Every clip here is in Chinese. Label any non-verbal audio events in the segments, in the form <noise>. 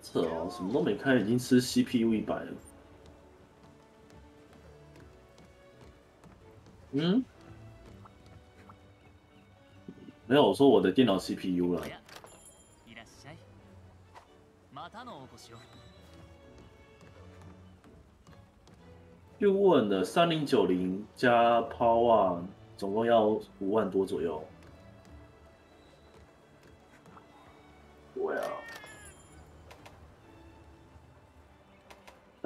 这哦，什么都没开，已经吃 CPU 一百了。嗯？没有，我说我的电脑 CPU 了。又问了，三零九零加 Power 总共要五万多左右。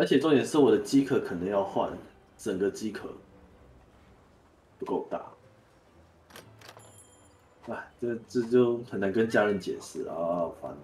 而且重点是我的机壳可能要换，整个机壳不够大。哎，这这就很难跟家人解释啊，烦。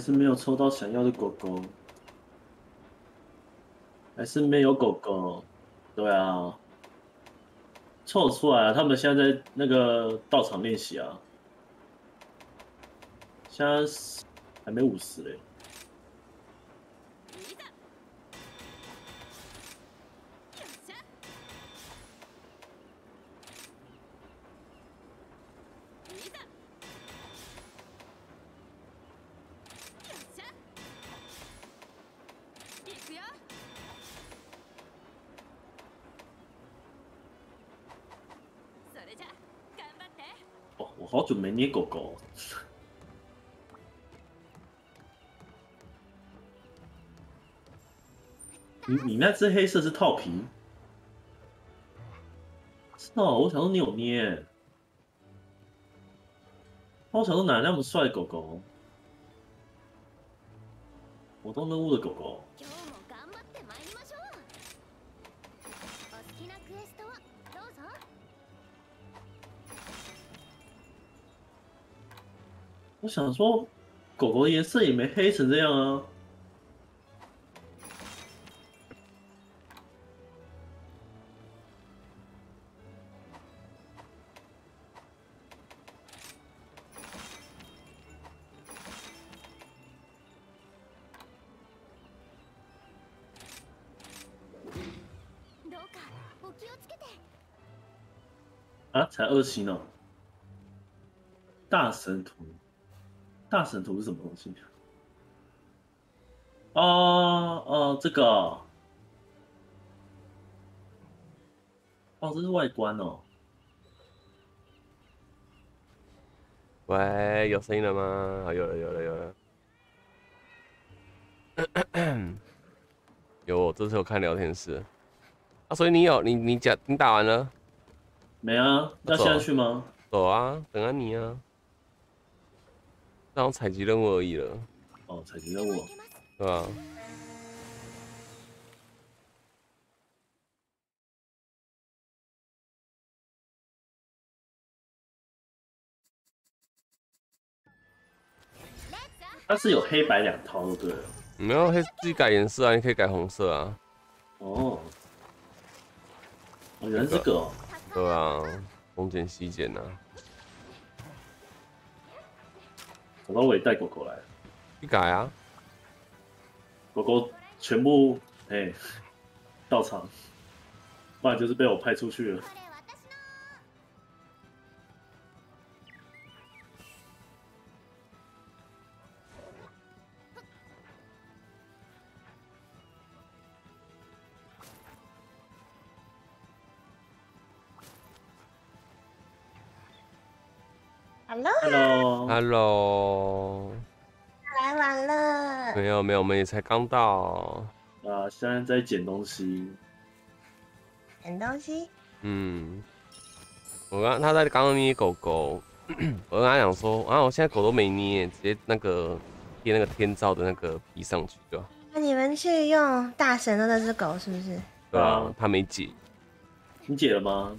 还是没有抽到想要的狗狗，还是没有狗狗。对啊，抽出来啊！他们现在在那个道场练习啊，现在还没五十嘞。你你那只黑色是套皮？是哦，我想说你有捏，我想说哪那么帅的狗狗？我都任务的狗狗。我想说，狗狗颜色也没黑成这样啊。才二星呢，大神图。大神图是什么东西？哦哦，这个哦，这是外观哦。喂，有声音了吗？有了，有了，有了。<coughs> 有，这次有看聊天室。啊，所以你有你你讲你打完了？没啊？要现在去吗？走啊，等啊你啊。当采集任务而已了。哦，采集任务，对吧？它是有黑白两套，就对了。没有黑，自己改颜色啊，你可以改红色啊。哦，哦，原来这个。对啊，东捡西捡呐。我尾带狗狗来，你改啊！狗狗全部哎到场，不然就是被我派出去了。Hello，Hello，来晚了。没有没有，我们也才刚到。啊，现在在捡东西。捡东西？嗯。我刚他在刚刚捏狗狗，<clears throat> 我跟他讲说，啊，我现在狗都没捏，直接那个贴那个天照的那个皮上去就。那你们去用大神的那只狗是不是？对啊，他没解。你解了吗？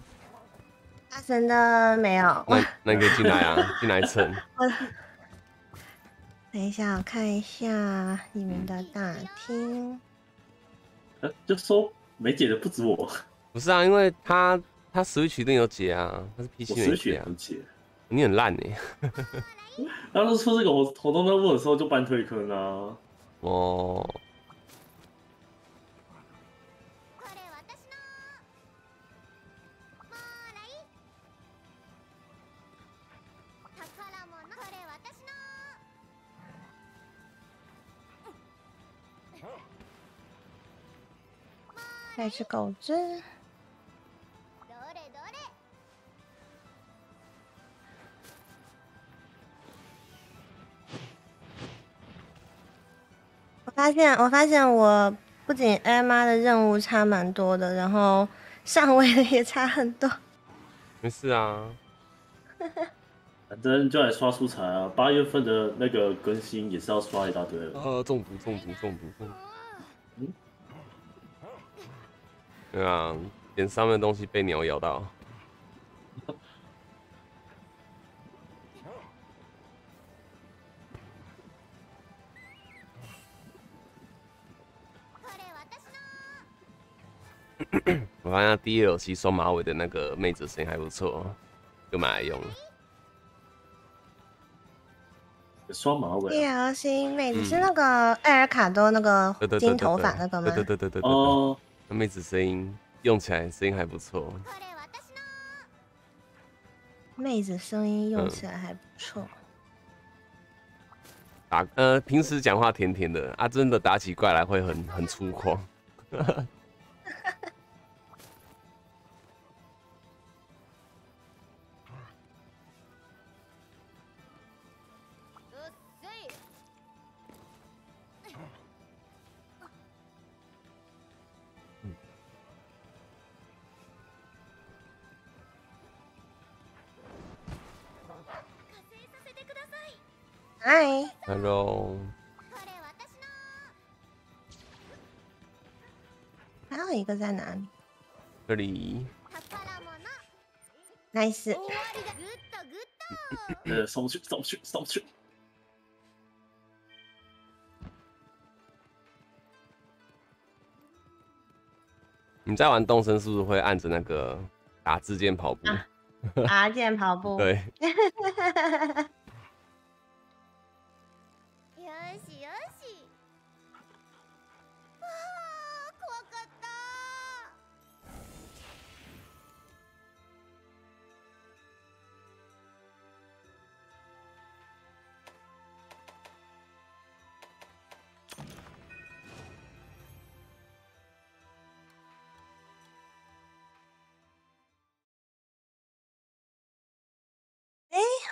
大神的没有。那那你可以进来啊，进来蹭。<laughs> 我等一下，我看一下你们的大厅。呃就说没解的不止我，不是啊，因为他他 Switch 一定有解啊，他是 PC 我没解啊实血不。解。你很烂哎、当时出这个活活动任务的时候就搬退坑啊，哦，这是狗子，どれどれ我发现，我发现我不仅 M R 的任务差蛮多的，然后上位的也差很多。没事啊，反正就来刷素材啊。八月份的那个更新也是要刷一大堆的。呃，中毒中毒中毒中毒。 对啊，脸上面的东西被鸟咬到。<coughs> これ私の我发现 DLC 双马尾的那个妹子声音还不错，就买来用了。刷马尾啊、 DLC 妹子嗯是那个艾尔卡多那个对对对对金头对发那个吗？对对对对对对。哦， 那妹子声音用起来声音还不错。これ私の妹子声音用起来还不错。打呃，平时讲话甜甜的啊，真的打起怪来会很很粗犷。 嗨， Hello，これ私の还有一个在哪里这里宝物？nice，終わりだグッドグッド呃，上不去，上不去，上不去。你在玩动身是不是会按着那个打字键跑步？啊 R 键跑步。对， <laughs> <laughs>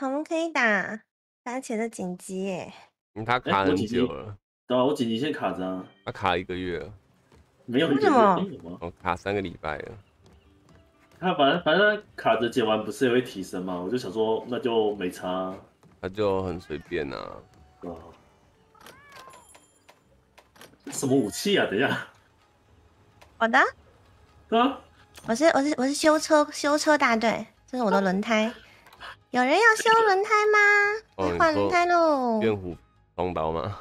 我们可以打番茄的紧急耶。因为它卡很久了，对啊，我紧急线卡着啊，他卡一个月了，没有什么诶有吗？哦，卡三个礼拜了。他反正反正卡着剪完不是也会提升嘛，我就想说那就没差啊，它就很随便啊。对吧？这什么武器啊？等一下，<laughs> 我的，对啊，我是我是我是修车修车大队，这是我的轮胎。有人要修轮胎吗？换轮胎喽！怨虎双刀吗？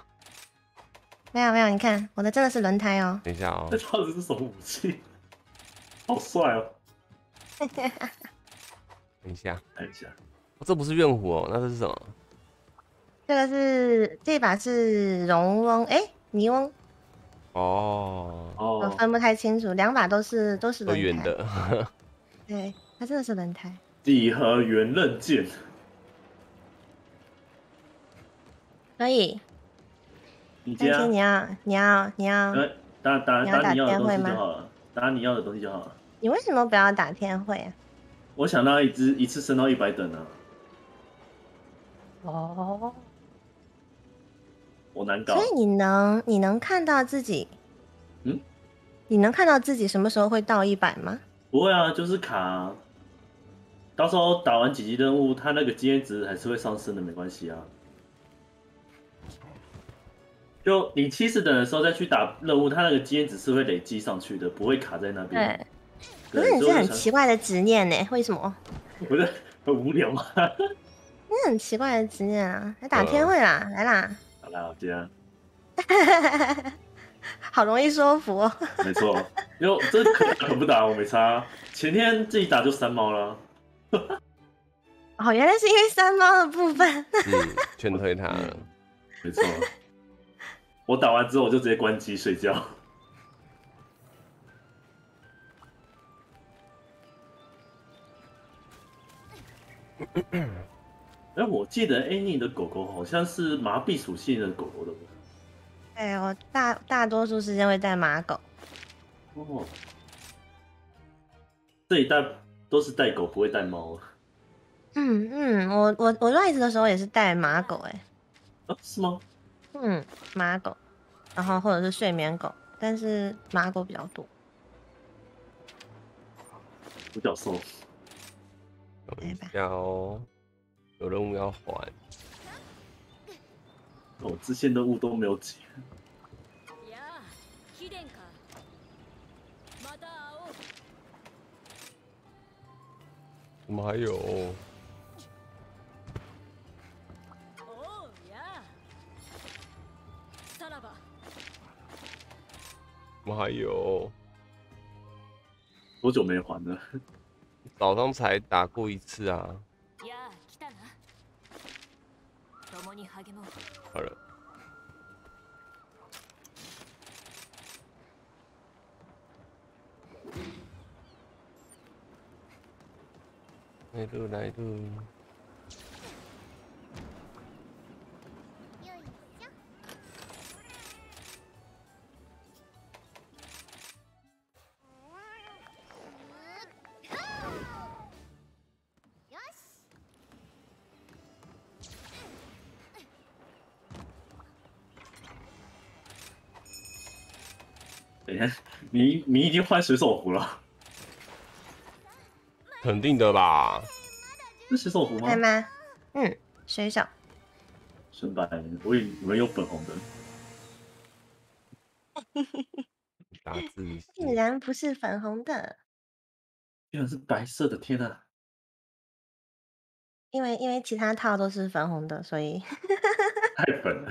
没有没有，你看我的真的是轮胎哦。等一下哦这，到底是什么武器？好帅哦！等一下，等一下，哦这不是怨虎哦，那这是什么？这个是这把是荣翁，哎，尼翁，哦，我哦，分不太清楚，两把都是都是都轮胎。圆的。<laughs> 对，它真的是轮胎。几何圆刃剑，可以，你接啊，你要你要你要，呃，打打打打你要的东西就好了，打你要的东西就好了。你为什么不要打天会啊？我想到一只一次升到一百等啊，哦，我难搞所。以你能你能看到自己，嗯，你能看到自己什么时候会到一百吗？不会啊，就是卡啊、到时候打完几级任务，他那个经验值还是会上升的，没关系啊。就你七十等的时候再去打任务，他那个经验值是会累积上去的，不会卡在那边。对，可，是你是很奇怪的执念呢，为什么？我觉得很无聊吗？你很奇怪的执念啊，来打呃天会啦，来啦，好啦，我这样 <laughs> 好容易说服哦。没错，因为这可打可不打我没差。前天自己打就三毛了，<laughs> 哦，原来是因为三猫的部分。嗯，劝退他了。<laughs> 没错。我打完之后我就直接关机睡觉。<laughs> 哎，我记得 Annie 的狗狗好像是麻痹属性的狗狗的。对我大大多数时间会带马狗。哦，这一代都是带狗，不会带猫嗯嗯，我我我 Rise 的时候也是带马狗哎、啊？是吗？嗯，马狗，然后或者是睡眠狗，但是马狗比较多。独角兽。等一下哦，有任务要还。我支线任务都没有解。我们还有，おうやあさらば我们还有，多久没还了？早上才打过一次啊。やあ来たな共に励もう好了。 来了来了，よいしょよし等一下，你你已经换水手服了？ 肯定的吧？是水手服吗对？吗？嗯，水手。纯白，我以为有粉红的。打 <laughs> 字竟然不是粉红的，居然是白色的，天哪！因为因为其他套都是粉红的，所以太粉了。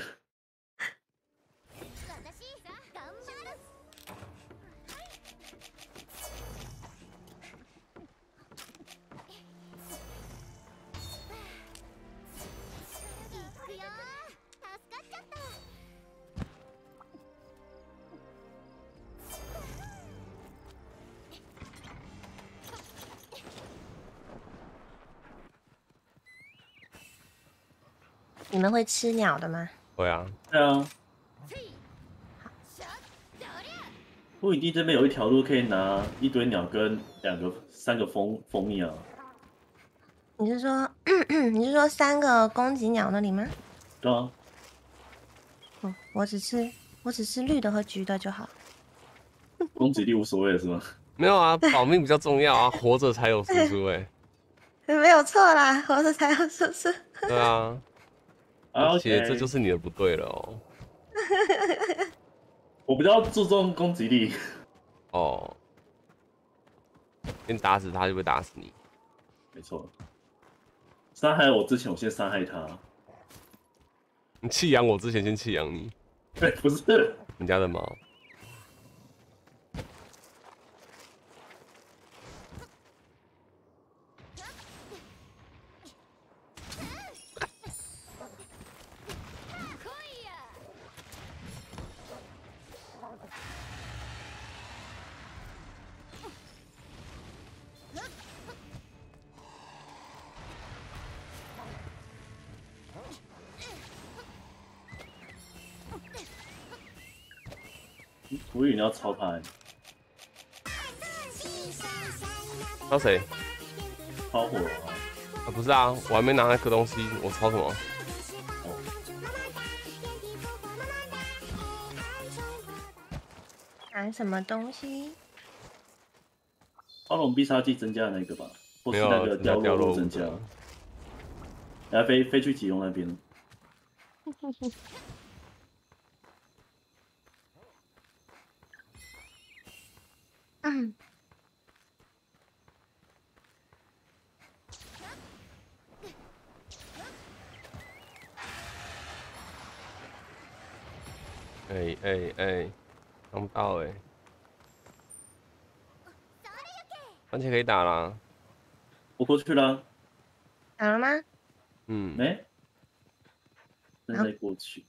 们会吃鸟的吗？会啊，对啊，せいしゃどりゃ布影地这边有一条路可以拿一堆鸟跟两个、三个蜂蜂蜜啊。你是说<clears throat> 你是说三个攻击鸟那里吗？对啊，嗯，我只吃我只吃绿的和橘的就好。攻击力无所谓了是吗？没有啊，保命比较重要啊，<laughs> 活着才有输出哎。<laughs> 没有错啦，活着才有叔叔。对啊，啊 而且这就是你的不对了哦。<laughs> 我比较注重攻击力。哦，先打死他就会打死你。没错，伤害我之前，我先伤害他。你弃养我之前先弃养你，对，不是，人家的猫。你要超他、欸，抄谁？超火啊！啊，不是啊，我还没拿那个东西，我抄什么？拿什么东西？超龙必杀技增加的那个吧，或是那个掉掉落物增加的。来飞飞去吉隆那边，<laughs> 哎哎哎，看不到哎，完全可以打了，我过去了，打了吗？嗯，没，正在过去。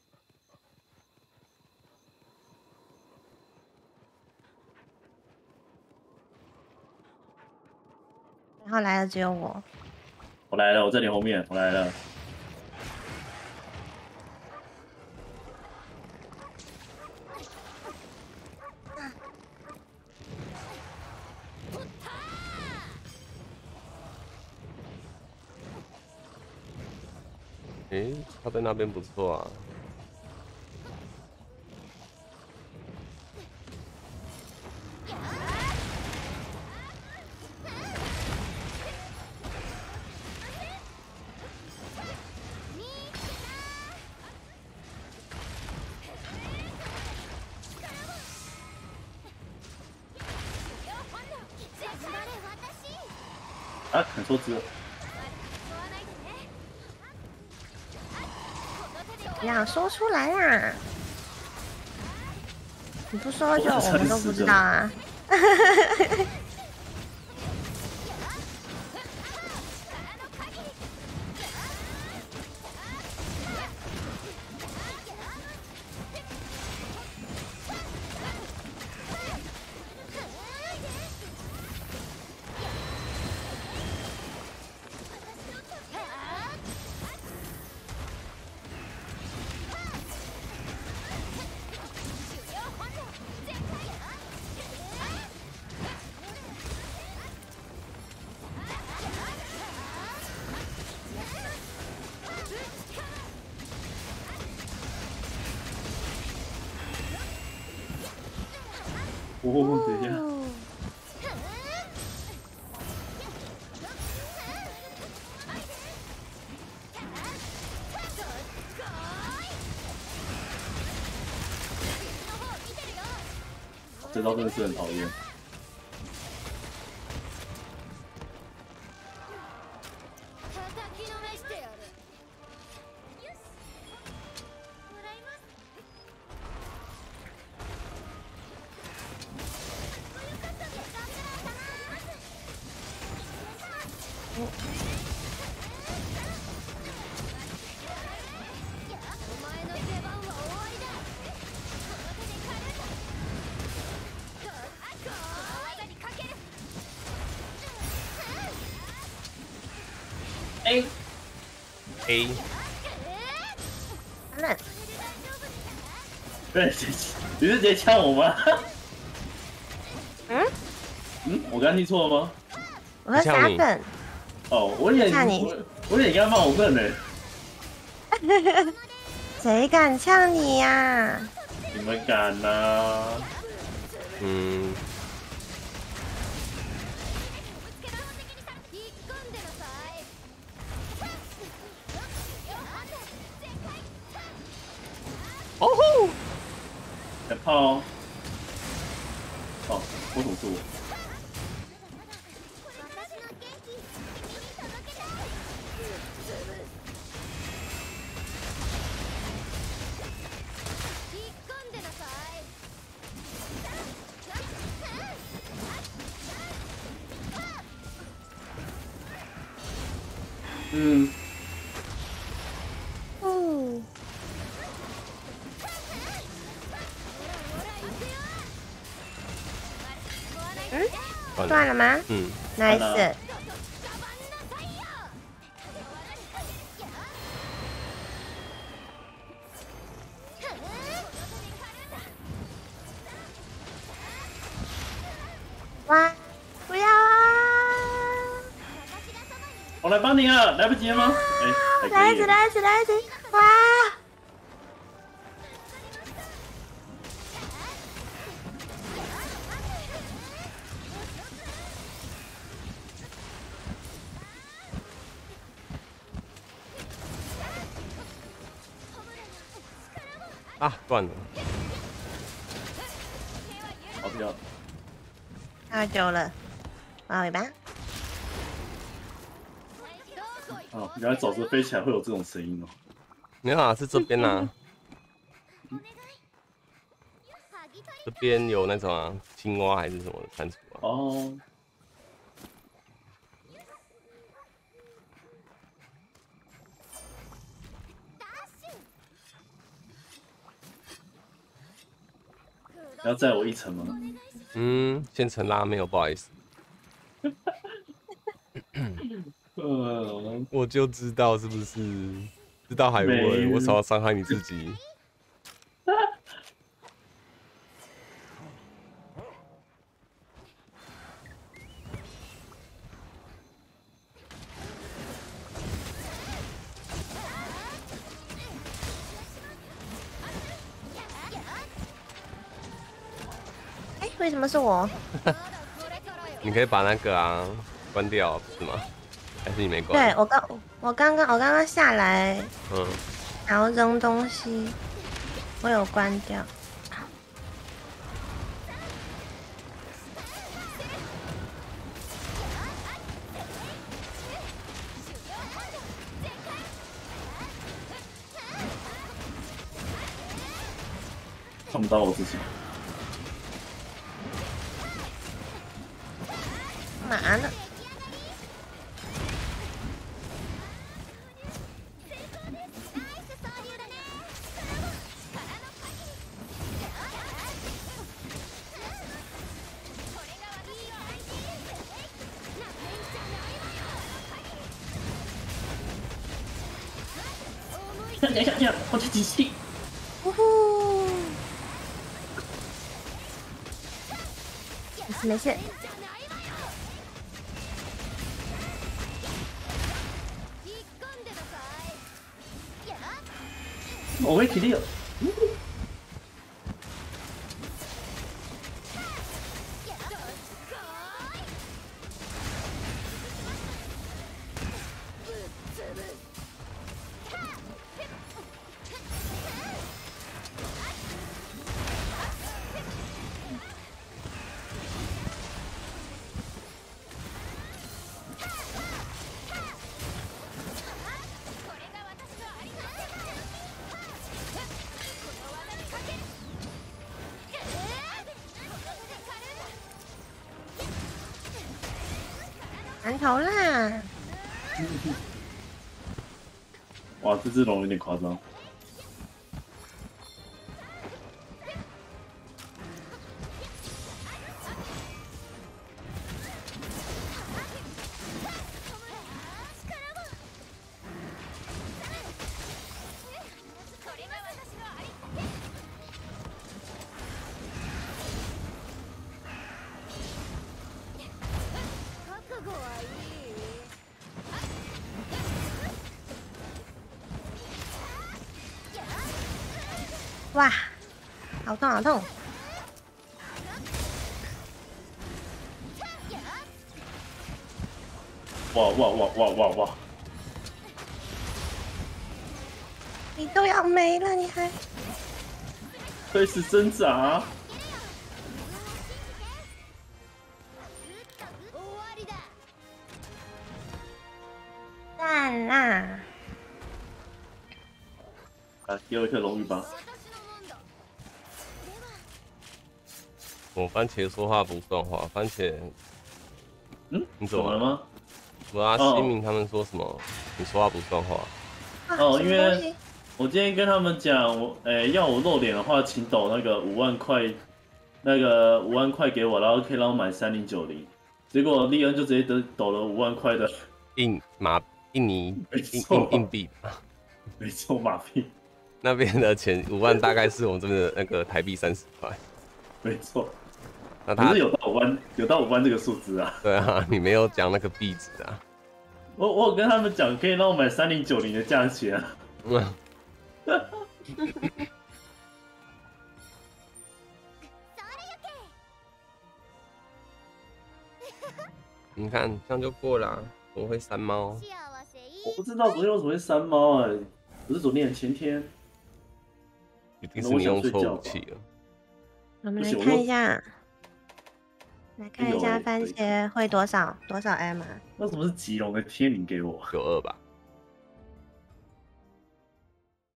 然后来的只有我。我来了，我在你后面，我来了。诶、他在那边不错啊。啊，砍错字了。呀，说出来啦！你不说就我我们都不知道啊。真的是很讨厌。A 那对，你是直接呛我吗？嗯，嗯，我刚刚听错了吗？我喝像你。撒粉，哦，我以为你。我我以为你刚刚骂我笨呢。<laughs> 谁敢呛你呀、你们敢呐、嗯，断了，断了吗嗯， ？Nice，断了ガバンなさいよ哇，不要啊！我来帮你啊，来不及了吗？哎、还可以来子，来子，来子！哇！ 断了，好不要。太久了，马尾巴。哦，原来沼泽飞起来会有这种声音哦。没有啊，是这边啊、<laughs> 这边有那种啊青蛙还是什么的蟾蜍啊，哦，要载我一程吗？嗯，先成拉没有，不好意思，<laughs> 呃，我就知道是不是？知道还没问，我少要伤害你自己。是我？<laughs> 你可以把那个啊关掉，是吗？还是你没关对？我刚我刚刚我刚刚下来嗯，然后扔东西，我有关掉。看不到我自己。等一下，等一下，我这机器。呜呼！没事没事，我会体力了。馒这只龙有点夸张。好痛好痛！哇哇哇哇哇哇！你都要没了，你还开始挣扎。番茄说话不算话，番茄嗯，你怎么了？吗？我啊，哦新民他们说什么？你说话不算话。啊哦因为我今天跟他们讲，我诶、要我露脸的话，请抖那个五万块，那个五万块给我，然后可以让我买三零九零。结果利恩就直接抖抖了五万块的，印马印尼没硬错硬硬币，没错，马屁，那边的钱五万大概是我们这边的那个台币三十块。没错。那他可是有到五万，有到五万这个数字啊！<laughs> 对啊，你没有讲那个币值啊。我我有跟他们讲，可以让我买三零九零的价钱啊。<laughs> 嗯，你看这样就过了啊、怎么会三猫？幸せいい我不知道昨天为什么会三猫哎、不是昨天，前天。一定是你用错武器了。我们来不行我又看一下， 来看一下番茄会多少多少 M 啊？那什么是吉隆的天灵给我？九二吧，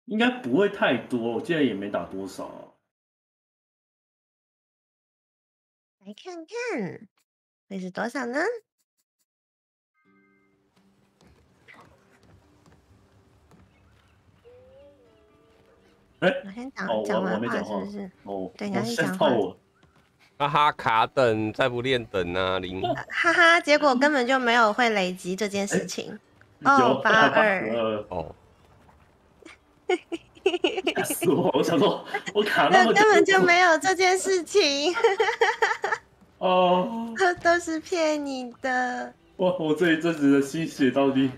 应该不会太多，我记得也没打多少。来看看会是多少呢？哎我先讲哦我我讲完话是不是？哦，对你要我去讲话吓到我。哈哈，卡等再不练等啊，零。哈哈，结果根本就没有会累积这件事情。哦八二二，哦，吓死我！我想说，我卡那那么久，根本就没有这件事情，哦。<laughs> 都是骗你的。哇，我这一阵子的心血到底。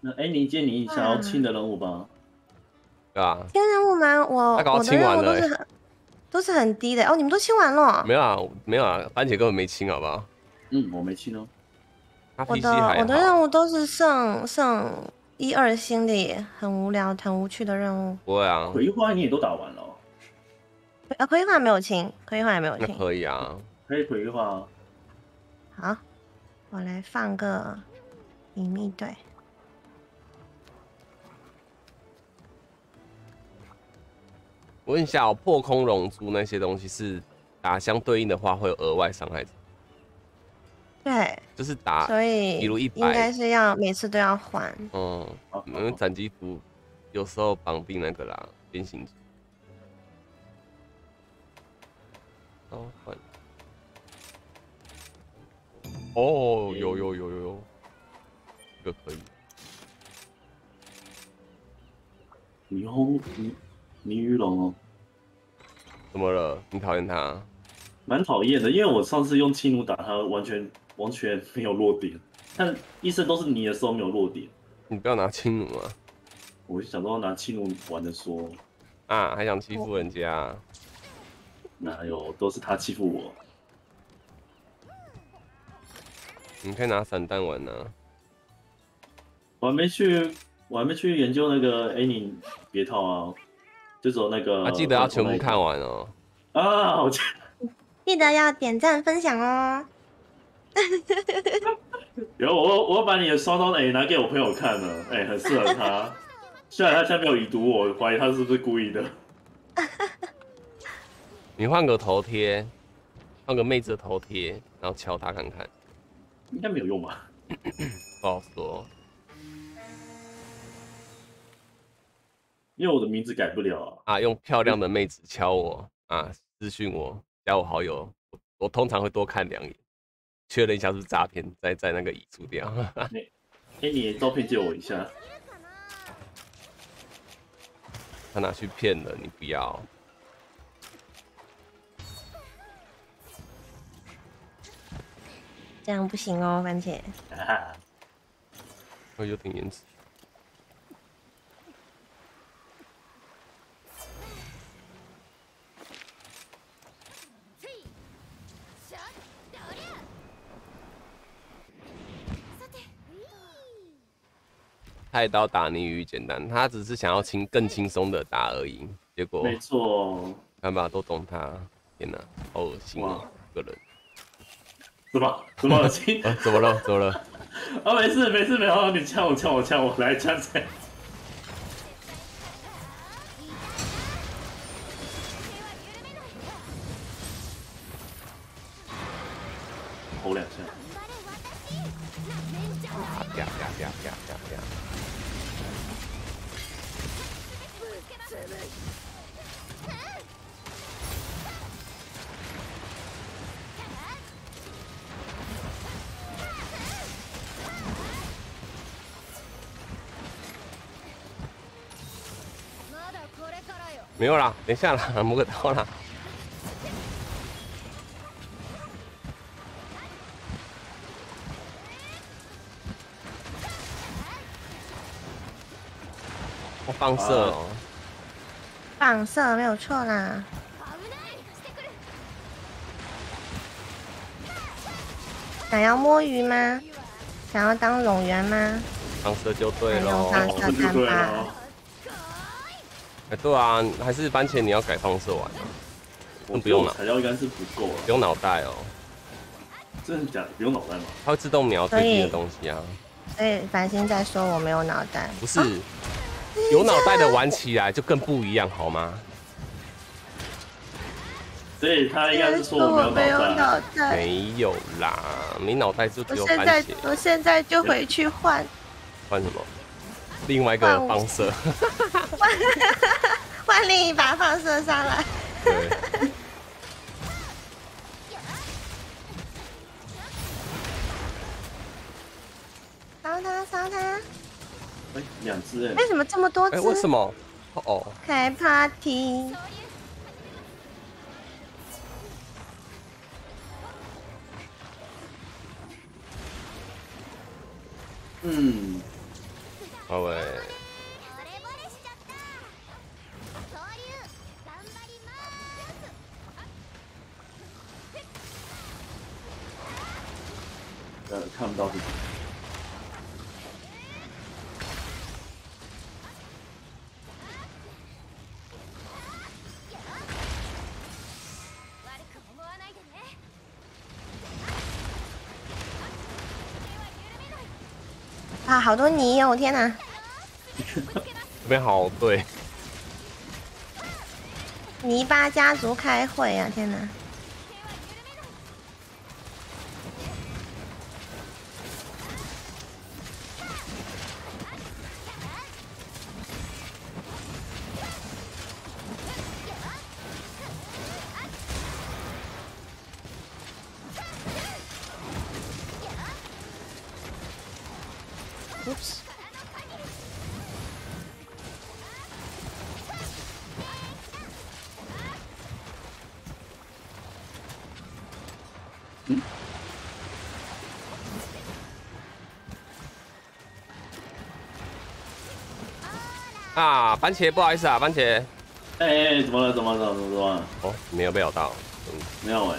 那哎，你接你想要亲的人物吧？对吧？天任务吗？我他搞到我的任清完了欸务都是很都是很低的哦，你们都清完了。没有啊，没有啊，番茄根本没清，好不好？嗯，我没清哦。我的我的任，务都是剩剩一二星的，很无聊、很无趣的任务。不会啊，葵花你也都打完了哦，啊，葵花没有清，葵花也没有那清。可以啊。可以葵花。好，我来放个隐秘队。我问一下、哦，破空龙珠那些东西是打相对应的话会有额外伤害，对，就是打所以比如100应该是要每次都要换。嗯，因为斩击服有时候绑定那个啦，变形。哦，换。哦，有有有有有，这个可以。霓虹霓霓鱼龙哦，怎么了？你讨厌他？蛮讨厌的，因为我上次用轻弩打他，完全完全没有落点，但医生都是你的时候没有落点，你不要拿轻弩啊！我就想说拿轻弩玩的说，啊，还想欺负人家？哪有都是他欺负我，你可以拿散弹玩呢、我还没去，我还没去研究那个哎你别套啊，就走那个，啊，记得要全部看完哦。啊，好记记得要点赞分享哦。<laughs> 有我我把你的双刀哎拿给我朋友看了，哎、很适合他。<laughs> 虽然他现在没有已读我，我怀疑他是不是故意的。<laughs> 你换个头贴，换个妹子的头贴，然后敲他看看，应该没有用吧？<coughs> 不好说。因为我的名字改不了啊。啊，用漂亮的妹子敲我啊，私讯我，加我好友，我我通常会多看两眼，确认一下是不是诈骗，再再那个移除掉。<laughs> 哎、你的照片借我一下。他拿去骗了，你不要。这样不行哦，番茄。啊，会有点延迟。太刀打泥鱼简单，他只是想要轻更轻松的打而已，结果没错，看吧，都懂他。天哪，好恶心啊，这个人。怎么怎么恶心？啊，怎么了？怎么了？啊，<laughs> 没事没事没有，你呛我呛我呛我，来呛谁？没有啦，等一下啦，<laughs> 摸个刀啦。我放射哦，放射没有错啦。危ないしてくる想要摸鱼吗？想要当冗员吗？放射就对喽。哎呦哦，这 就对啊，还是番茄你要改放射完，我不用了材料应该是不够了，不用脑袋哦，真的假的？不用脑袋吗？它会自动瞄最近的东西啊。所以繁星在说我没有脑袋。不是，有脑袋的玩起来就更不一样，好吗？所以他应该是说说我没有我没有脑袋。没有啦，你脑袋就只我有番现在，我现在就回去换换什么？另外一个放射，<laughs> 换另一把放射上来。对，烧它烧它！哎，两只哎，为什么这么多只？哎，为什么？哦哦，开 party？嗯，好喂，惚れ惚れしちゃった恐竜頑張ります呃，看不到是什 啊，好多泥哦！天哪，<laughs> 这边好对，泥巴家族开会啊！天哪番茄，不好意思啊，番茄，哎哎哎，怎么了？怎么了？怎么了？怎么了？哦，没有被咬到，嗯，没有哎。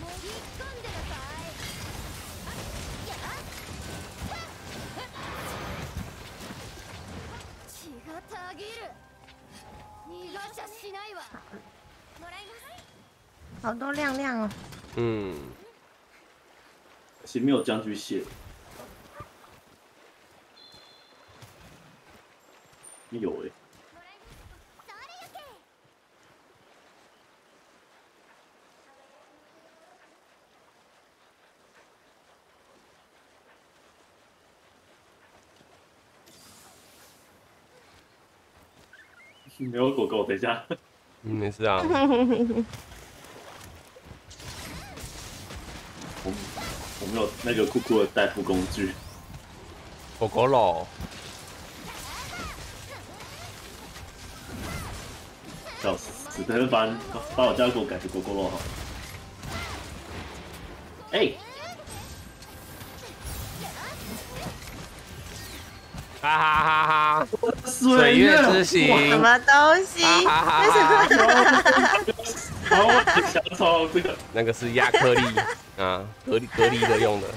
もぎっこんでなさい血がたぎる逃がしゃしないわもらいます好多亮亮哦！嗯， 其实没有将军蟹。有哎、<laughs> それゆけ没有狗狗，等一下，嗯没事啊， <laughs> 没有那个酷酷的代步工具。狗狗肉，笑死！等下把把我家狗改成狗狗了。哎、哈哈哈哈，水水月之行什行，么东西？哈哈哈么？哈，好，我想抽这个。那个是亚克力啊，隔离隔离的用的，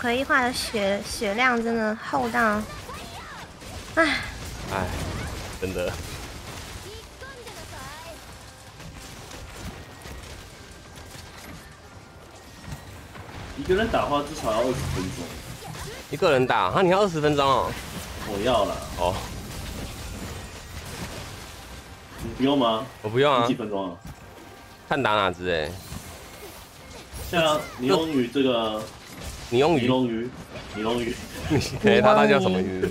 啊，葵一画的血血量真的厚到，唉，哎， 真的。引っ込んでなさい一个人打的话至少要二十分钟。一个人打，啊，你要二十分钟哦。我要啦，哦，你不用吗？我不用啊你几，分钟啊？看打哪只哎。像尼龙鱼这个 尼你用鱼，龙鱼，尼龙鱼，哎，<laughs> 它那叫什么鱼？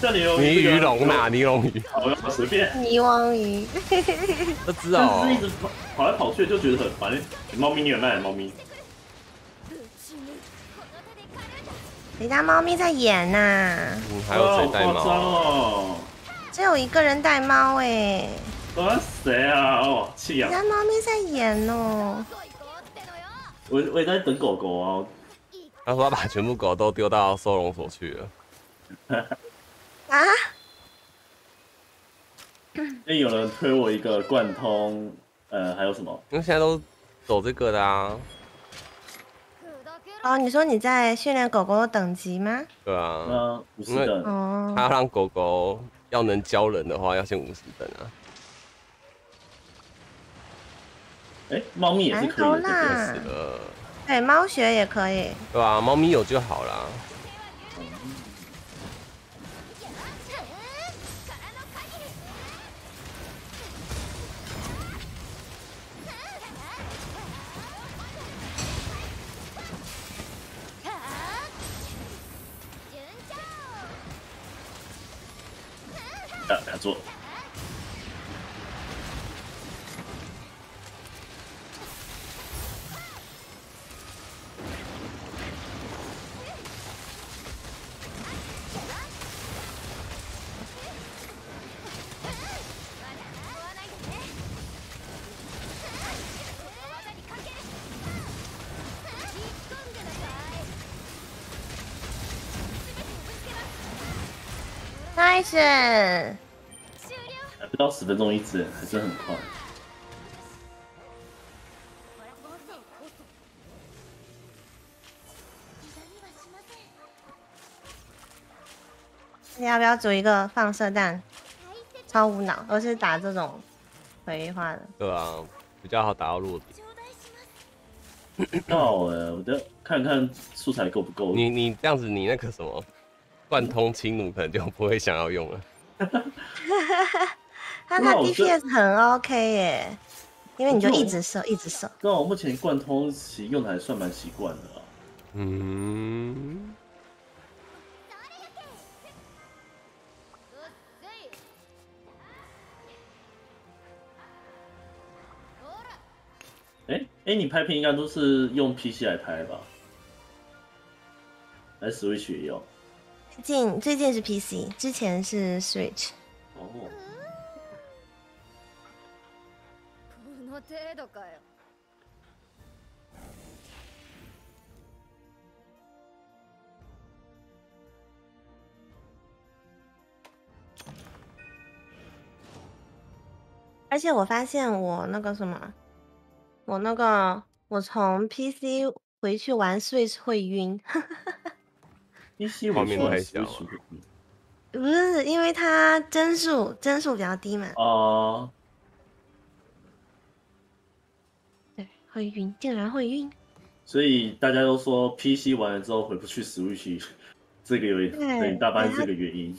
像尼龙你鱼这个鱼龙呐，尼龙鱼，好，我随便。泥翁鱼，<laughs> 这只但哦是一。直跑跑来跑去，就觉得很烦。猫咪，你有卖猫咪？ぶち抜くこの手で狩るんだ人家猫咪在演呐、嗯，还有谁带哇好夸张猫？哦！只有一个人带猫哎，啊，谁啊？哦，气啊！人家猫咪在演哦。どこ行こうってのよ我我也在等狗狗啊。 他说他把全部狗都丢到收容所去了。啊，哎，有人推我一个贯通，呃，还有什么？因为现在都走这个的啊，哦，你说你在训练狗狗的等级吗？对啊。那五十因为等，哦他，要让狗狗要能教人的话，要先五十等啊。哎，猫咪也是可以的，对不对？啦是的，对，猫学也可以。对吧、猫咪有就好啦。啊，打还不到十分钟一只，还是很快。你要不要组一个放射弹？超无脑，我是打这种回话的。对啊，比较好打到弱点。到了，我再看看素材够不够。你你这样子，你那个什么贯通轻弩可能就不会想要用了。<laughs> 他他 DPS 很 OK 耶，因为你就一直射，一直射。那我目前贯通其实用的还算蛮习惯的啊。嗯，哎哎，你拍片应该都是用 PC 来拍吧？Switch 也有？最近最近是 PC，之前是 Switch。哦，この程度かよ而且我发现我那个什么，我那个我从 PC 回去玩 Switch 会晕， <laughs> PC 我画面算太小了不是因为它帧数帧数比较低嘛，哦，对，会晕，竟然会晕。所以大家都说 PC 玩了之后回不去 Switch，这个有对对大半是这个原因。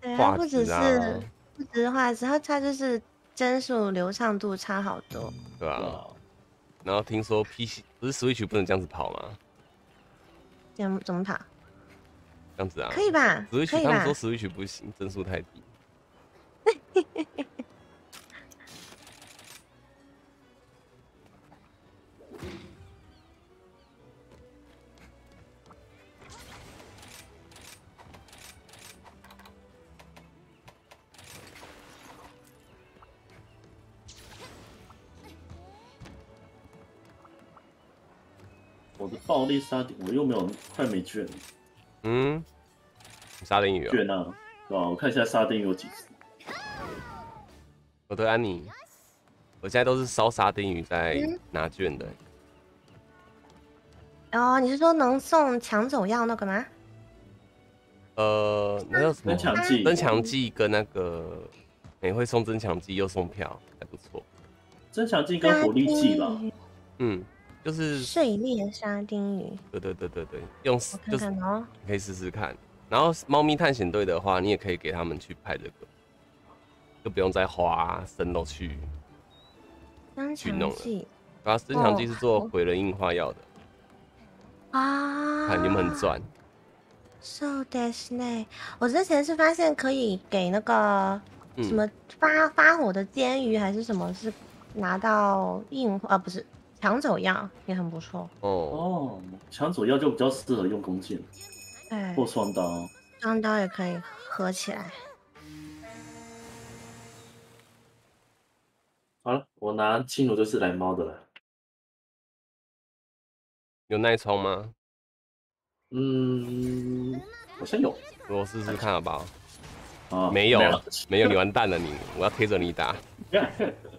对，它不只是、啊不只是画质，它它就是帧数流畅度差好多。对吧、然后听说 PC 不是 Switch 不能这样子跑吗？怎么怎么跑？这样子啊？可以吧？可 Switch 以吧他们说？Switch 不行，帧数太低。我的暴力杀点我又没有快没卷嗯，沙丁鱼，卷啊，对吧？我看一下沙丁鱼有几只。我对安妮，我现在都是烧沙丁鱼在拿券的。哦，你是说能送抢走药那个吗？呃，那叫什么增？强剂，增强剂跟那个哎、会送增强剂又送票，还不错。增强剂跟火力剂吧，嗯，就是碎裂沙丁鱼，对对对对对，用就是看哦。可以试试看。然后猫咪探险队的话，你也可以给他们去拍这个，就不用再花生肉去。增去弄了强剂然后增强剂哦是做好毁人硬化药的，啊，看有没有很赚。So that's n 我之前是发现可以给那个嗯什么发、发火的煎鱼还是什么，是拿到硬化啊不是抢走药也很不错。哦，哦，抢走药就比较适合用弓箭哎，或双刀。双刀也可以合起来。好了，我拿青龙就是来猫的了。有耐冲吗？嗯，好像有我试试看好不好？啊，没有了，没有，你完蛋了你！我要贴着你打。<laughs>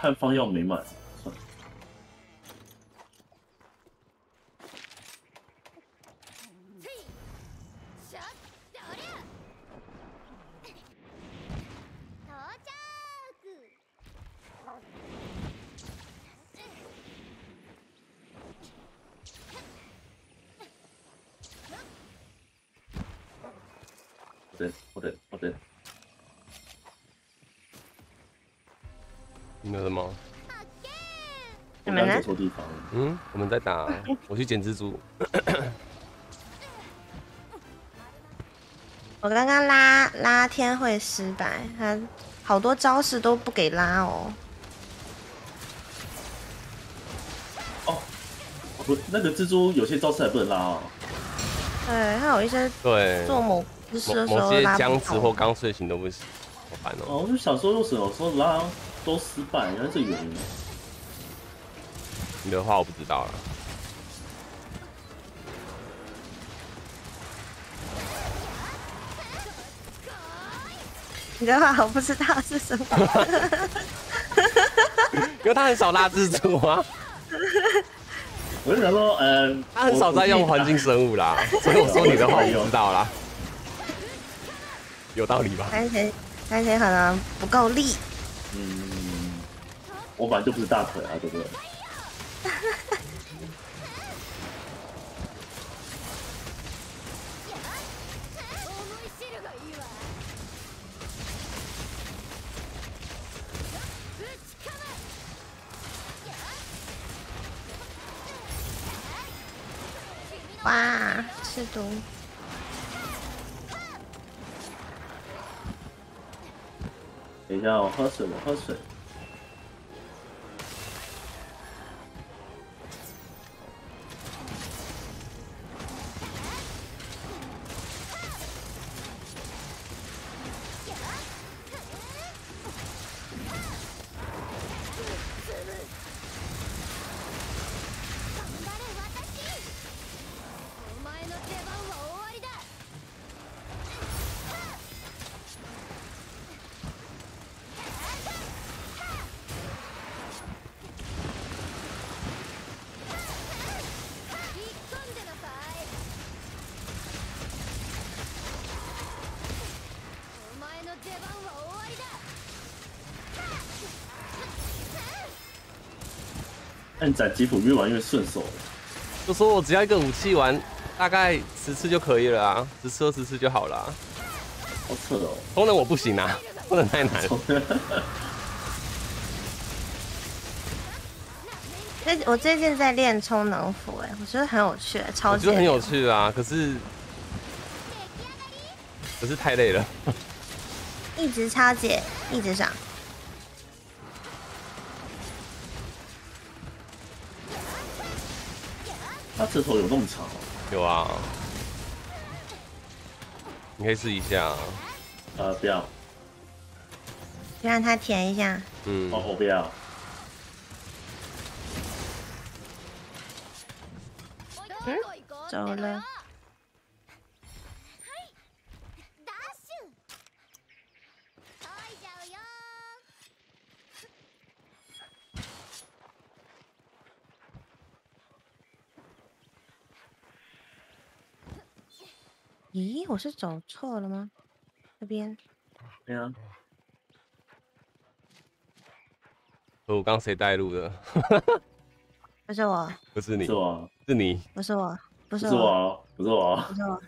汉方药没买，算了しゃっあり ゃ到着我等我等我等，你有什么？我们呢走错地方了。嗯，我们在打，<laughs> 我去捡蜘蛛。<coughs> 我刚刚拉拉天会失败，他好多招式都不给拉哦。哦，不，那个蜘蛛有些招式还不能拉哦。对，他有一些对，做某姿势的时某某些候拉不动僵直或刚睡醒都不行，好烦哦。哦，我就想说，用什么有时候拉都失败？原来是原因。你的话我不知道了。你的话我不知道是什么。<laughs> 因为他很少拉蜘蛛啊，我就想说，呃，他很少在用环境生物啦，所以我说你的话我不知道啦。有道理吧？番茄番茄可能不够力，嗯，我本来就不是大腿啊，对不对？思い知るがいいわぶちか哇，是毒。等一下，我喝水，我喝水。 按斩吉普越玩越顺手，就说我只要一个武器玩大概十次就可以了啊，十次二十次就好了啊。好扯哦。功能我不行啊，<laughs> 不能太难。<laughs> 最我最近在练充能斧，哎，我觉得很有趣，超级我觉得很有趣啊，可是可是太累了。<laughs> 一直超解，一直上。他舌头有那么长哦？有啊，你可以试一下啊。呃，不要，就让他舔一下。嗯，哦，我不要。嗯走了。咦，我是走错了吗？这边对啊，我刚谁带路的？<laughs> 不是我，不是你是，我，是你。不是我，不不是我，是我哦，不是我哦，不是我。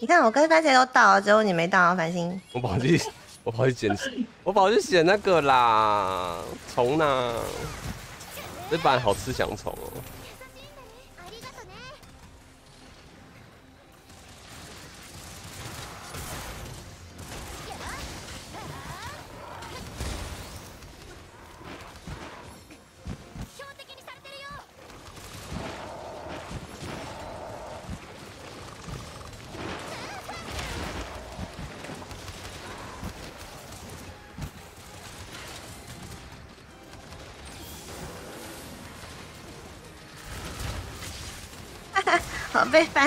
你看我跟番茄都到了，只有你没到，繁星。我跑去，我跑去捡，我跑去捡那个啦，虫呢？这版好吃翔虫哦。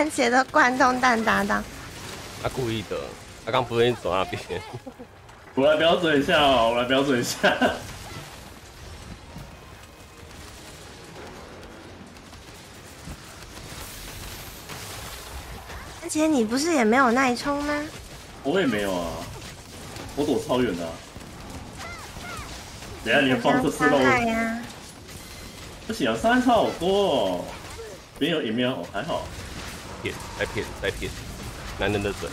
番茄的贯通蛋搭档。他故意的，他刚不愿意走那边。<laughs> 我来标准一下哦，我来标准一下。番茄，你不是也没有耐冲吗？我也没有啊，我躲超远的啊、等下你的放射四漏！不行啊，伤害差好多哦。没有也没有，还好。骗，在骗，在骗，男人的嘴。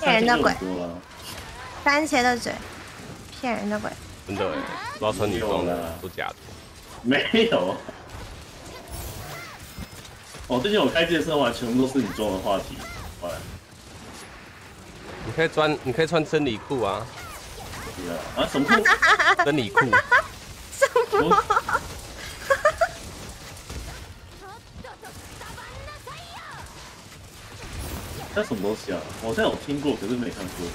骗人的鬼番茄的嘴，骗人的鬼。真的哎，不知道穿女装的都假的。没有。哦，最近我开健身完全部都是你装的话题。好了，你可以穿，你可以穿真理裤啊，啊，什么裤？真理裤。<laughs> 我と那什么东西啊？我好像有听过，可是没看过。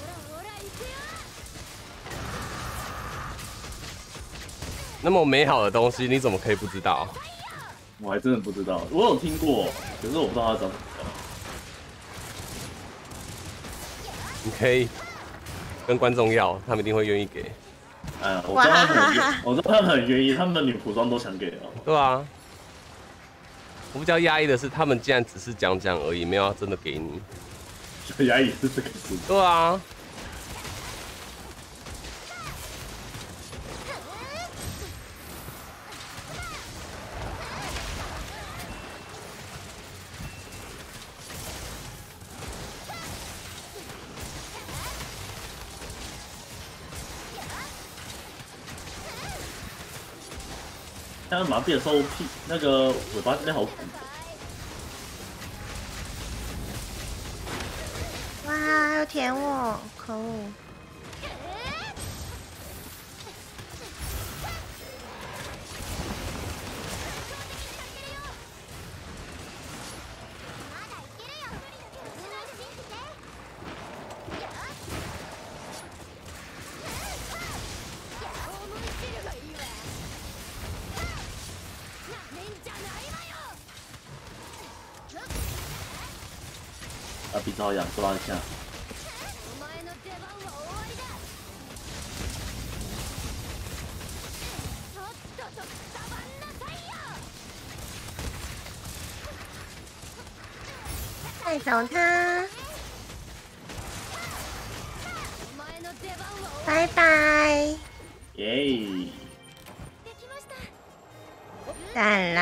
ほらほら行くよ那么美好的东西，你怎么可以不知道？我还真的不知道，我有听过，可是我不知道它长什么样。你可以跟观众要，他们一定会愿意给。哎呀，我知道他们很愿，我知道他们很愿意，他们的女服装都想给了。对啊， 我比较压抑的是，他们竟然只是讲讲而已，没有要真的给你。<laughs> 压抑是这个事，对啊，但是麻痹的时候屁那个尾巴真的好鼓，哇，要舔我，可恶！啊，鼻子好痒，抓一下。お前の出番は終わりだとっととサバンなさいよ带走他，お前の出番は終わ拜拜，耶！りできました赞啦！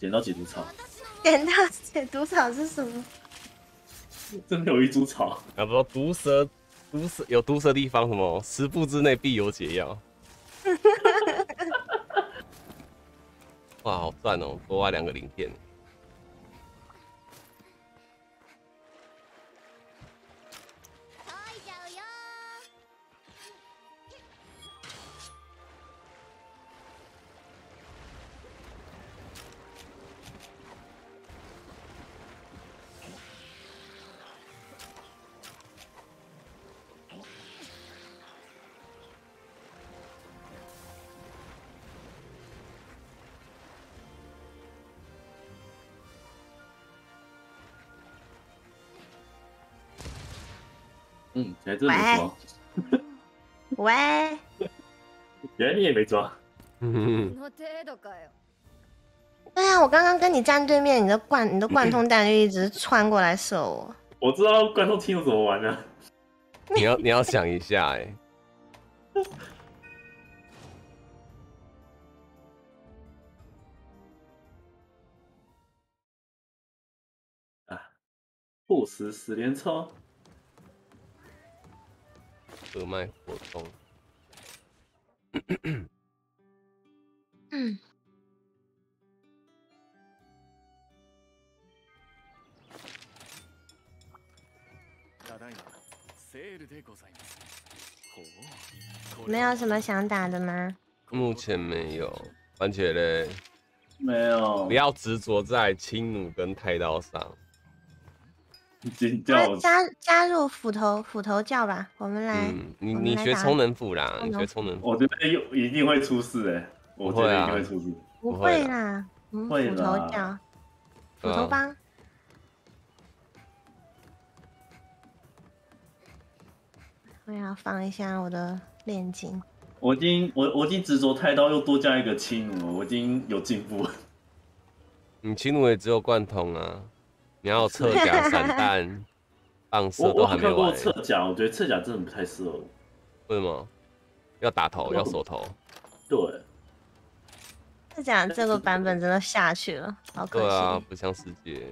捡到解毒草， 捡到解毒草是什么？真的有一株草。然后说毒蛇，毒蛇有毒蛇的地方，什么十步之内必有解药。<laughs> 哇，好赚哦，多挖两个零件。嗯，还真的不错。 <laughs> 喂，<laughs> 原来你也没抓。嗯，の程度かよ对啊，我刚刚跟你站对面，你的贯你的贯通弹就一直穿过来射我。我知道观众听怎么玩的。你要你要想一下哎、不死十连抽， 合脉活动。嗯，ただいまセールでございますほう没有什么想打的吗？目前没有，番茄嘞，没有不。要执着在轻弩跟太刀上。 尖叫加加加入斧头斧头教吧，我们来。嗯，你你学充能斧啦，你学充能斧。我觉得有一定会出事哎、我觉得一定会出事。不不会会啦，嗯，会斧头啦教，斧头帮。我要放一下我的炼金。我已经我我已经执着太刀，又多加一个轻弩了，我已经有进步了。你轻弩也只有贯通啊，你要有侧甲、<laughs> 散弹、放射都还没我看过完。侧甲，我觉得侧甲真的不太适合我。为什么？要打头，要手头。<laughs> 对，是讲这个版本真的下去了，好可惜。对啊，不像世界。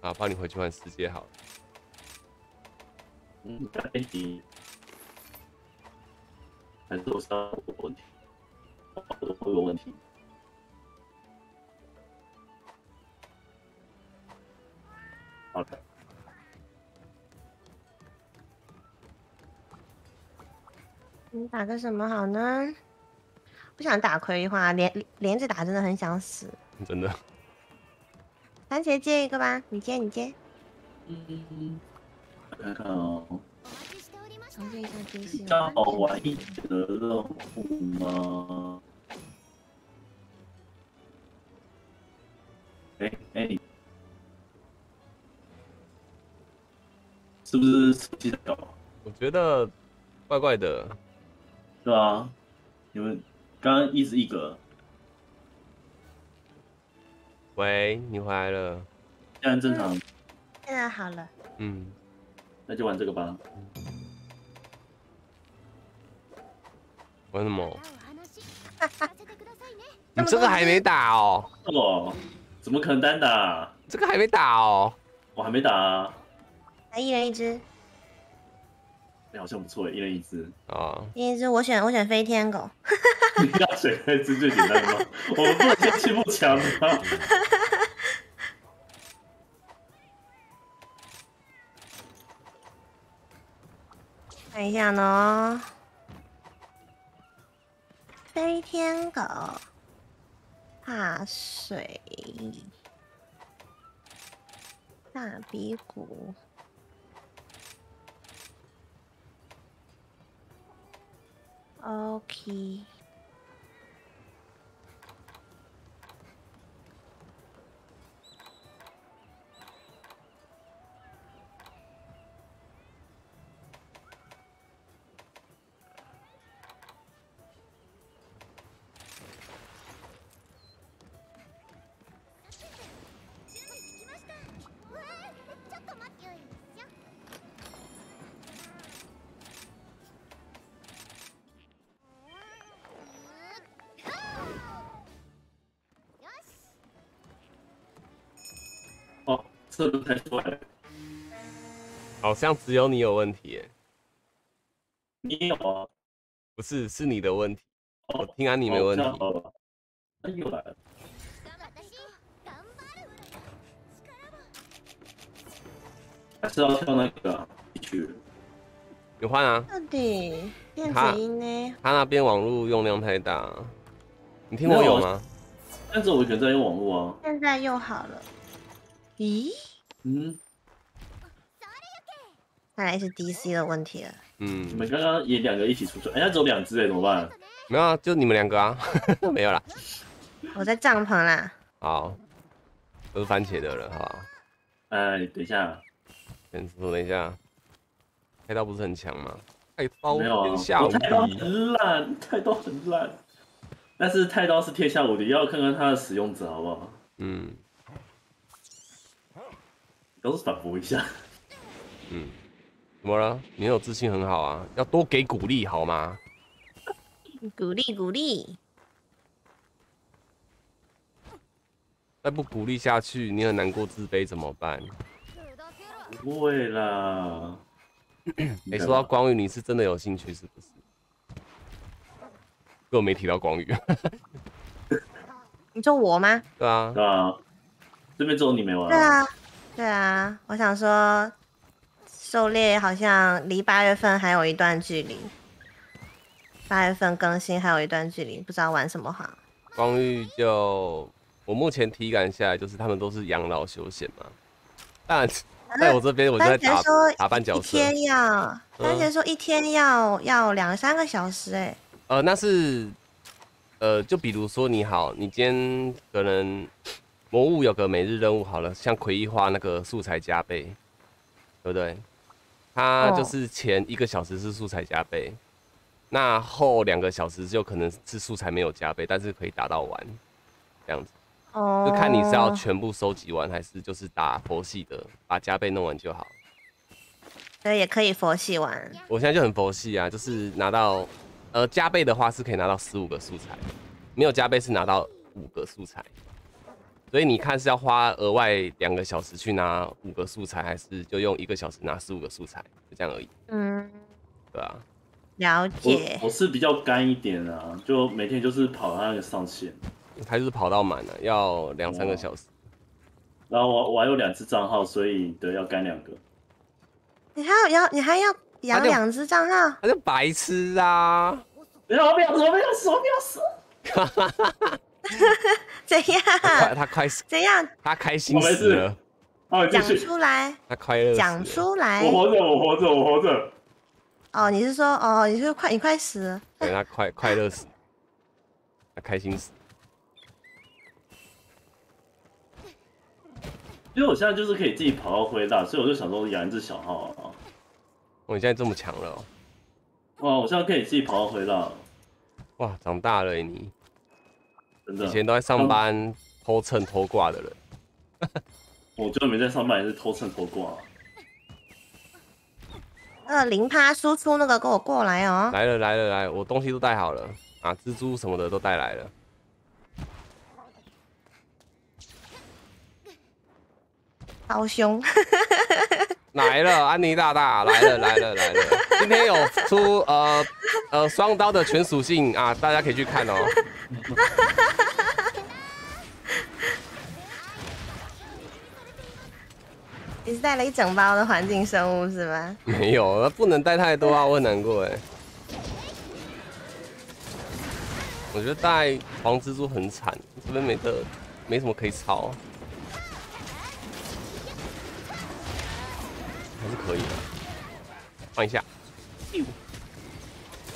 啊，帮你回去换世界好了。嗯，该题还是我上有问题，我的会有问题。好的，你打个什么好呢？不想打葵花，连连着打真的很想死。真的，番茄接一个吧，你接你接，嗯，看看哦，お待ちしておりました重建一下机器。比较好玩一点的任务吗？哎哎， 是不是手机在搞？我觉得怪怪的。对啊，你们刚刚一直一格，喂，你回来了。现在正常，现在好了，嗯，那就玩这个吧。玩什么？お話聞<laughs> かせてくださいね你这个还没打哦，哦，怎么可能单打？这个还没打哦。我还没打、啊， 来一人一只，哎、好像不错，一人一只。啊，一人一只，我选我选飞天狗。<laughs> 你要选那只最简单的吗？<laughs> 我们不能先欺负强的吗？<laughs> 看一下呢，飞天狗怕水，大鼻骨 Okay. 好像只有你有问题耶，你有啊？不是，是你的问题。我哦，听安你没问题哦这。样好了，那又来了。私頑張る还是要跳那个。你换啊，到底电他子音呢？他那边网络用量太大。你听我有吗？但是我可能在用网络啊。现在又好了。咦，嗯，看来是 DC 的问题了。嗯你嗯，们刚刚也两个一起出去，哎，那只有两只哎，怎么办？没有啊，就你们两个啊，<laughs> 没有啦。我在帐篷啦，好，都是番茄的了，好不好？哎，等一下，先等一下，太刀不是很强吗？太刀。很烂，<laughs> 太刀很烂。但是太刀是天下无敌，要看看它的使用者好不好？嗯都是反驳一下。嗯，怎么了？你很有自信很好啊，要多给鼓励好吗？鼓励鼓励，再不鼓励下去，你很难过自卑怎么办？不会啦。哎、说到光宇，你是真的有兴趣是不是？根本没提到光宇。<laughs> 你说我吗？对啊，对啊，这边只有你没玩。对啊，对啊，我想说，狩猎好像离八月份还有一段距离，八月份更新还有一段距离，不知道玩什么好。光遇就我目前体感下来，就是他们都是养老休闲嘛。当然，在我这边我就在打番茄说打扮角色一。天要，番茄嗯说一天要要两三个小时、哎，呃，那是呃，就比如说你好，你今天可能魔物有个每日任务好了，像葵一花那个素材加倍，对不对？它哦就是前一个小时是素材加倍，那后两个小时就可能是素材没有加倍，但是可以打到完，这样子。哦，就看你是要全部收集完，还是就是打佛系的，把加倍弄完就好。对，也可以佛系玩。我现在就很佛系啊，就是拿到呃加倍的话是可以拿到十五个素材，没有加倍是拿到五个素材。所以你看是要花额外两个小时去拿五个素材，还是就用一个小时拿十五个素材，就这样而已，嗯，对啊。了解。我是比较干一点啊，就每天就是跑它那个上限，他就是跑到满了，要两三个小时。然后我我还有两只账号，所以对要干两个。你还要要你还要养两只账号？他就白痴啊！不要不要死，我不要死，我不要死！<laughs> 怎样？快他快怎样？他开心死了，哦，讲续，出来，他快乐讲出来我。活着，我活着，我活着。哦，你是说哦，你是快你快死了？对他快快乐死，他开心死。因为我现在就是可以自己跑到灰大，所以我就想说养一只小号啊。我现在这么强了、哦，哇，我现在可以自己跑到灰大了，哇，长大了你。真的以。前都在上班偷蹭偷挂的人，<laughs> 我就没在上班，也是偷蹭偷挂。那个零趴输出那个给我过来哦。来了来了来了，我东西都带好了啊，蜘蛛什么的都带来了。好凶！来了，安妮大大来了来了来了，今天有出呃呃双刀的全属性啊，大家可以去看哦。你是带了一整包的环境生物是吗？没有，不能带太多啊，我很难过哎。我觉得带黄蜘蛛很惨，这边没得没什么可以抄，还是可以的。放一下，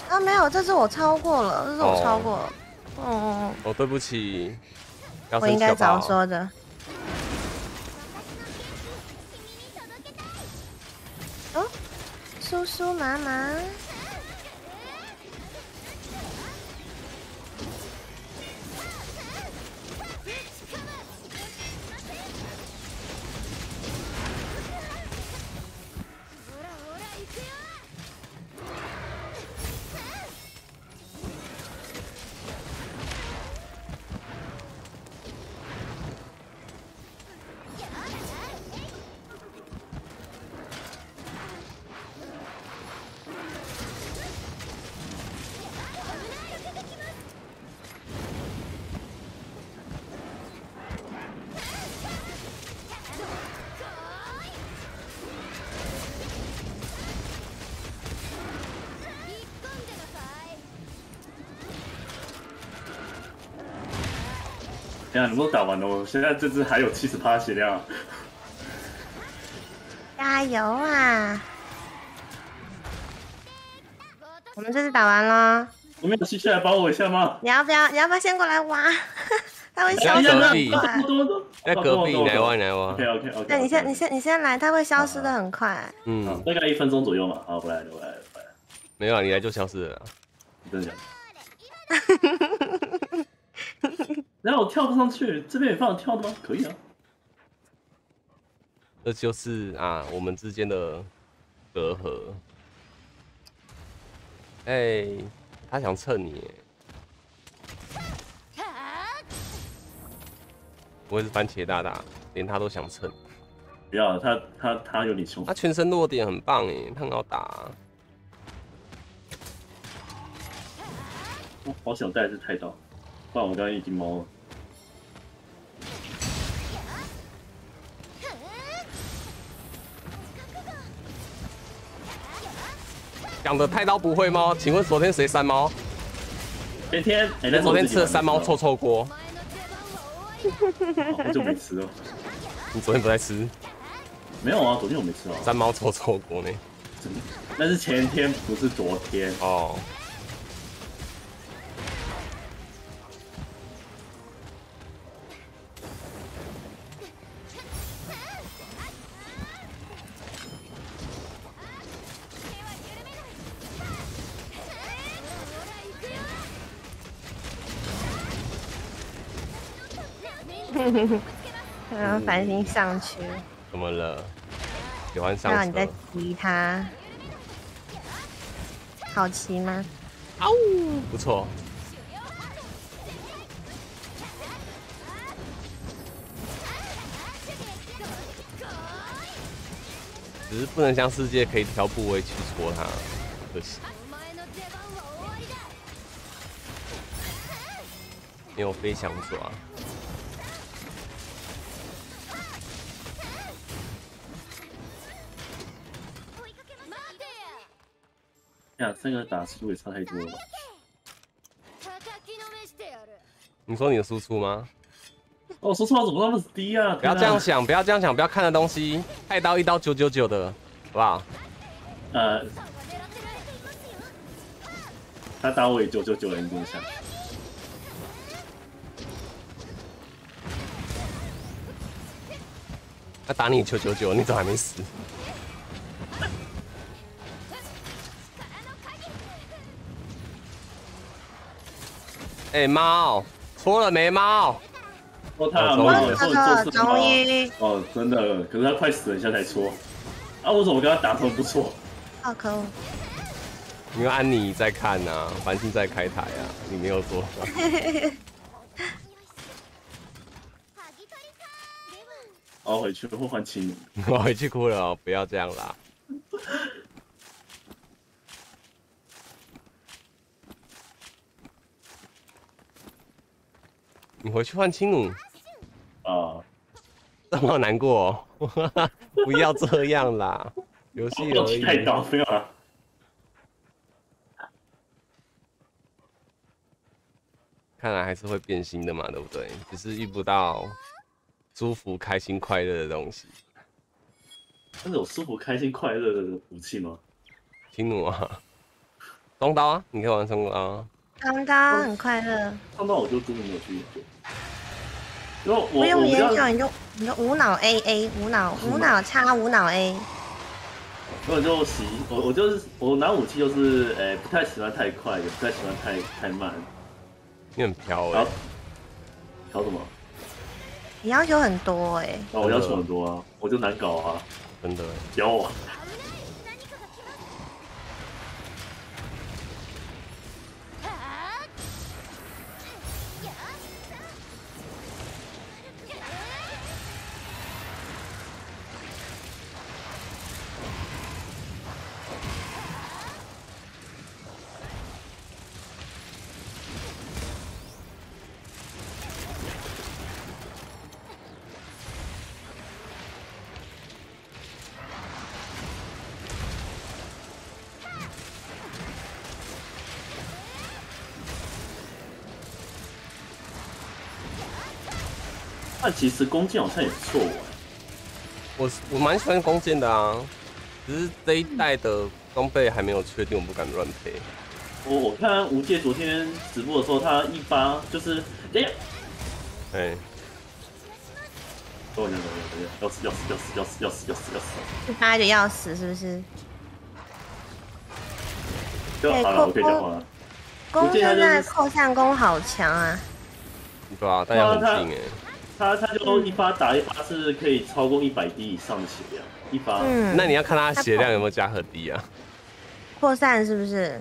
啊，没有，这次我超过了，这次我哦超过了。嗯嗯嗯，哦，对不起，我应该早说的。哦，叔叔妈妈，等一下你们都打完了，我现在这只还有七十趴血量。加油啊！我们这次打完了，你们有需下来帮我一下吗？你要不要？你要不要先过来挖？<laughs> 它会消失的很快。在隔壁，来挖，来挖 OK。OK OK。对，你先，你先，你先来，它会消失的很快。嗯，大概一分钟左右嘛。好，我来了，我来了，我来了。没有啊，你来就消失了真的假的？<laughs> 然后我跳不上去，这边也放跳的吗？可以啊。这就是啊，我们之间的隔阂。哎、他想蹭你耶，不会是番茄大大，连他都想蹭。不要，他他他有点凶他。全身弱点很棒哎，他很好打啊、哦好想带是太刀，不然我刚刚已经猫了。讲的太刀不会吗？请问昨天谁三猫？前天，昨天吃了三猫臭臭锅，好久没吃了。你昨天不在吃没有啊，昨天我没吃啊。三猫臭臭锅呢？那是前天，不是昨天。哦，然 <laughs> 后繁星上去，怎么了？喜欢上让你再车？骑它，好骑吗？不错。只是不能像世界可以挑部位去戳它，可惜没有飞翔爪。呀，三个打速度也差太多了。你说你的输出吗？哦，说错话怎么那么低啊？不要这样想，不要这样想，不要看的东西，太刀一刀九九九的，好不好？呃，他打我也九九九了，你怎么想？他打你九九九，你怎么还没死？哎、猫，戳了没猫？哦，他哦终于做哦，真的，可是他快死了，一下才戳。啊，我怎么跟他打分不错？好可恶！因为安妮在看呐、繁星在开台啊，你没有做。<laughs> 哦，回去会换青。我 <laughs> 回去哭了哦，不要这样啦。<laughs> 你回去换青弩，啊，这么难过、哦，<laughs> 不要这样啦，游戏而已。太刀没有啊。看来还是会变心的嘛，对不对？只是遇不到舒服、开心、快乐的东西。那有舒服、开心、快乐的武器吗？青弩啊，双刀啊，你可以玩双刀啊。双刀很快乐，双刀我就真的没有去研究。因为我不用我比较研究，你就你就无脑 A A，无脑无脑叉无脑 A。我就喜我我就是我拿武器就是诶、不太喜欢太快，也不太喜欢太太慢。你很飘哎、然后调什么？你要求很多哎、哦，我要求很多啊，我就难搞啊，真的欸。教我。但其实弓箭好像也不错玩。我我蛮喜欢弓箭的啊，只是这一代的装备还没有确定，我不敢乱配。我我看吴界昨天直播的时候，他一发就是，哎呀，哎，要死要死要死要死要死要死要死，一发就要死，是不是？好了，我可以讲话了。攻记得他现就是在扣上弓好强啊！对啊，大家很近哎，他他就一发打一发是可以超过一百滴以上的血量，一发。嗯，那你要看他血量有没有加很低啊？扩散是不是？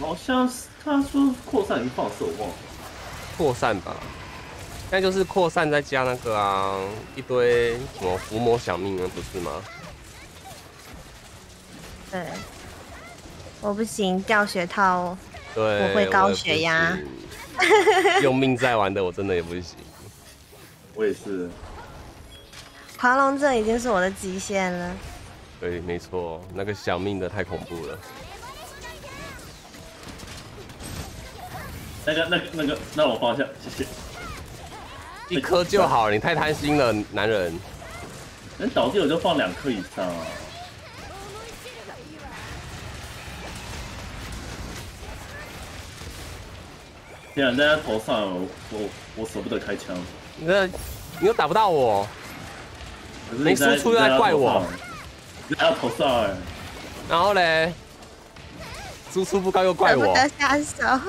好像是他说扩散已经放射，我忘了。扩散吧，那就是扩散再加那个啊，一堆什么伏魔小命啊，不是吗？对，我不行，掉血套。对，我会高血压行。用命在玩的我真的也不行。我也是，狂龙症已经是我的极限了。对，没错，那个小命的太恐怖了。那个那个那个，那我放下，谢谢。一颗就好，你太贪心了，男人。能倒地我就放两颗以上啊。天啊，在他头上，我我我舍不得开枪。你这你又打不到我，没输出又在怪我，你在他头上哎、然后嘞，输出不高又怪我，得下手。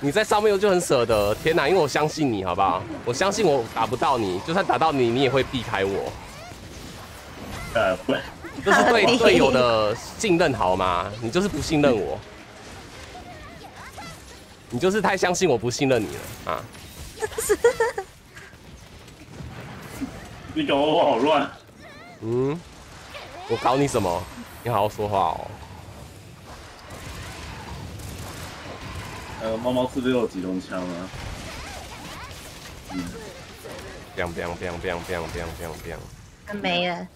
你在上面我就很舍得。天哪，因为我相信你，好不好？我相信我打不到你，就算打到你，你也会避开我。呃，不，这是对 <laughs> 队友的信任，好吗？你就是不信任我，你就是太相信我不信任你了啊！你搞我好乱嗯我搞你什么你好好说话哦呃猫猫是不是有集中枪啊 biangbiangbiangbiangbiangbiangbiang 他没了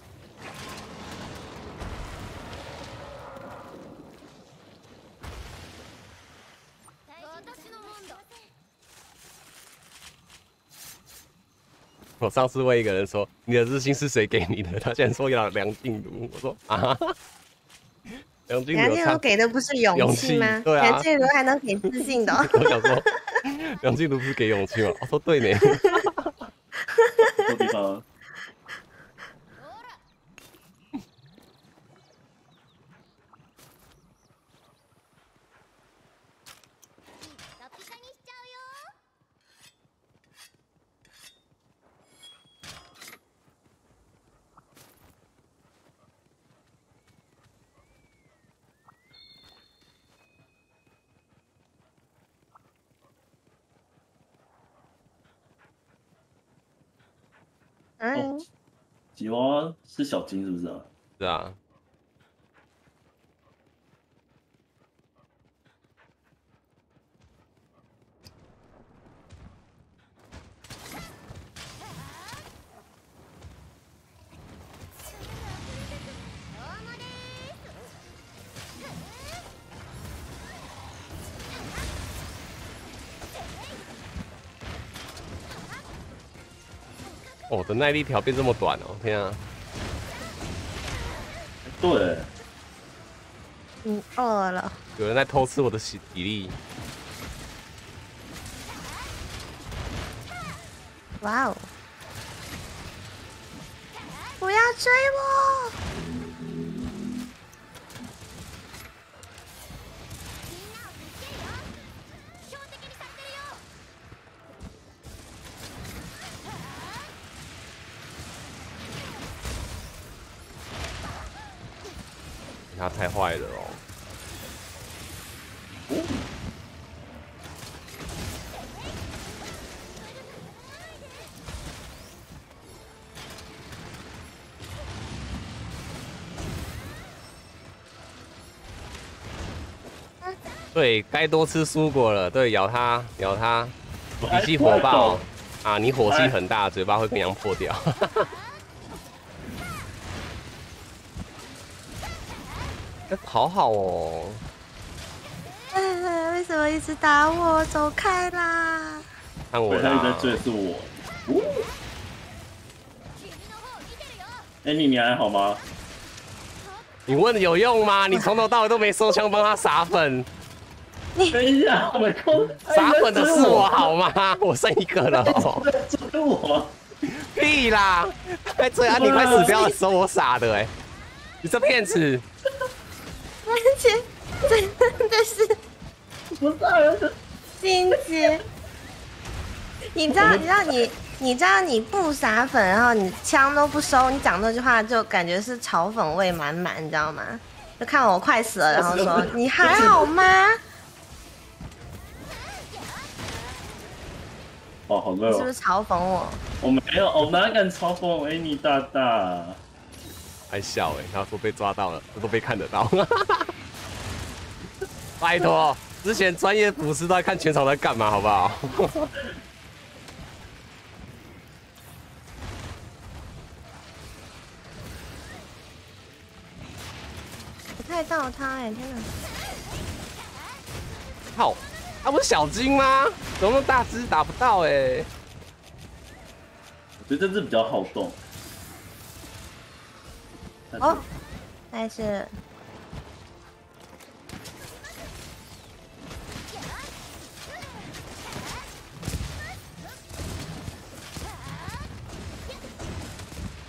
我上次问一个人说：“你的日薪是谁给你的？” <laughs> 他竟然说要梁静茹。我说：“啊，梁静茹梁静茹。给的不是勇勇气气吗？对啊梁静茹还能给自信的哦、<laughs> 我想说，梁静茹不是给勇气吗？我说对呢。<laughs> 这地方。嗯，吉娃娃是小金是不是啊？是啊，哦我的耐力条变这么短哦！天啊，对，你饿了。有人在偷吃我的体体力。哇哦！不要追我！他太坏了哦！对该多吃蔬果了。对，咬它，咬它，脾气火爆啊！你火气很大，嘴巴会跟一样破掉。<laughs> 哎好好哦，哎，为什么一直打我？走开啦！看我对，他一直在啦！追的是我。君の方見てるよ哎、你你还好吗？你问有用吗？你从头到尾都没收枪帮他撒粉， 等一下，我们空撒粉的是我，好吗？我剩一个了哦。在追我，屁啦！在追啊，你快死掉的时候我傻的哎、你这骗子！ <laughs> 而且真的是不是啊，心机。你知道，你知道你，你知道你不撒粉，然后你枪都不收，你讲这句话就感觉是嘲讽味满满，你知道吗？就看我快死了，然后说 <laughs> 你还好吗？哦，好累哦是不是，嘲讽我？我没有，我哪敢嘲讽维尼大大？还笑哎、他说被抓到了，这都被看得到。<laughs> 拜托，之前专业捕食都在看全场在干嘛，好不好？不太到他哎、天哪！靠，他不是小金吗？怎么那么大只打不到哎、我觉得这只比较好动。哦，还是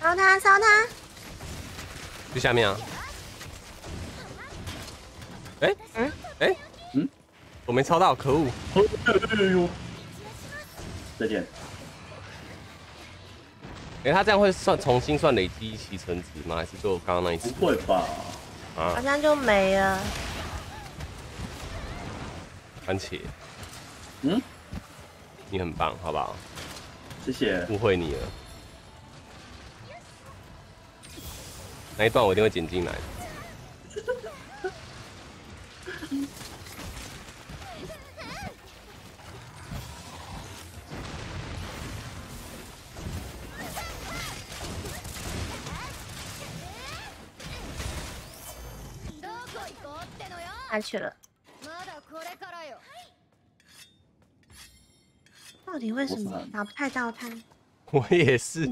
烧他，烧他！去下面啊！哎、嗯哎、嗯，我没抄到，可恶！哎呦，再见。哎、他这样会算重新算累积起成值吗？还是就刚刚那一次不会吧？啊好？像就没了。番茄，嗯，你很棒，好不好？谢谢。误会你了。那一段我一定会剪进来。ってのよ下去了。まだこれからよ到底为什么我操打不太到他？<laughs> 我也是。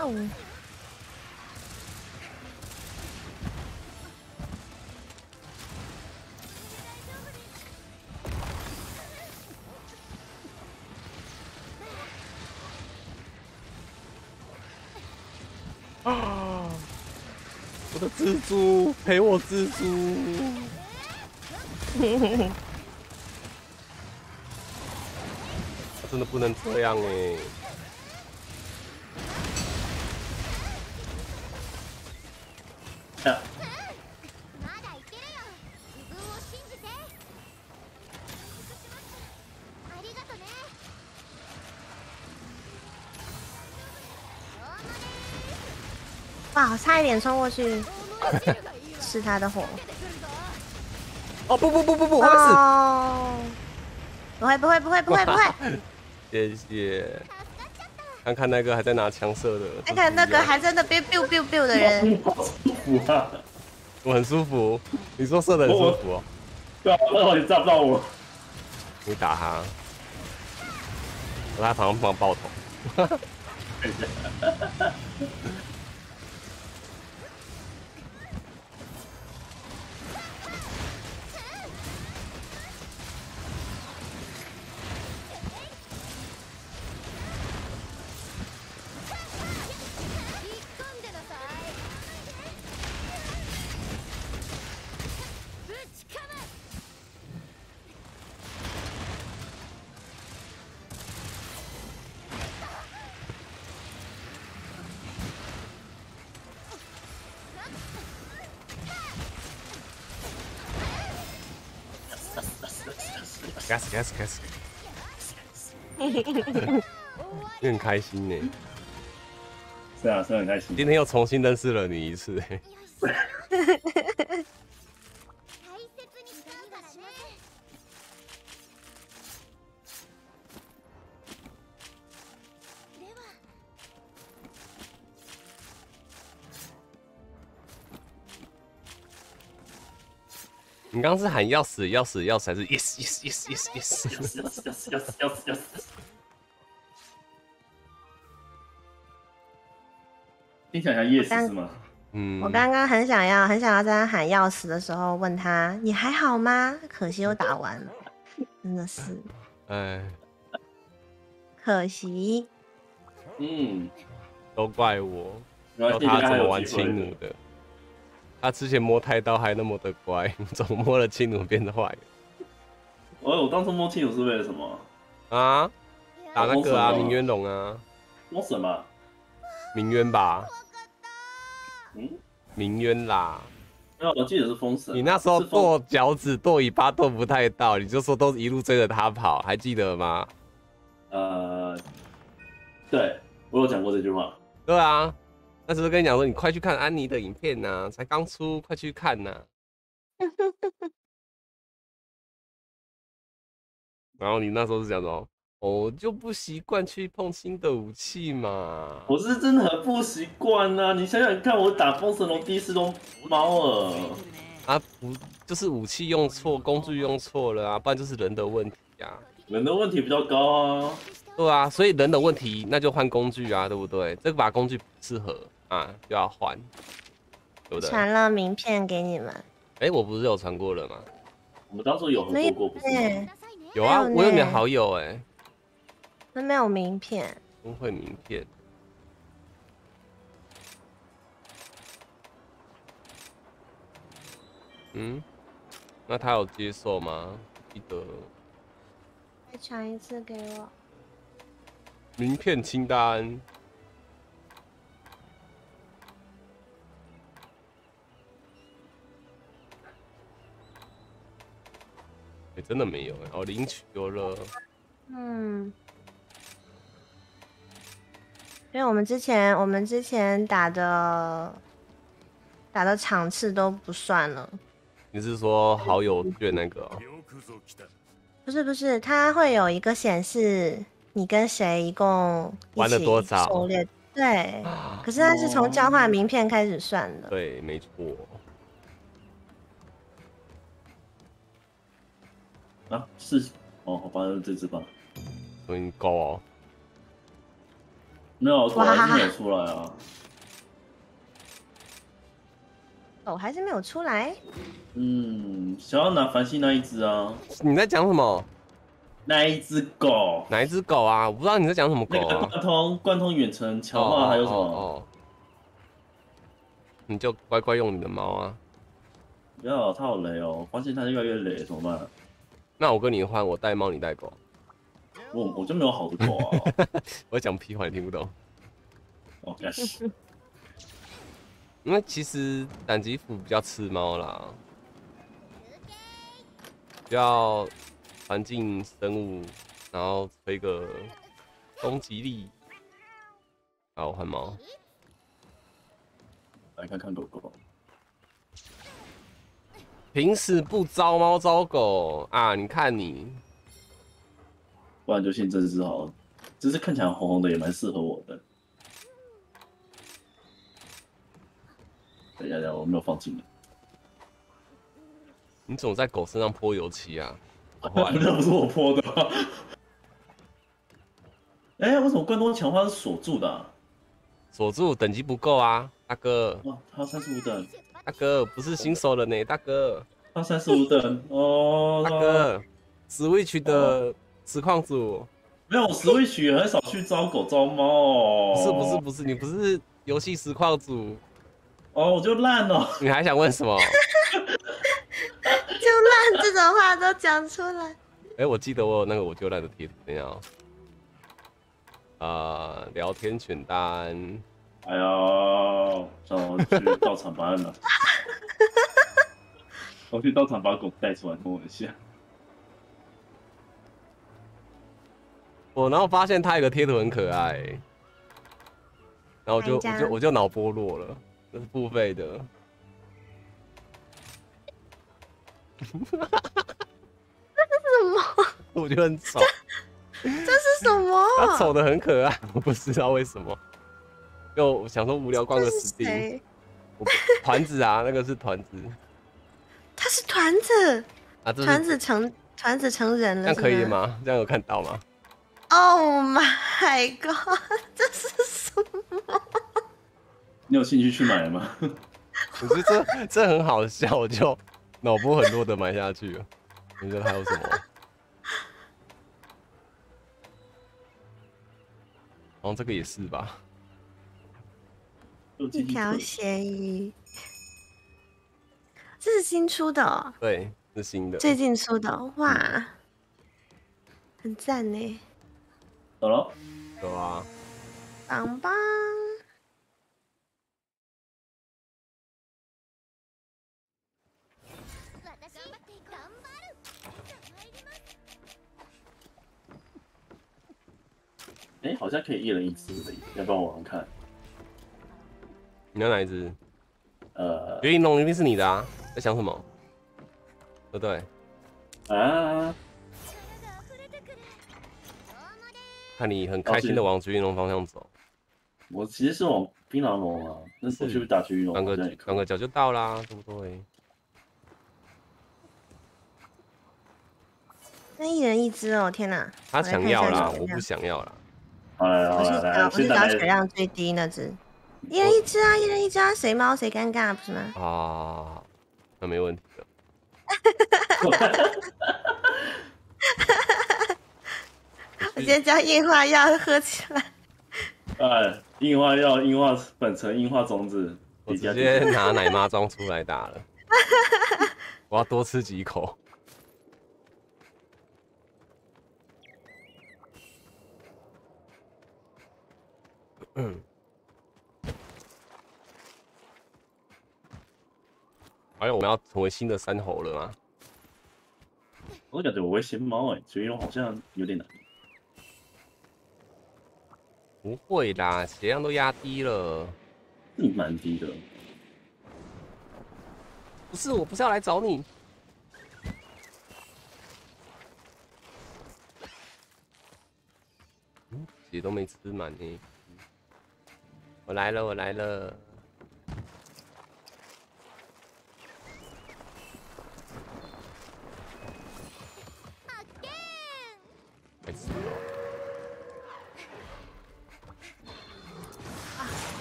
哇哦！我的蜘蛛，陪我蜘蛛。<laughs> 真的不能这样哎、呀，まだいけるよ自分を信じてありがとね哇，差一点冲过去思い<laughs> 知るがいいよ吃他的火。出てくるぞ哦不不不不不，他们哦，不会不会不会不会不会，是，<laughs> 谢谢。 看看那个还在拿枪射的，看看那个还在那边 biu biu biu 的人，好舒服啊！我很舒服。你说射的很舒服哦，对啊，那你炸不到我。你打他，我在旁边帮爆头。<laughs> 给他死，给他死，给他死。你很开心呢，是啊，是很开心。今天又重新认识了你一次。よ <laughs> 你刚刚是喊要死要死要死还是 yes yes yes yes yes yes yes yes yes。听起来像 yes 是吗？嗯，我刚刚很想要，很想要在他喊要死的时候问他你还好吗？可惜我打完了，<laughs> 真的是哎，可惜。嗯，都怪我，教他怎么玩亲轻弩的。他之前摸太刀还那么的乖，怎么摸了青弩变得坏我我当初摸清楚是为了什么？啊？打那个啊，明渊龙啊，摸什么？明渊吧，嗯，明渊啦。没有，我记得是封神。你那时候是封跺脚趾、跺尾巴跺不太到，你就说都一路追着他跑，还记得吗？呃，对我有讲过这句话。对啊，那时候跟你讲说，你快去看安妮的影片呐、才刚出，快去看呐、然后你那时候是讲什么？我就不习惯去碰新的武器嘛。我是真的很不习惯呐！你想想看，我打封神龙第一次都猫了，啊，不就是武器用错，工具用错了啊，不然就是人的问题啊。人的问题比较高啊。对啊，所以人的问题那就换工具啊，对不对？这把工具不适合啊，就要换，对不对？传了名片给你们，哎、我不是有传过了吗？我们当初有合作过，不是吗？有啊，有我有你的好友哎、那没有名片。工会名片。嗯，那他有接受吗？不记得再传一次给我。名片清单。哎、真的没有哎、哦，领取有了。嗯，因为我们之前我们之前打的打的场次都不算了，你是说好友券那个、哦？よくぞ来た不是不是，它会有一个显示你跟谁一共一玩了起多少狩猎，对，可是它是从交换名片开始算的。对，没错。 啊，是哦，好吧，就这只吧。所以高哦。没有，果哇然是没有出来啊。<laughs> 哦，还是没有出来。嗯，想要拿繁星那一只啊，你在讲什么？那一只狗，哪一只狗啊？我不知道你在讲什么狗那个啊。贯通贯通远程强化还有什么？哦你就乖乖用你的猫啊。不要，它好雷哦！我发现它越来越雷，怎么办？那我跟你换，我带猫，你带狗。我我就没有好的狗啊。<laughs> 我讲屁话，你听不懂。哦，干因为其实胆吉斧比较吃猫啦，比较环境生物，然后推个攻击力。好，我换猫。来看看狗狗。平时不招猫招狗啊，你看你，不然就先这只好了。这只看起来红红的，也蛮适合我的。等一下，等一下，我没有放进来。你总在狗身上泼油漆啊？<laughs> 那不是我泼的吗？<laughs> 哎、为什么关东强化是锁住的、啊？锁住等级不够啊，大哥，哇，他三十五等，大哥不是新手了呢，大哥，他三十五等哦。大哥，Switch 的实况组，没有，我 Switch 也很少去招狗招猫哦。不是不是不是，你不是游戏实况组，哦，我就烂了。你还想问什么？<laughs> 就烂这种话都讲出来。哎、我记得我有那个我就烂的贴图，等一下哦。啊、聊天群单，哎呀，让我去道场把它拿。我去道场把狗带出来摸一下。我然后发现他有个贴图很可爱，然后我就我就我就脑波落了，这是付费的。这是什么？<laughs> 我觉得很丑，这是什么？他丑的很可爱，我不知道为什么。就我想说无聊逛个这是 Steam，谁？我团子啊，那个是团子，他是团子，啊，这团子成团子成人了，这样可以是吗吗？这样有看到吗？？Oh my god，这是什么？你有兴趣去买吗？<laughs> 我觉得这这很好笑，我就脑波很弱的买下去了。你觉得还有什么？然后这个也是吧？有一条咸鱼，这是新出的、哦，对，是新的。最近出的哦，哇，很赞呢，走了，对啊，棒棒。私頑張る参ります哎、好像可以一人一只的，要不要玩玩看？ 你要哪一只？呃绝影龙一定是你的啊！在想什么？对不对？啊，力が溢れてくるどうもで看你很开心的往绝影龙方向走，我其实是往槟榔龙啊，那时候去打狙龙，转个好像也可以转个角就到啦，对不对？那一人一只哦，天哪！他我来看一下想要啦，血量我不想要啦。好来好我是来来，找我是先打开，找血量最低那只， 一人一只啊，一人一只啊，谁猫谁尴尬不是吗？啊，那没问题的。<laughs> 我直接叫硬化药喝起来。哎，硬化药、硬化本层、硬化种子，我直接拿奶妈装出来打了，<laughs> 我要多吃几口。嗯，哎呦，我们要成为新的山猴了吗？我感觉我会先猫哎，绝龙好像有点难。不会啦，血量都压低了。你蛮低的，不是，我不是要来找你。嗯，血都没吃满呢。我来了，我来了。発見快死了！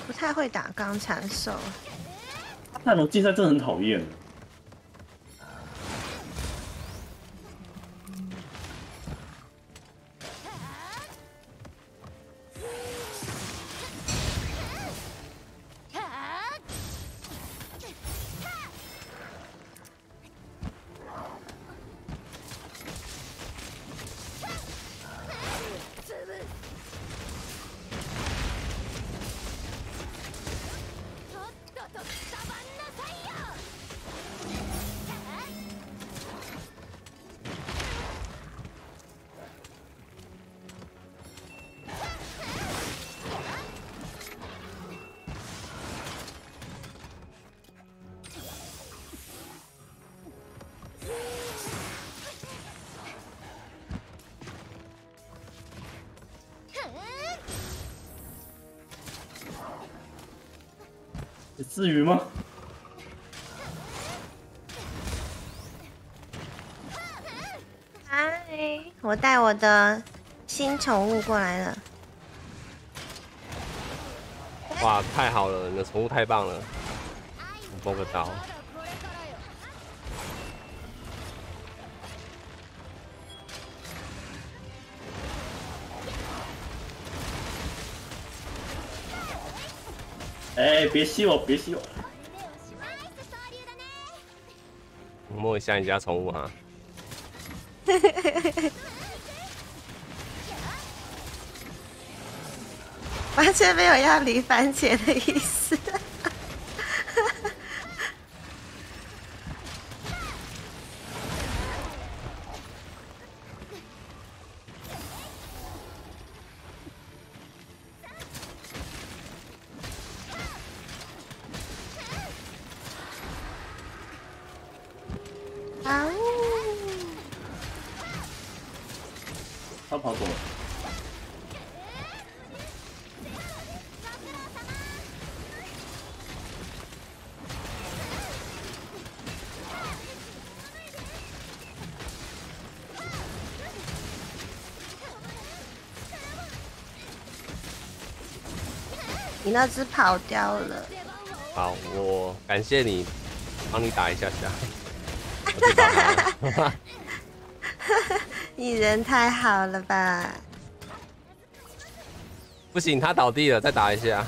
不太会打钢缠兽，那龙竞赛真的很讨厌。至于吗？嗨，我带我的新宠物过来了。哇，太好了，你的宠物太棒了，愛我包个刀。哎、别吸我，别吸我！お夢をしナイス総流だね摸一下你家宠物哈。<laughs> 完全没有要理番茄的意思。 你那只跑掉了。好，我感谢你，帮你打一下下。<laughs> 我去打他了 <laughs> 你人太好了吧？不行，他倒地了，再打一下。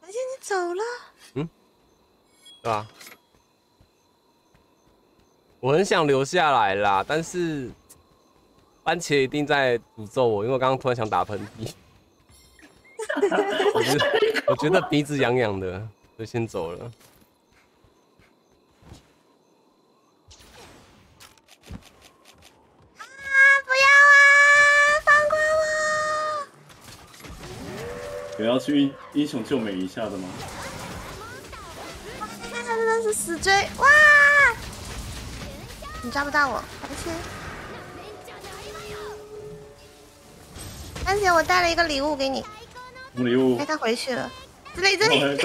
而且你走了，嗯对吧？我很想留下来啦，但是番茄一定在诅咒我，因为我刚刚突然想打喷嚏。<laughs> 我觉得我觉得鼻子痒痒的，就先走了。有要去英英雄救美一下的吗？他真的是死追哇！你抓不到我，抱歉。安姐，我带了一个礼物给你，什么礼物哎，？他回去了。这里，这里，哦 <laughs>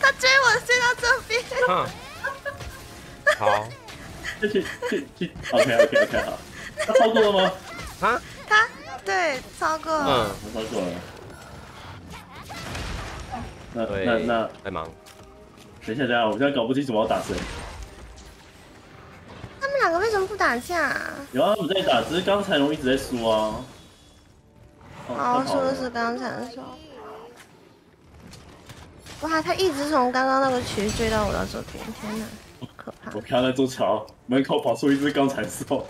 他追我追到这边。哼，好去去去去，OK OK OK 好，他操作了吗？啊，他对超过了。嗯，我超过了。那对，那那，在忙。等一下等一下，我现在搞不清楚我要打谁。他们两个为什么不打架、啊？有啊，他们在打，只是刚才龙一直在输啊。哦，他跑了是不是刚才的时候？哇，他一直从刚刚那个区追到我的这边，天哪，可怕我！看到那座桥门口跑出一只钢材兽，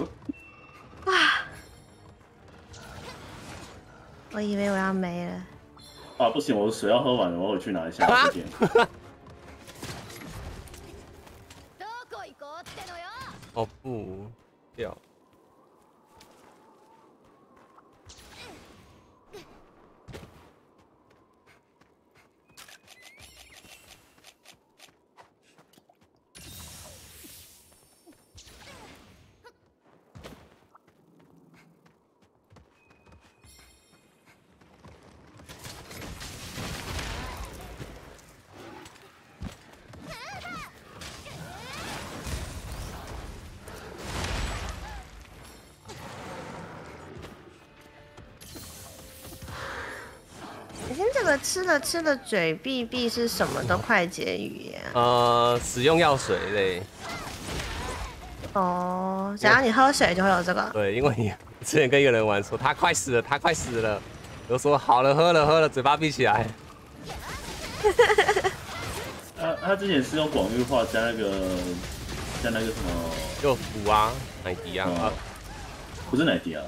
我以为我要没了。啊不行，我的水要喝完了，我回去拿一下。啊这边どこ行こうってのよ哦不，掉。 这个吃的嘴闭闭是什么的快捷语言？呃，使用药水类，哦，只要你喝水就会有这个。对，因为你之前跟一个人玩说他快死了，他快死了，我说好了，喝了喝了，嘴巴闭起来。<laughs> 他他之前是用广域化加那个加那个什么，就补啊，奶迪啊，啊哦不是奶迪啊，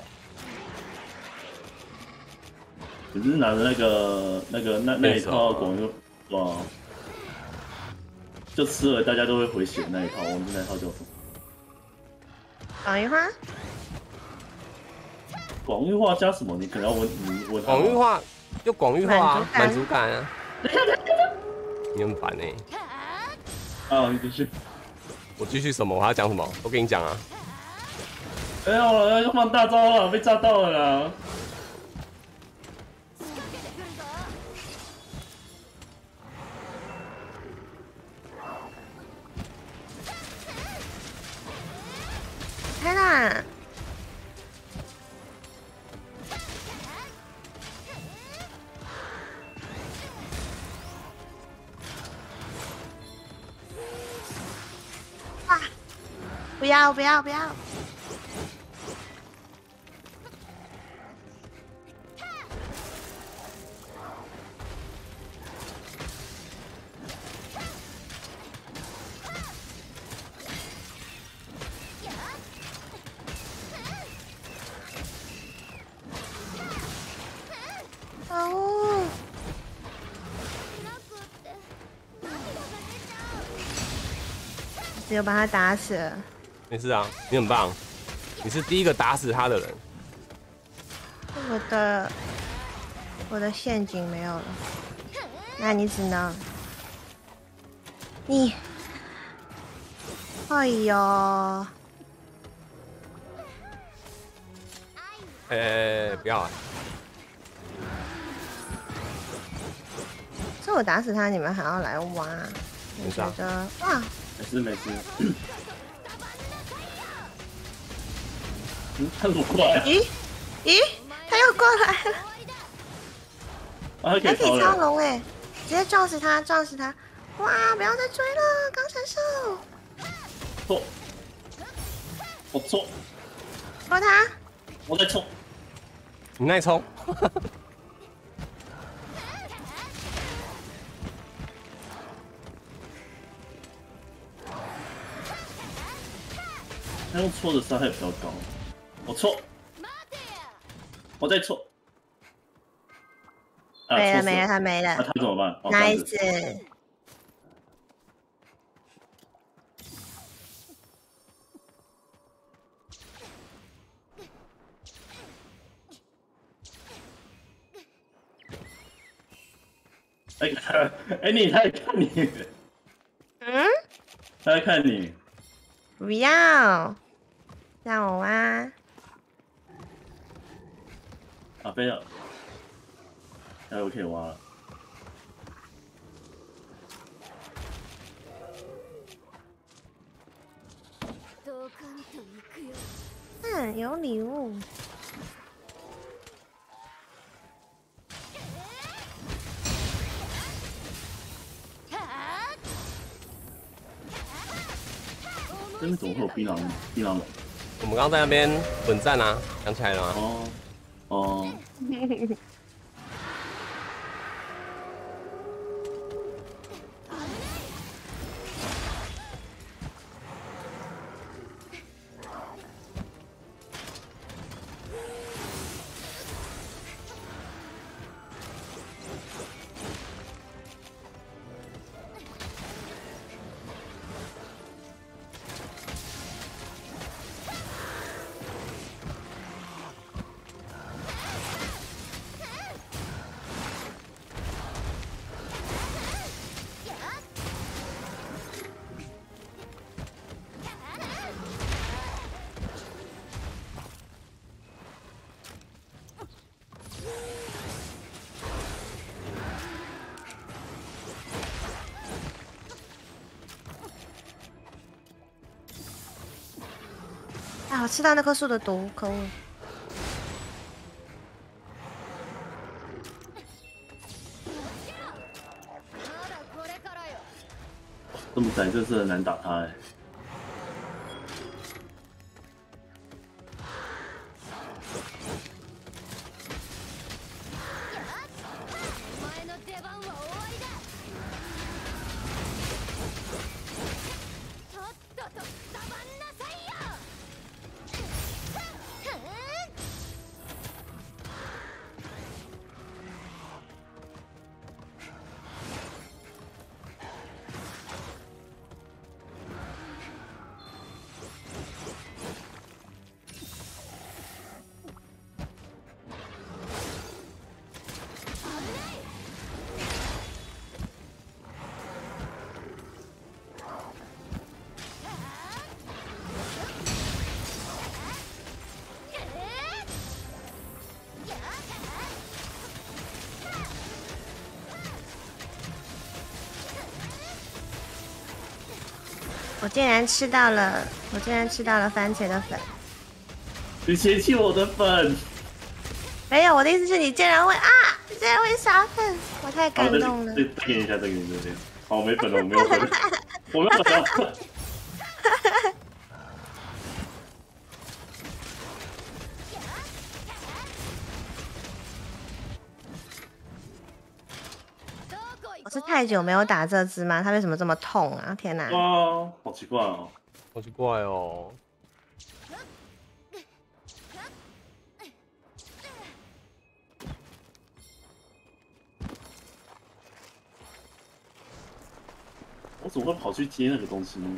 只是拿着那个那个那那一套广域哇，就吃了大家都会回血那一套，我们那一套叫什么？等一会儿，广域化加什么？你可能要问你问他广域化就广域化啊，满满足足感啊。你很烦哎、啊，你继续。我继续什么？我还要讲什么？我跟你讲啊，没有了，要放大招了，被炸到了啦！开啦！啊！不要不要不要！有把他打死了。没事啊，你很棒，你是第一个打死他的人。我的我的陷阱没有了，那你只能你，哎呦，哎、不要啊！这我打死他，你们还要来挖？我没事啊觉得哇，没事没事。嗯，他怎么过来啊？咦咦，他又过来了，啊，还可以超。龙哎，直接撞死他，撞死他！哇，不要再追了，刚成兽，错，我错，过他，我在冲。你爱冲，<laughs> 他用错的伤害比较高。我错，我再错。啊没了没了，他没了。那、了他怎么办？，nice。哎、<laughs> 哎，你他在看你，嗯，他在看你。不要，让我挖。啊，飞了。哎，我可以挖了。ドカンと行くよ嗯，有礼物。这边怎么会有槟榔槟榔龙？ 我们刚刚在那边混战啊，想起来了吗？哦哦，<laughs> 吃到那棵树的毒，可恶！まだこれからよ这么窄，这是很难打他哎。お 竟然吃到了，我竟然吃到了番茄的粉。你嫌弃我的粉？没有，我的意思是你竟然会啊，你竟然会撒粉，我太好，再感动了再。再给你一下，再给你一下，这样。好，我没粉了，我<laughs> 没有粉了，我没有粉了。どこ行我是こう太久没有打这只吗？它为什么这么痛啊？天哪！哇，好 奇怪哦。好奇怪哦。我怎么会跑去接那个东西呢？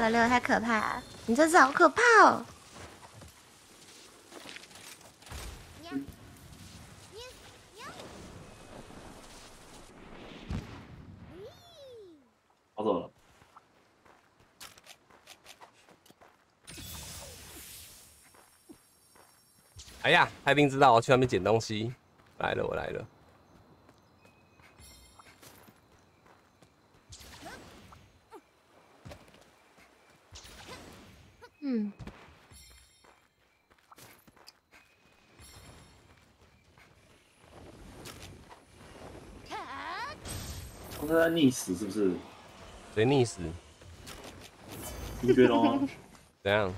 了，溜了，太可怕了！你这是好可怕哦！跑走了。哎呀，太兵知道我去外面捡东西，来了，我来了。嗯，我是在溺死是不是？谁溺死？你觉得吗？<laughs> 怎样？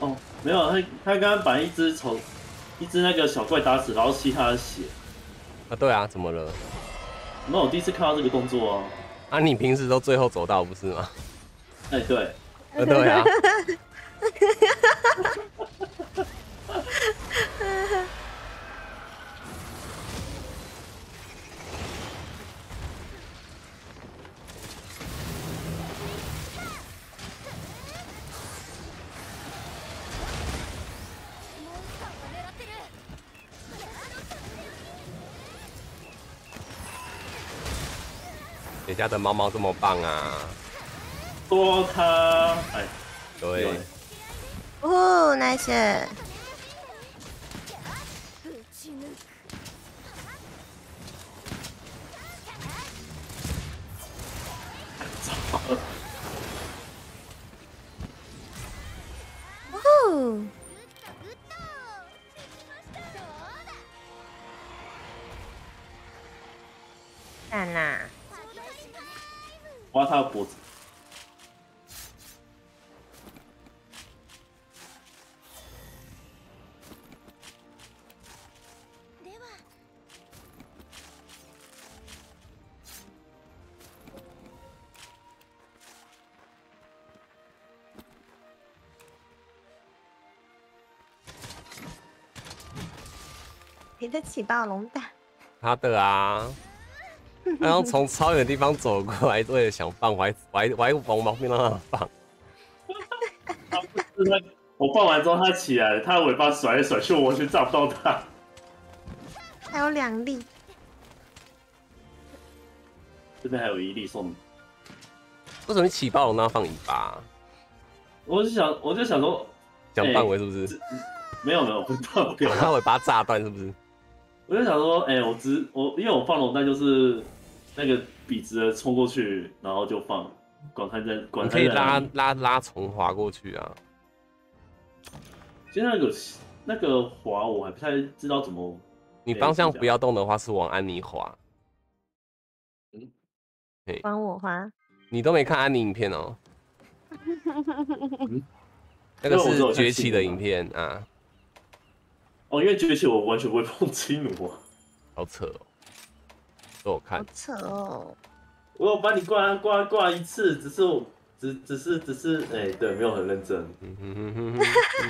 哦，没有，他他刚刚把一只从一只那个小怪打死，然后吸他的血。啊，对啊，怎么了？那我第一次看到这个动作啊。啊，你平时都最后走到不是吗？哎，对，啊，对啊。谁家的猫猫这么棒啊？多他，哎，对，哦，nice！<laughs> 哦，干啦！挖他的脖子。得起暴龙蛋。他的啊。<laughs> 然后从超远的地方走过来，为了想放，我还我还我还往旁边让他放。是他，我放完之后他起来，他的尾巴甩来甩去，我完全炸不到他。还有两粒，这边还有一粒送你。为什么你起暴龙让他放尾巴？我就想，我就想说，想范围是不是？没有没有，不是放不把 <laughs> 他尾巴炸断是不是？我就想说，哎、我只我因为我放龙蛋就是那个笔直的冲过去，然后就放，管它在管它你可以拉。拉拉虫滑过去啊。其实那个那个滑我还不太知道怎么。你方向不要动的话是往安妮滑。嗯，往我滑。你都没看安妮影片哦。<laughs> 那个是崛起的影片啊，哦，因为崛起我完全不会碰金弩啊，好扯哦，都有好看。扯哦！我有帮你挂挂挂一次，只是我只只是只是哎、对，没有很认真，嗯哼哼哼哼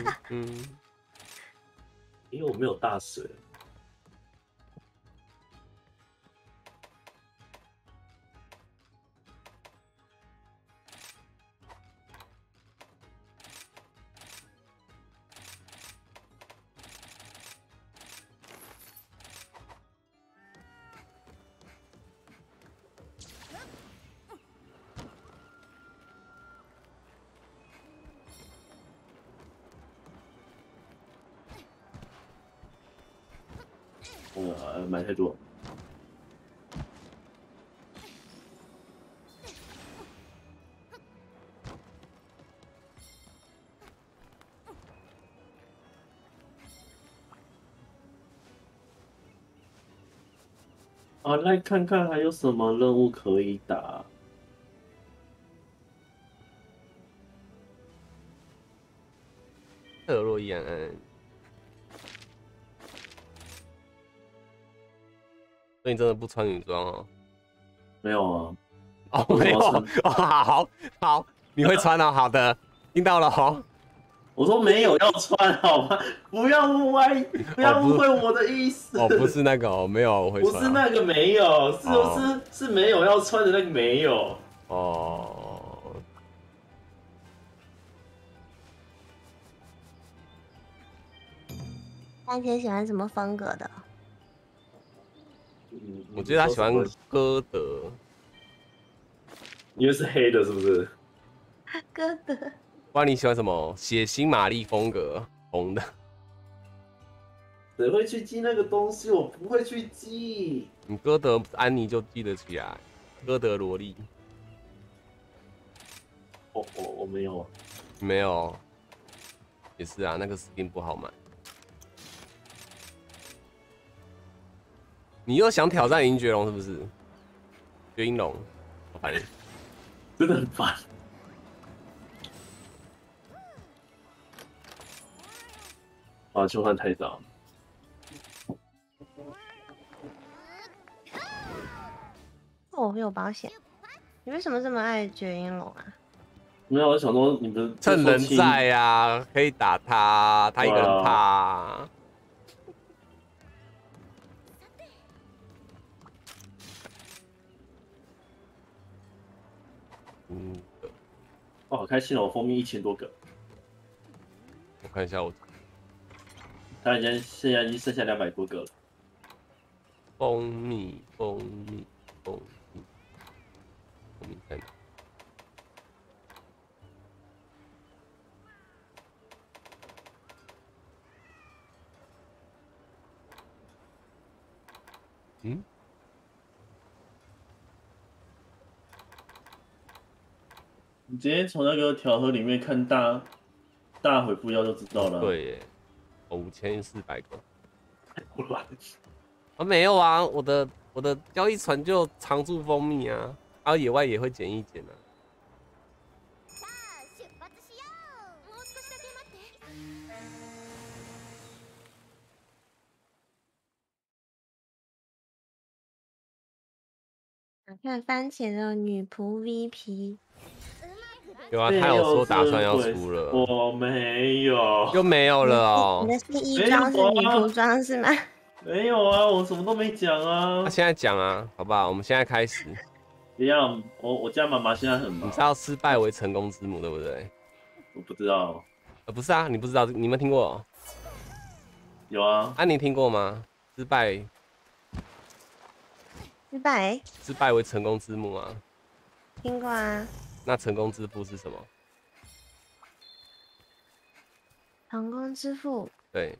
哼哼因为我没有大水。啊，来看看还有什么任务可以打。特洛伊安安，所以你真的不穿女装哦？没有啊，哦，我没有我哦，好好，你会穿哦，好的，听到了哦。我说没有要穿好吗？<laughs> 不要误会，不要误会我的意思。哦，不是那个哦，没有，我会不穿、啊。是那个没有，是哦是是没有要穿的那个没有。哦，番茄喜欢什么风格的？嗯我觉得他喜欢歌德，因为是黑的，是不是？<laughs> 歌德。不然你喜欢什么？血腥玛丽风格，红的。谁会去记那个东西？我不会去记。你歌德安妮就记得起来，歌德萝莉我我我没有。没有，也是啊，那个 skin 不好买。你又想挑战银绝龙是不是？绝音龙，我反正真的很烦。啊，就换太早。哦，有保险。你为什么这么爱绝音龙啊？没有，我想说你们趁人在呀、可以打他，他一个人哇怕。嗯，哦，好开心哦！我蜂蜜一千多个，我看一下我他已经现在已经剩下两百多个了。蜂蜜，蜂蜜，蜂蜜，蜂蜜在哪？嗯，你直接从那个条盒里面看大大回复要就知道了。，对耶，哦，五千四百个。不然啊，没有啊，我的我的交易船就常驻蜂蜜啊，啊，野外也会捡一捡啊。さあ出発しようもう少しだけ待って看番茄的女仆 VP， 有啊，他有说打算要出了，我没有，又没有了哦你。的第一装是女仆装是吗？<laughs> 没有啊，我什么都没讲啊他。现在讲啊，好不好？我们现在开始。<laughs> 一样，我我家妈妈现在很忙你知，道失败为成功之母，对不对？我不知道。呃，不是啊，你不知道，你们听过？有啊，啊，你听过吗？失败，失败，失败为成功之母啊。听过啊。那成功支付是什么？成功支付，对，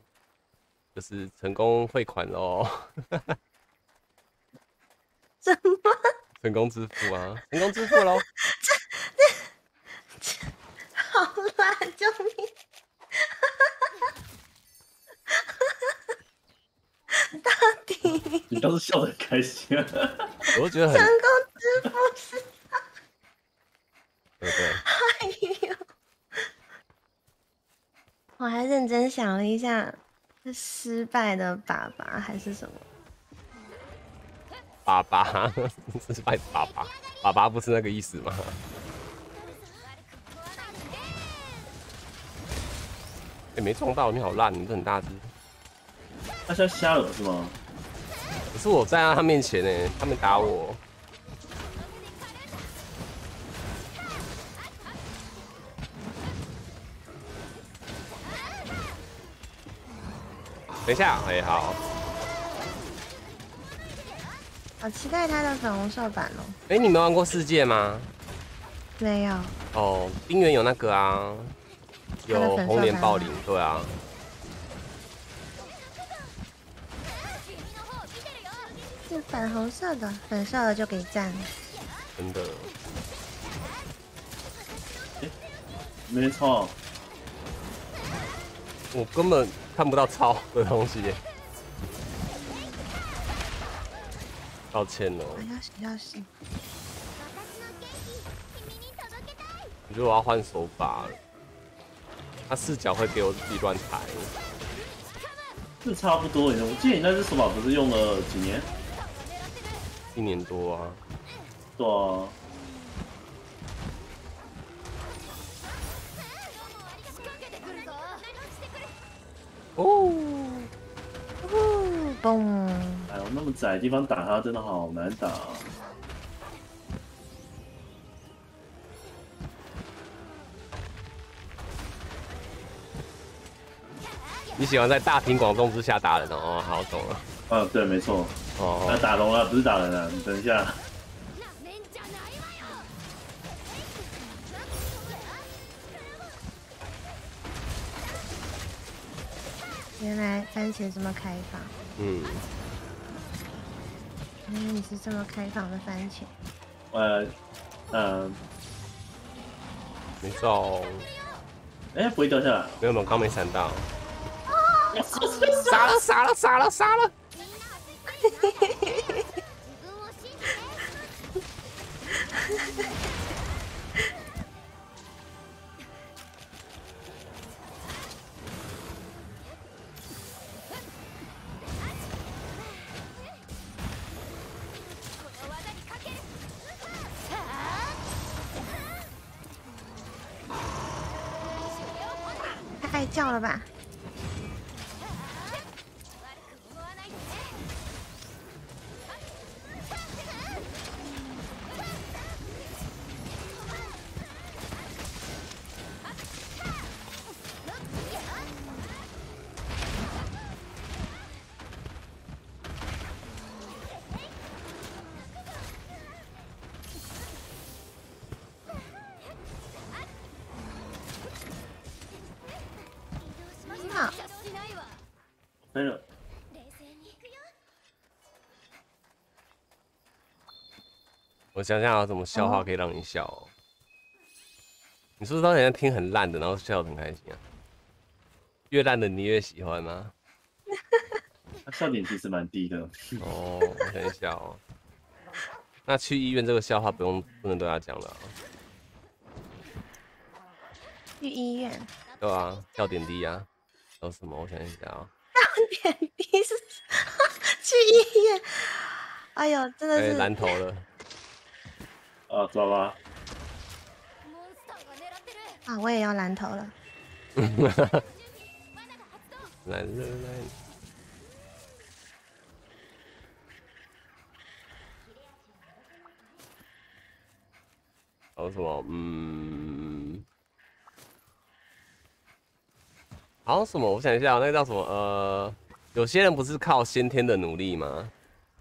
就是成功汇款喽。<laughs> 什么？成功支付啊，成功支付喽这这。好啦，救命！<laughs> 到底你倒是笑得很开心啊。我都觉得很成，功支付是？对不对？<laughs> 哎呦，我还认真想了一下，是失败的爸爸还是什么？爸爸，失败的爸爸，爸爸不是那个意思吗？哎、没撞到，你好烂，你这很大只。他是要瞎了是吗？可是我站在他面前呢，他们打我。等一下，哎、好，好期待他的粉红色版哦！哎、你没玩过世界吗？没有，哦，冰原有那个啊，有红莲暴灵，对啊，是粉红色的，粉色的就给赞。真的。没错，我根本看不到超的东西耶。抱歉哦，啊，要死要死！我觉得我要换手法了。他视角会给我自己乱抬，是差不多。我记得你那只手法不是用了几年？一年多啊。对啊，哦，哦，嘣！哎呦，那么窄的地方打他真的好难打、啊。你喜欢在大庭广众之下打人哦？哦，好懂了。啊，对，没错，那哦，打龙啊，不是打人啊。你等一下，原来番茄这么开放，嗯，原来你是这么开放的番茄。呃，嗯、没中，哎、不会掉下来。没有我，刚没闪到。杀了杀了杀了杀了！<laughs> 我想想有什么笑话可以让你笑哦。你是不是当年听很烂的，然后笑得很开心啊？越烂的你越喜欢吗？<laughs> 他笑点其实蛮低的。哦，我想一下哦。那去医院这个笑话不用不能对他讲了、啊，去医院。对啊，笑点低啊，还有什么？我想一下啊、笑点低是 <laughs> 去医院。哎呦，真的哎、是蓝头了，啊，抓吧。モンスターが狙ってる啊！我也要蓝头了。来了来。还有什么？嗯，好像什么？我想一下，那个叫什么？呃，有些人不是靠先天的努力吗？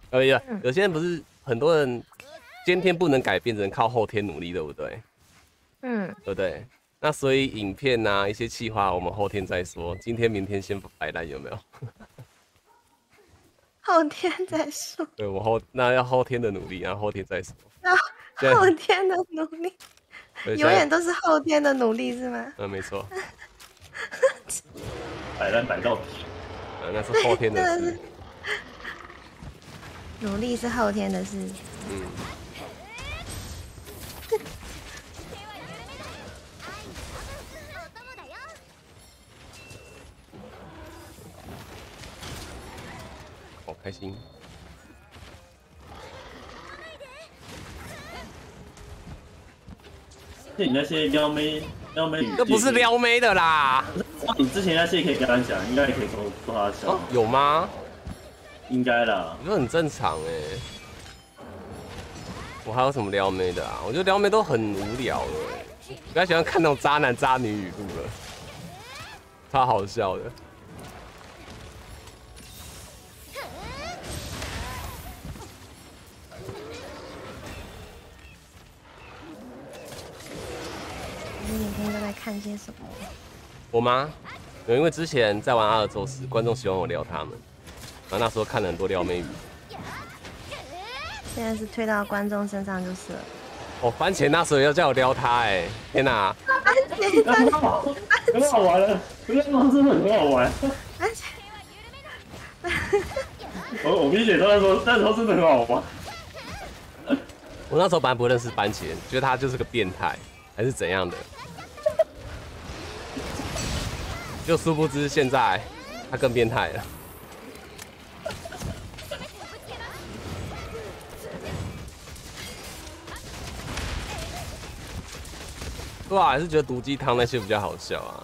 呃，呀，有些人不是很多人 先天不能改变，只能靠后天努力，对不对？嗯，对不对？那所以影片呐、一些计划，我们后天再说。今天、明天先摆烂，有没有？<laughs> 后天再说，对我后那要后天的努力，然后后天再说。那后天的努力，永远都是后天的努力是吗？嗯，没错，<laughs> 摆烂摆到底。呃，那是后天的事。<laughs> 努力是后天的事。嗯，开心。那你那些撩妹撩妹语气，这不是撩妹的啦。你之前那些可以跟他讲，应该也可以说说他笑，哦，有吗？应该啦。我觉得很正常哎。我还有什么撩妹的啊？我觉得撩妹都很无聊了欸。比较喜欢看那种渣男渣女语录了，超好笑的。你每天都在看些什么？我吗？有，因为之前在玩阿尔宙斯，观众喜欢我撩他们，然后那时候看了很多撩妹语。现在是推到观众身上就是了。哦，番茄那时候要叫我撩他哎、天哪、很好，很好玩了，不要说真的很好玩。而且我我明显都在说，那时候真的很好玩。我那时候本来不认识番茄，觉得他就是个变态，还是怎样的。就殊不知现在他更变态了。对啊，还是觉得毒鸡汤那些比较好笑啊。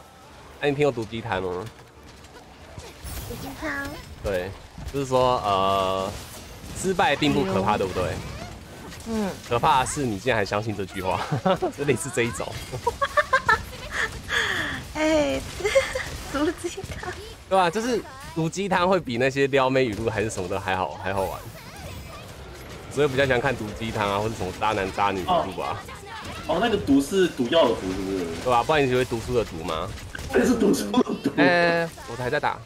哎、你听过毒鸡汤吗？毒鸡汤。对，就是说呃，失败并不可怕，对不对？嗯。可怕的是你竟然还相信这句话，<laughs> 这里是这一种。<laughs> 哎，毒鸡汤，对吧、就是毒鸡汤会比那些撩妹语录还是什么的还好还好玩，所以比较喜欢看毒鸡汤啊，或者什么渣男渣女语录啊，哦，那个毒是毒药的毒，是不是？对吧、不然你只会读书的读吗？那 <laughs> 是读书的毒。哎、我还在打，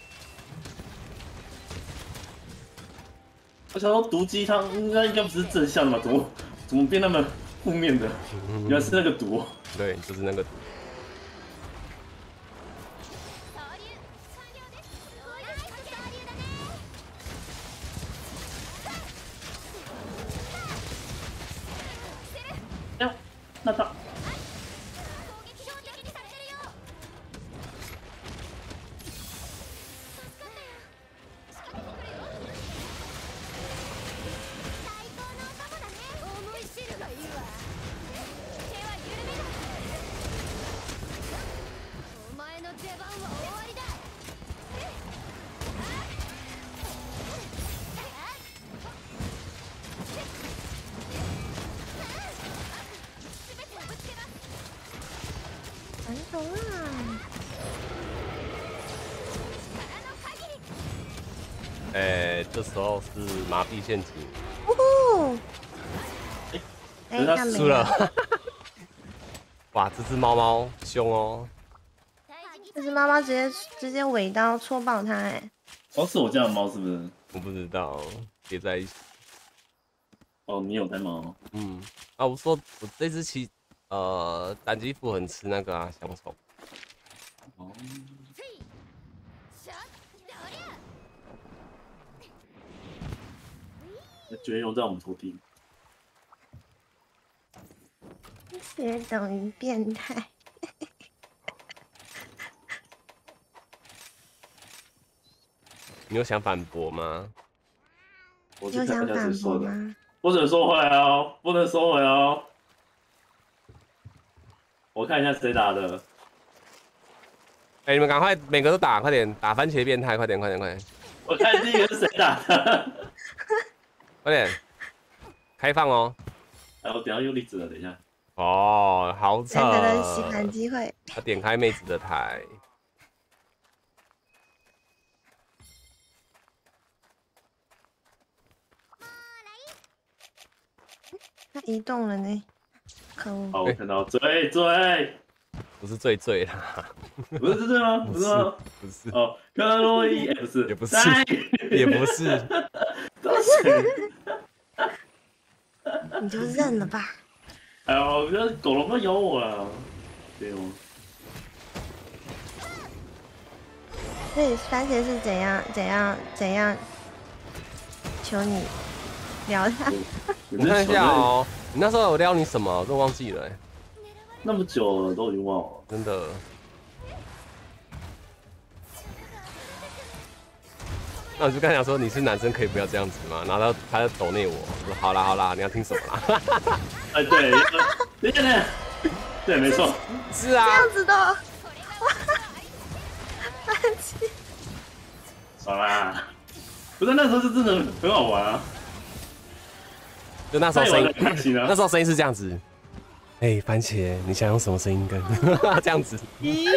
我想说毒鸡汤应该应该不是正向的嘛？怎么怎么变那么负面的？原来是那个毒。<laughs> 对，就是那个毒。是麻痹陷阱，呜呼，哎，可是他输了。<laughs> 哇，这只猫猫凶哦！这只猫猫直接直接尾刀戳爆它，哎，哦，是我家的猫是不是？我不知道，叠在一起。哦，你有带猫？嗯，啊，我说我这只骑呃单机斧很吃那个啊香虫，那绝缘用在我们头顶。血等于变态。你有想反驳吗？有想反，驳吗？不准收回哦，不能收回哦。我看一下谁打的，哎、你们赶快每个都打，快点打番茄变态，快点快点快点我看第一个是谁打的。快点，开放哦！哎，我等下用栗子了，等一下。哦，好扯难得的洗盘机会，他点开妹子的台，他移动了呢，可恶！好，我看到追追，不是最最啦，不是这吗？<laughs> 不是吗？不是，哦，克洛伊，也，不是，也不是哎也不是，<laughs> <laughs> 你就认了吧。哎呦，这狗笼都咬我了。对吗，所以番茄是怎样怎样怎样求你聊他？你 <laughs> 看一下哦，你那时候有撩你什么？我都忘记了、欸，那么久了，都已经忘了。真的。那我就跟他讲说，你是男生可以不要这样子吗？然后他他就抖内我，我说好啦好啦，你要听什么啦？<laughs> 哎，对，等一下，等一下，对，没错，是啊这，样子的，哇，番茄爽啦！不是那时候是真的很好玩啊，就那时候声音那时候声音是这样子。哎、番茄，你想用什么声音跟？<laughs> 这样子，咦，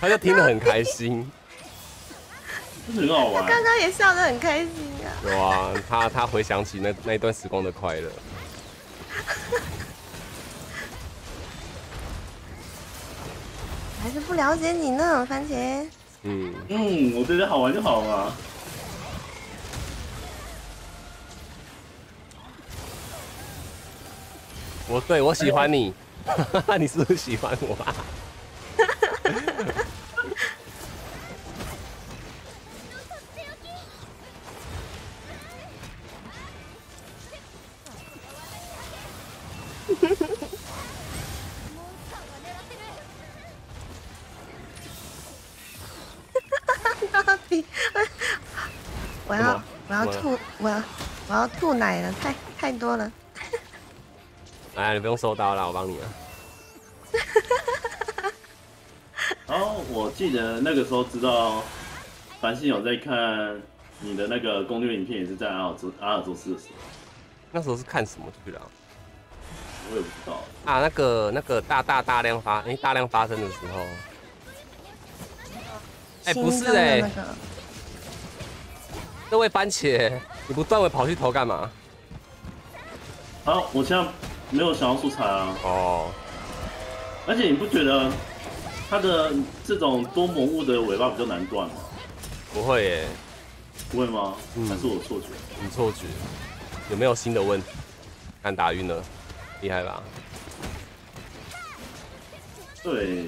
他就听得很开心。真的很好玩。刚刚也笑得很开心啊。有啊，他他回想起那那一段时光的快乐。<laughs> 还是不了解你呢，番茄。嗯，嗯，我觉得好玩就好嘛。我对我喜欢你，<laughs> 你是不是喜欢我啊？我要我要吐，我要我要吐奶了，太太多了。<laughs> 来，你不用收刀了，我帮你啊。<laughs> 然后我记得那个时候知道繁星有在看你的那个攻略影片，也是在阿尔宙阿尔宙斯的时候，那时候是看什么去了？我也不知道。啊，那个那个大大大量发，哎、大量发生的时候，哎、不是哎、那个这位番茄，你不断尾跑去投干嘛？好，我现在没有想要素材啊，哦，而且你不觉得它的这种多魔物的尾巴比较难断吗？不会耶，不会吗？嗯还是我错觉？你错觉，有没有新的问题？看打晕了，厉害吧？对，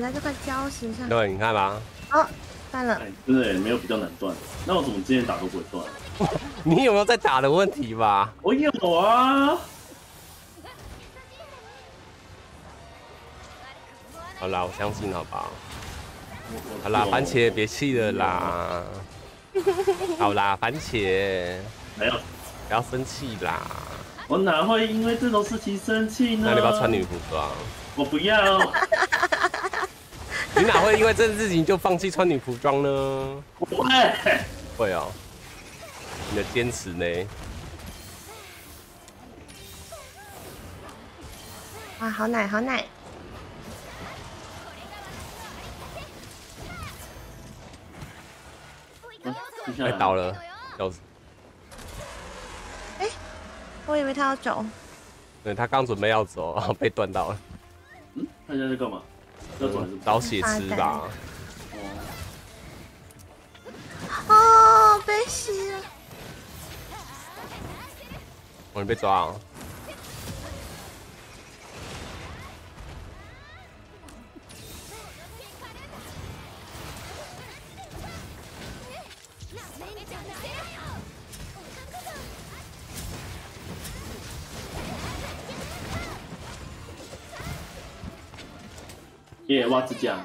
躺在这块礁石上。对，你看吧，哦，断了。哎，真的没有比较难断。那我怎么之前打都不会断？<laughs> 你有没有在打的问题吧？我有啊，好啦，我相信，好不好？啦，番茄别气了啦。好啦，番茄没有，不要生气啦。我哪会因为这种事情生气呢？那你要不要穿女服装？我不要，你哪会因为这件事情就放弃穿女服装呢？会。会哦，你的坚持呢？哇，好奶，好奶！嗯接下来快倒了，要死！我以为他要走。对他刚准备要走，被断到了，嗯，他现在在干嘛？要走还是不走？找血吃吧。哦哦，被吸了。哦，你被抓了。耶，挖指甲。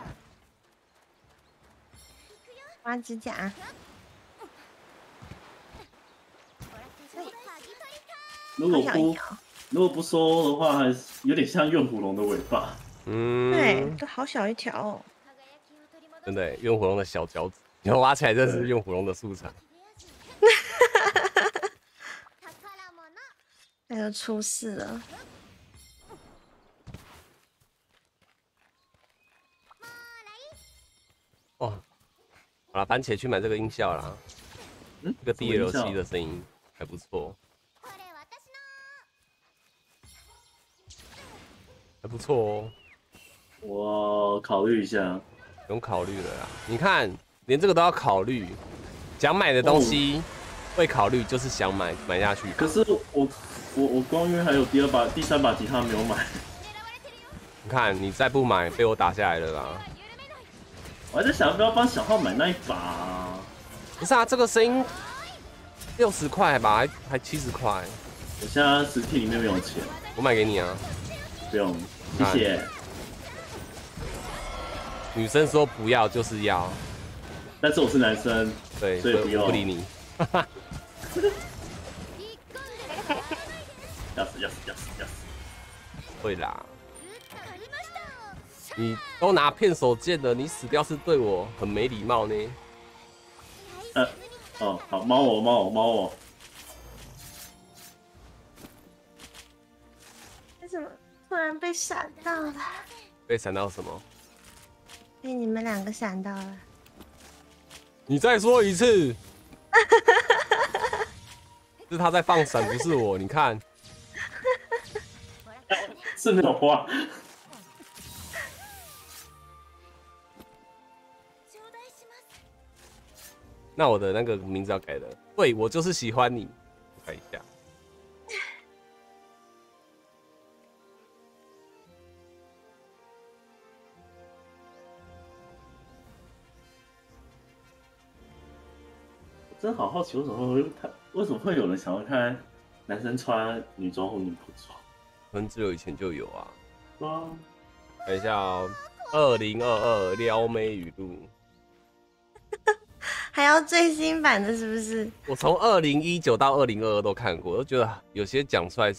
挖指甲。如果不。如果不收的话，还有点像怨虎龙的尾巴。嗯，对，都好小一条哦。真的耶，怨火龙的小脚趾，你要挖起来，这是怨火龙的素材。<laughs> 那就出事了。哦，好了，番茄去买这个音效啦，嗯，这个什么音效 DLC 的声音还不错，还不错哦，我考虑一下。不用考虑了啦。你看，连这个都要考虑，想买的东西会考虑，就是想买买下去。可是我我我光晕还有第二把、第三把吉他没有买，你看，你再不买，被我打下来了啦。我还在想要不要帮小号买那一把、啊。不是啊，这个声音六十块吧，还还七十块，我现在实体里面没有钱，我买给你啊。不用，谢谢。女生说不要就是要，但是我是男生，对，所以不用不理你。<laughs> 要死要死要死要死！会啦，你都拿片手剑了，你死掉是对我很没礼貌呢。呃，哦，好，猫我猫我猫我，为什么突然被闪到了？被闪到什么？被你们两个闪到了。你再说一次。<laughs> 是他在放闪，不是我。你看，<laughs> 是没有花。那我的那个名字要改了。对我就是喜欢你，改一下。真好好奇，为什么会他？为什么会有人想要看男生穿女装或女仆装？可能只有以前就有啊。对啊，等一下哦，二零二二撩妹语录，还要最新版的，是不是？我从二零一九到二零二二都看过，我都觉得有些讲出来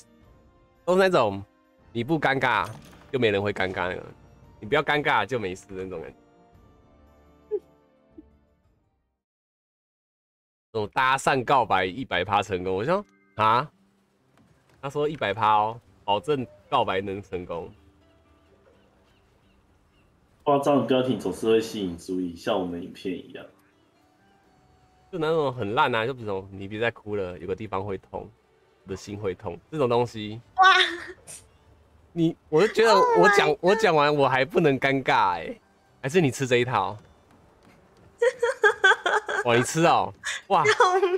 都是那种你不尴尬就没人会尴尬了，你不要尴尬就没事的那种感觉。这种搭讪告白一百趴成功，我说啊，他说一百趴哦，保证告白能成功。夸张的标题总是会吸引注意，像我们影片一样。就那种很烂啊，就比如说你别再哭了，有个地方会痛，我的心会痛，这种东西，哇，你我就觉得我讲、我讲完我还不能尴尬哎、还是你吃这一套？<laughs> 哇，你吃哦，哇，救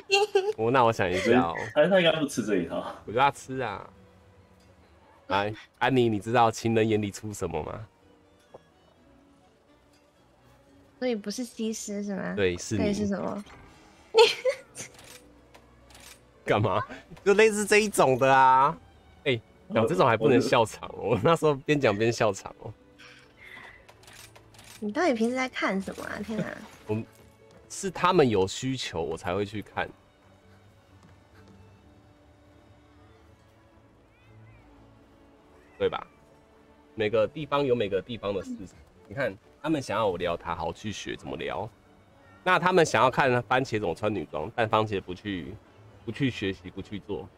命！我那我想一下哦，他他应该不吃这一套。我就要吃啊。来，安妮，你知道情人眼里出什么吗？所以不是西施是吗？，对，是对你是什么？<laughs> 干嘛？就类似这一种的啊。哎、讲这种还不能笑场哦，<laughs> 我那时候边讲边笑场哦。你到底平时在看什么啊？天哪！<laughs> 是他们有需求，我才会去看。对吧？每个地方有每个地方的市场。你看，他们想要我聊他，好去学怎么聊。那他们想要看番茄怎么穿女装，但番茄不去，不去学习，不去做。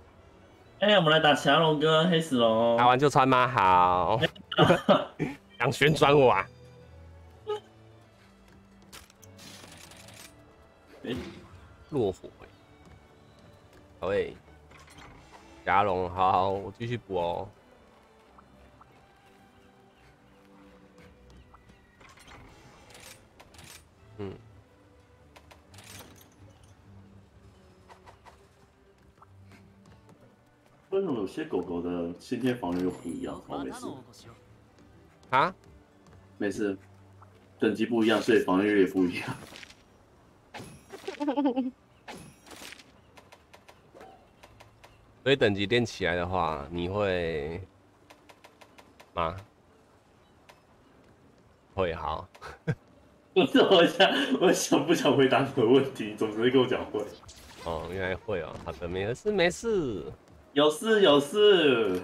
哎、我们来打霞龙跟黑死龙哦。打完就穿吗？好，想旋转我啊！哎、落火、欸，好诶，霞龙，好好，我继续补哦。嗯，为什么有些狗狗的先天防御又不一样？好，没事，啊，没事，等级不一样，所以防御也不一样。<laughs> 所以等级练起来的话，你会吗？会好，我是我想，我想不想回答你的问题？你总是会跟我讲会。哦，原来会哦。好的，没事没事。有事有事。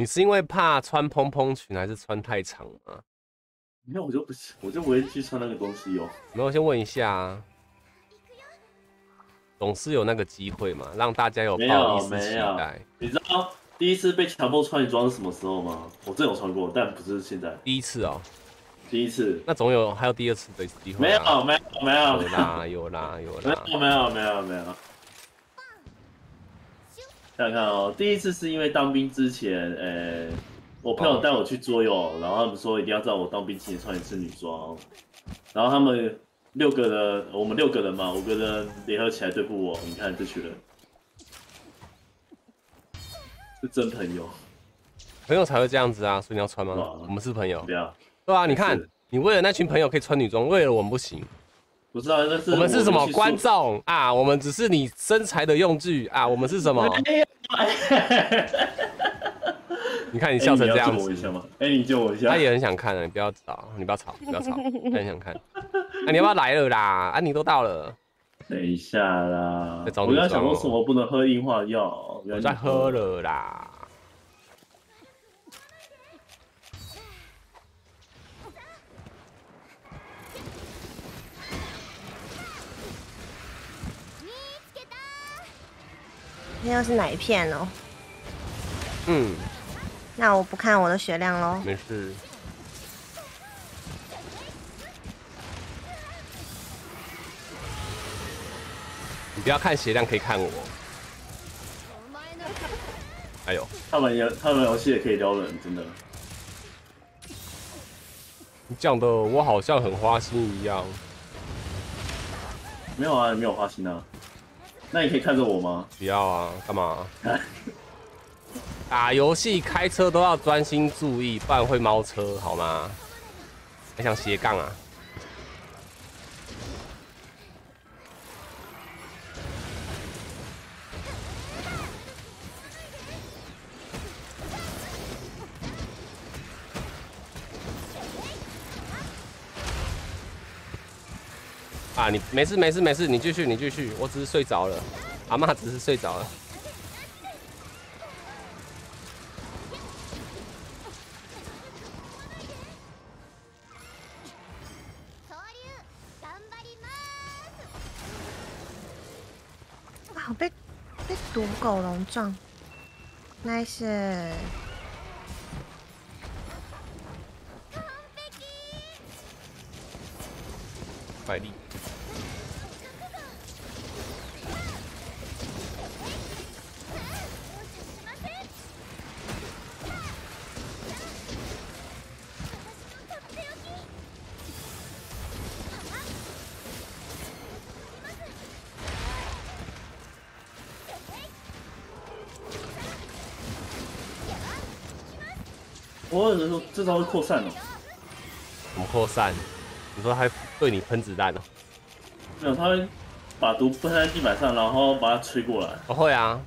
你是因为怕穿蓬蓬裙，还是穿太长吗？没有，我就不是，<laughs> 我就不会去穿那个东西哦。没有，先问一下啊。总是有那个机会嘛，让大家有抱一丝期待。你知道第一次被强迫穿女装是什么时候吗？我真有穿过，但不是现在。第一次哦，第一次那总有还有第二次的机会、没啊。有没有没有有啦有啦有啦有没啦。有没有没有没有。想想看哦，第一次是因为当兵之前，呃、我朋友带我去桌游，然后他们说一定要在我当兵前穿一次女装，然后他们六个人，我们六个人嘛，五个人联合起来对付我，你看这群人是真朋友，朋友才会这样子啊，所以你要穿吗？我们是朋友不。要，对啊，你看，你为了那群朋友可以穿女装，为了我们不行。不是啊，那是我们是什么去观众啊？我们只是你身材的用具啊？我们是什么？<laughs> 你看你笑成这样哎你救我一下子，吗？哎、你救我一下。他也很想看啊！你不要吵，你不要吵，不要吵，他很想看。那、你要不要来了啦？啊，你都到了，等一下啦，在找女我刚想说什么不能喝硬化药，我在喝。了啦。那又是哪一片哦？嗯，那我不看我的血量喽。没事。你不要看血量，可以看我。哎呦，他们游他们游戏也可以撩人，真的。你讲的我好像很花心一样。没有啊，你没有花心啊。那你可以看着我吗？不要啊，干嘛？<laughs> 打游戏开车都要专心注意，不然会猫车，好吗？还想斜杠啊？啊，你没事没事没事，你继续你继续，我只是睡着了，阿妈只是睡着了。総流頑張ります哇，我被被毒狗笼撞，nice。快力！ 我有人说这招会扩散哦，怎么扩散？你说他会对你喷子弹哦？没有，他会把毒喷在地板上，然后把它吹过来。我会啊，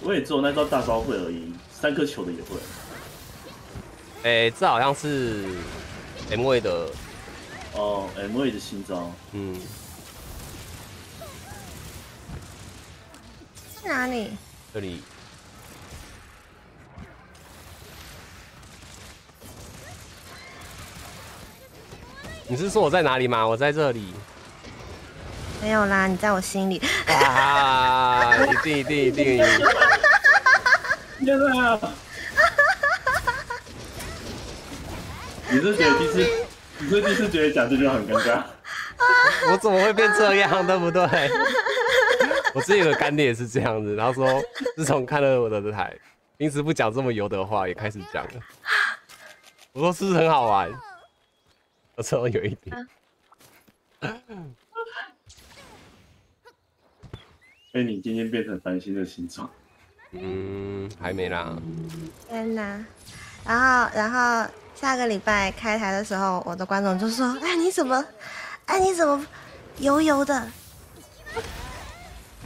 我也只有那招大招会而已，三颗球的也会。哎、这好像是 M 位的，哦，M A 的新招，嗯，去哪里？这里你是说我在哪里吗？我在这里。没有啦，你在我心里。啊！一定一定一定！天哪！你是觉得第一次，你是第一次觉得讲这句话很尴尬？我怎么会变这样，对不对？我之前有个干爹也是这样子，然后说自从看了我的台，平时不讲这么油的话，也开始讲了。我说是不是很好玩？我说有一点。所以你今天变成繁星的形状，嗯，还没啦。天哪！然后，然后下个礼拜开台的时候，我的观众就说：“哎，你怎么，哎，你怎么油油的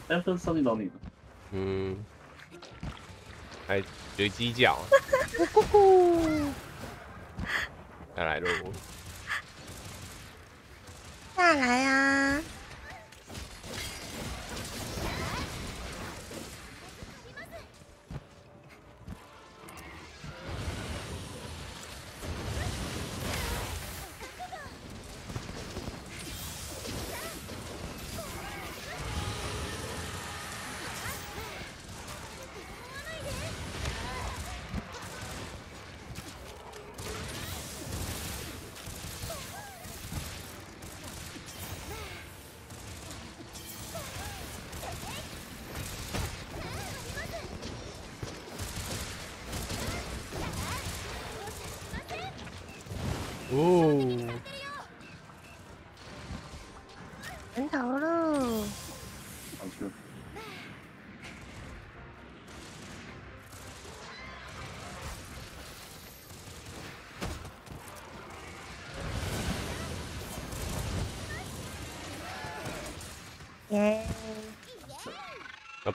哎，不是上去找你了。嗯，还学鸡叫，？” <laughs> 呼呼，再来喽。下来啊！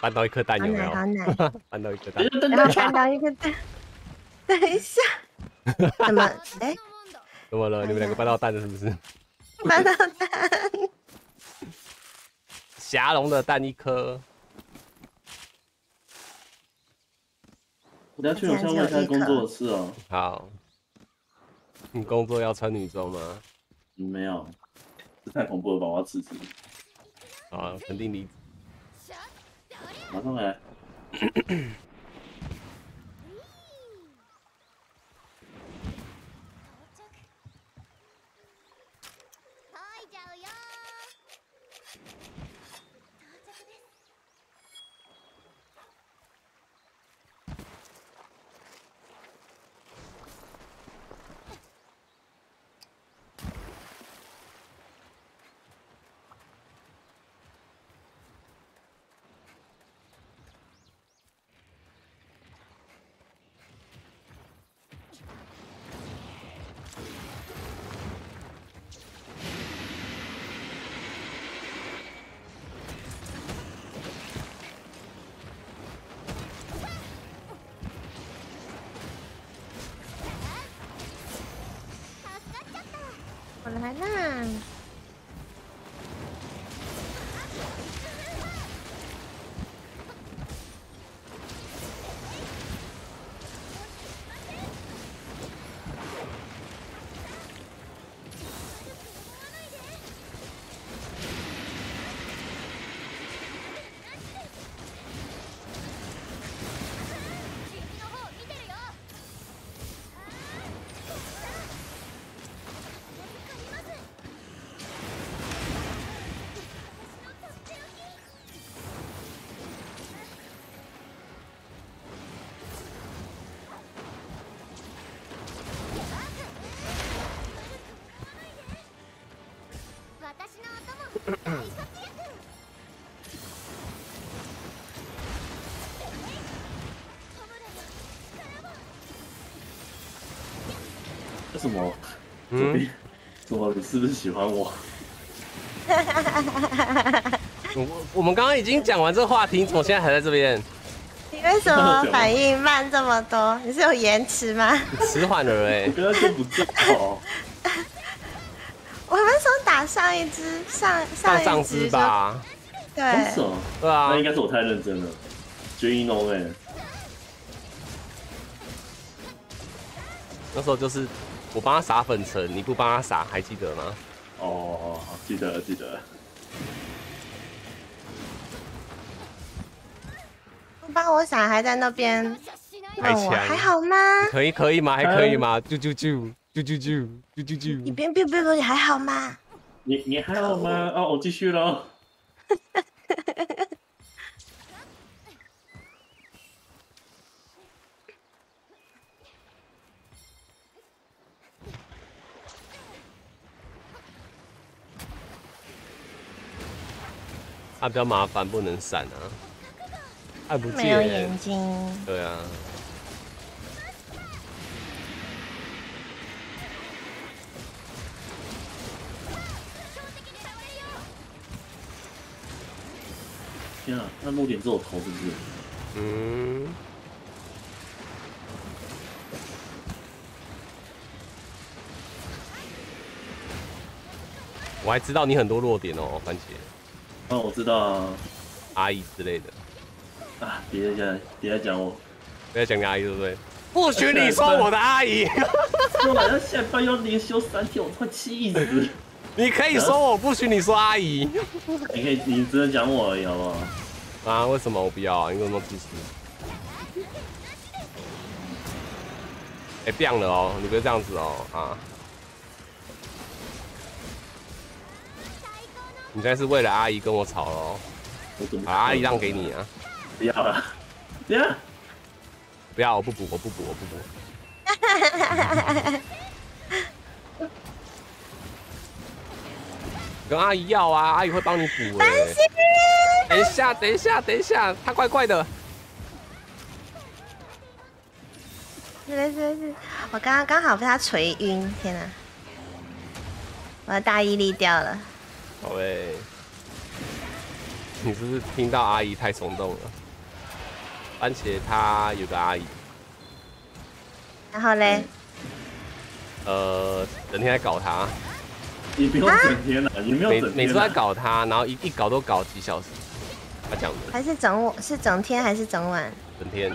搬到一颗蛋有没有？奶好奶。<laughs> 搬到一颗蛋然后看到一个蛋，<laughs> 等一下，怎么？哎，怎么了？你们两个搬到蛋了是不是？搬到蛋，<laughs> 霞龙的蛋一颗。我等下去楼下问一下工作的事哦。好，你工作要穿女装吗？嗯没有，这太恐怖了吧！我要辞职。啊，肯定离职。那么唉来嘛什么？嗯，怎么？<laughs> 你是不是喜欢我？<laughs> 我我们刚刚已经讲完这个话题，你怎么现在还在这边？你为什么反应慢这么多？你是有延迟吗？迟缓了哎、<laughs> 我刚刚就不知道。我们说打上一只上上上一只吧，对？对啊那应，该是我太认真了。决一农哎，那时候就是我帮他撒粉尘，你不帮他撒，还记得吗？哦，记得了记得了。帮我傻还在那边しない问我太强还好吗？可以可以吗？还可以吗？啾啾啾啾啾啾啾啾啾。你别别别别，你还好吗？你你还好吗？哦，我继续喽。 <laughs> 啊，比较麻烦，不能闪啊，看不没有见眼。睛，对啊，天啊，那木点只有头是不是？嗯，我还知道你很多弱点哦，番茄、哦，我知道啊。阿姨之类的。啊，别再讲，别再讲我。不要讲你阿姨对不对？不许你说我的阿姨，我晚上下班要连休三天，我快气死。你可以说我，不许你说阿姨。你可以，你只能讲我而已，好不好？啊？为什么我不要啊？你怎么那么自私？哎、变了哦，你不要这样子哦啊！你现在是为了阿姨跟我吵了哦，我怎么？把阿姨让给你啊！不要了，不要。不要，我不补，我不补，我不补。<laughs> 跟阿姨要啊，阿姨会帮你补哎、等一下，等一下，等一下，他怪怪的。是是是，我刚刚刚好被他锤晕，天哪！我的大毅力掉了，好诶、你是不是听到阿姨太冲动了？番茄他有个阿姨，然后嘞，呃，整天在搞他，你不用整天了，你没有每整天啊。每次都在搞他，然后一一搞都搞几小时。他讲的还是整我是整天还是整晚？整天，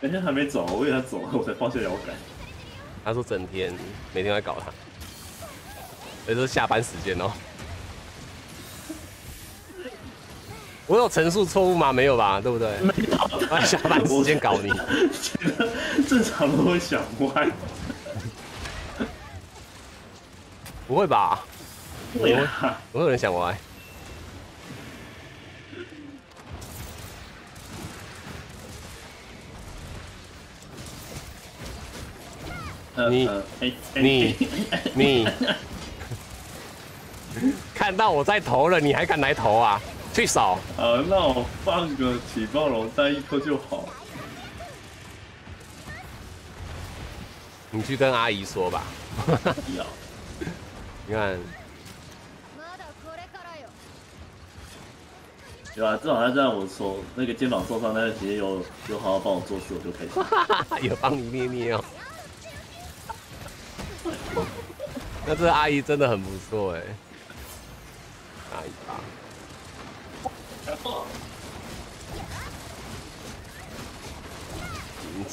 人家还没走，我以为他走了，我才放下摇杆。他说整天每天都在搞他，而且是下班时间哦。我有陈述错误吗？没有吧，对不对？没有，我下班时间搞你。觉得正常都会想歪。不会吧？会啊，不会有人想歪。你你哎你 <laughs> 看到我在投了，你还敢来投啊？去扫！呃，那我放个起爆龙弹一颗就好。你去跟阿姨说吧。不要，<laughs> 你看，まだこれからよ对吧？至少他让我手那个肩膀受伤那段时间有有好好帮我做事，我就开心。<laughs> 有帮你捏捏哦。<laughs> 那这阿姨真的很不错哎，阿姨吧。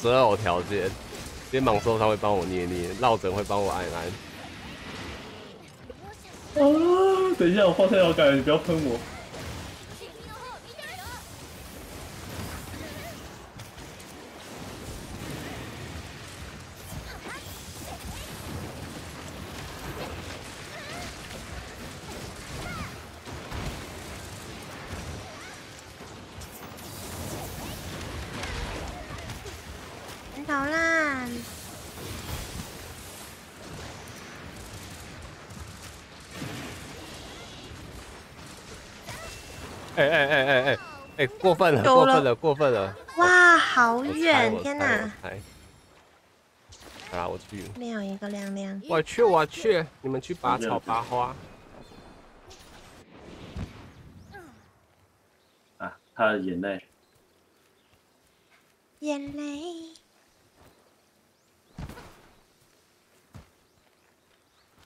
只要有条件，肩膀受伤会帮我捏捏，落枕会帮我按按。啊！等一下，我方向要改，你不要喷我。过分了，过分了，过分了！哇，好远！天哪，啊我猜好啦，我去，没有一个亮亮。我去，我去，你们去拔草拔花。啊，他的眼泪。眼泪。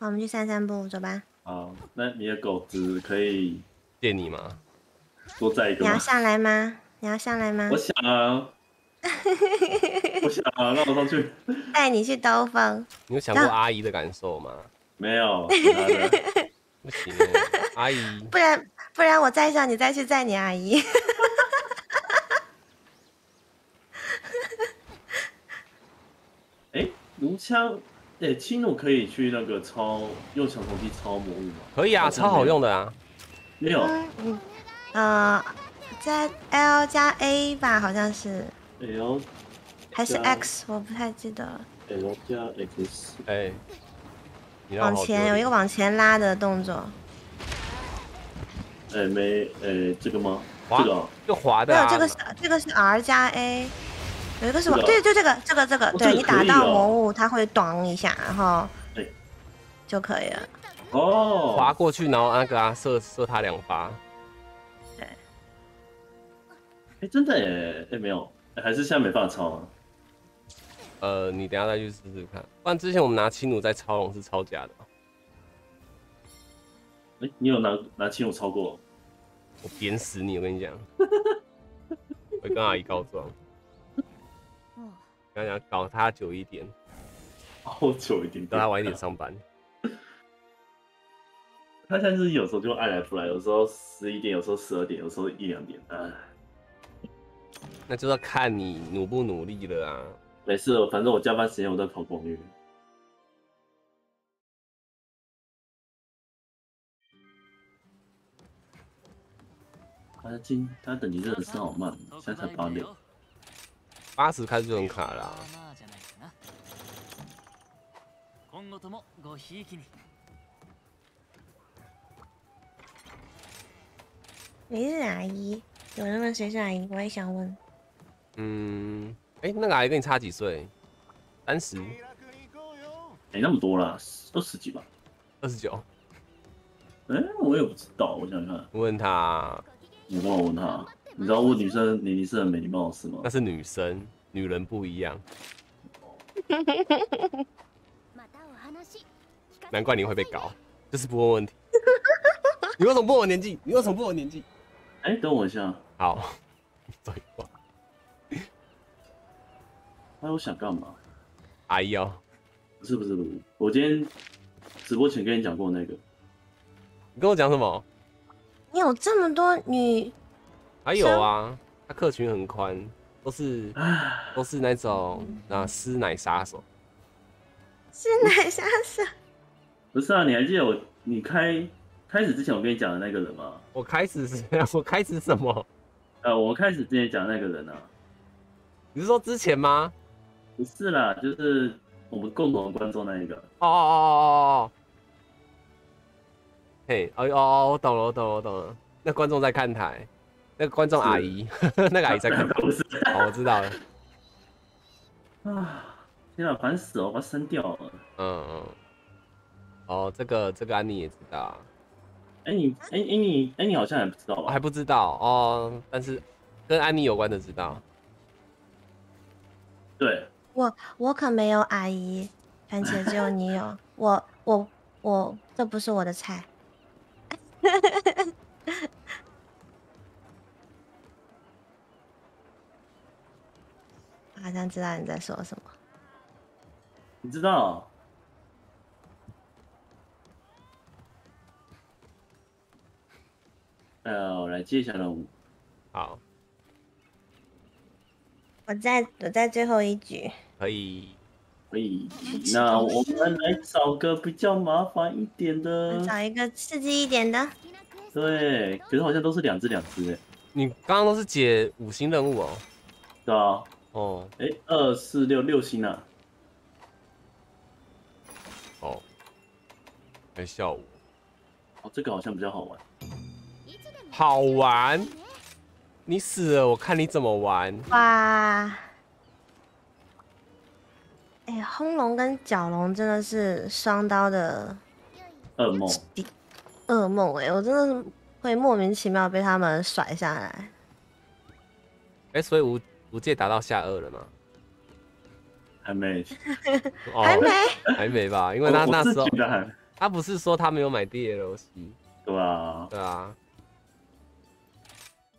好，我们去散散步，走吧。好，那你的狗子可以借你吗？多载一个吗你要？上来吗？你要上来吗我？想啊，我想啊，<laughs> 让我上去。带你去兜风。你有想过阿姨的感受吗？没有，不行欸，<laughs> 阿姨，不然不然我载上你再去载你阿姨。<laughs> 哎，炉枪，哎，青弩可以去那个超用小头机超魔物吗？可以啊，超好用的啊。没有。嗯，呃，在 L 加 A 吧，好像是，L 还是 X，我不太记得了。L 加 X，哎，往前有一个往前拉的动作，哎没，哎这个吗？滑这个哦就滑的啊。没有这个是这个是 R 加 A，有一个是往对，就这个这个这个，哦这个对你打到魔物，它会咚一下，然后对就可以了。哦，滑过去，然后那个啊射射他两发。哎真的耶，哎没有，哎还是现在没办法抄啊。呃，你等下再去试试看，不然之前我们拿轻弩在超龙是超假的。哎，你有拿拿青弩抄过？我扁死你！我跟你讲，<laughs> 我会跟阿姨告状，もう跟她讲搞他 <laughs> 久一点，好久一点点让他晚一点上班。<laughs> 他现在是有时候就爱来不来，有时候十一点，有时候十二点，有时候一两点。哎，那就要看你努不努力了啊。没事，反正我加班时间我在跑公寓。他今他等级真的是好慢，现在才八六。八十开始就很卡啦、まあまあじゃないかな今後ともごひいきに谁是阿姨？ 有人问谁是阿姨，我也想问。嗯，哎、那个阿姨跟你差几岁？三十、没那么多啦，都十几吧。二十九？哎、我也不知道，我想想看，问他，你帮我问他，你知道问女生年龄是很没礼貌的事吗那？是女生，女人不一样，<laughs> またお話聞かせ难怪你会被搞，就是不问问题。你为什么不问我年纪？你为什么不问我年纪？哎、等我一下， 好，<laughs> 对吧？那。我想干嘛？阿姨哦，不是不是不是，我今天直播前跟你讲过那个，你跟我讲什么？你有这么多女还有啊，他客群很宽，都是都是那种啊师奶杀手。师奶杀手。<laughs> <laughs> 不是啊，你还记得我你开开始之前我跟你讲的那个人吗？我开始是我开始什么？呃，我开始之前讲那个人啊，你是说之前吗？不是啦，就是我们共同的观众那一个。哦哦哦哦哦。嘿，哦哦哦，我懂了，我懂了，我懂了。那观众在看台，那个观众阿姨，<laughs> 那个阿姨在看台。<laughs> 不是哦，我知道了。<laughs> 啊！天啊，烦死了，我把它删掉了。嗯嗯。哦，这个这个安妮也知道。哎、你哎哎、你哎、你好像还不知道吧？我还不知道哦，但是跟安妮有关的知道。对，我我可没有阿姨，番茄只有你有。我我我，这不是我的菜。我好像知道你在说什么。你知道？呃，我来接一下任务。好，我在我在最后一局，可以。可以，那我们来找个比较麻烦一点的。找一个刺激一点的。对，可是好像都是两只两只哎。你刚刚都是解五星任务哦。对啊。哦。哎，二四六六星啊。哦。还笑我。哦，这个好像比较好玩。好玩？你死了，我看你怎么玩。哇！哎，轰龙跟角龙真的是双刀的噩梦，噩梦哎！我真的是会莫名其妙被他们甩下来。哎，所以无无界达到下颚了吗？还没，哦还没，<laughs> 还没吧？因为他那时候他不是说他没有买 DLC，对啊，对啊。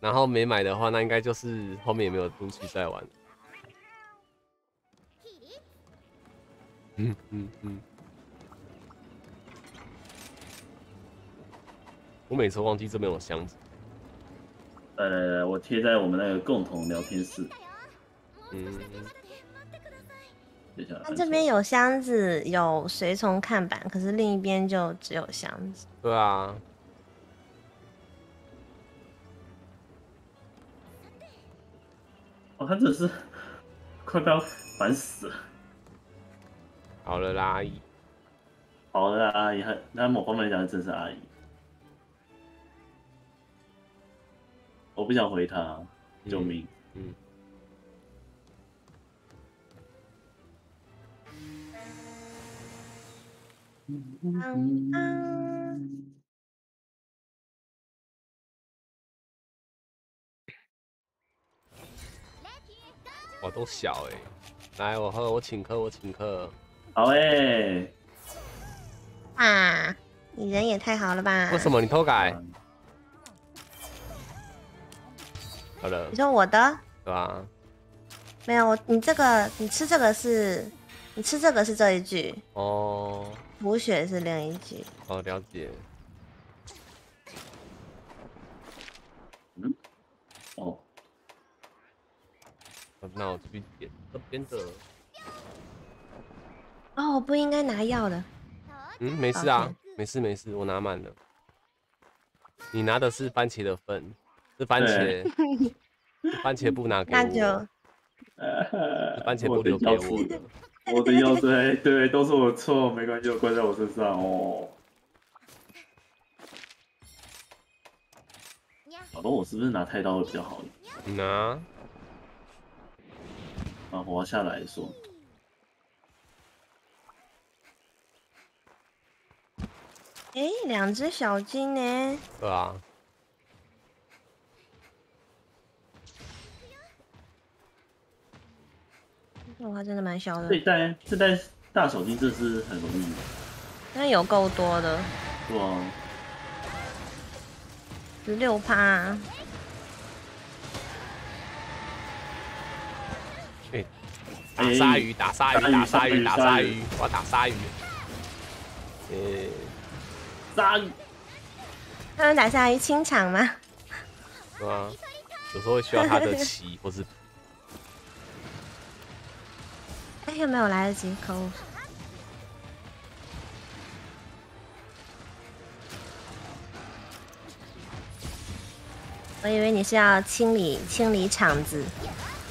然后没买的话，那应该就是后面也没有东西再玩。嗯嗯嗯。我每次忘记这边有箱子。来来来，我贴在我们那个共同聊天室。嗯。接下来它这边有箱子，有随从看板，可是另一边就只有箱子。对啊。哦，他真的是快被烦死了。好了啦，阿姨。好了啦，阿姨，那某方面来讲，真是阿姨。我不想回他，救命！嗯。嗯嗯。我都小哎、来，我喝，我请客，我请客。好哎、啊，你人也太好了吧？为什么你偷改？好了你，说我的对吧？没有，我你这个你吃这个是，你吃这个是这一句，哦，补血是另一句。哦，了解。嗯哦，那我去点这边的。哦，我不应该拿药的。嗯，没事啊没事没事，我拿满了。你拿的是番茄的份，是番茄，番茄不拿给我，那就是番茄不 <laughs> 留给我的。<laughs> 我的腰 <laughs> 对对，都是我的错，没关系，就怪在我身上哦。老公，我是不是拿太刀会比较好？拿，啊，我要下来说。哎，两只小金呢？对啊，哇，它真的蛮小的这，一代这代大手机真的是很容易的，但有够多的，对啊。十六趴。打鲨鱼，打鲨鱼，打鲨鱼，打鲨鱼，我要打鲨鱼。呃，鲨鱼，他们打下鱼清场吗？对啊，有时候会需要他的鳍或是 <laughs> 哎，有没有来得及可恶？我以为你是要清理清理场子，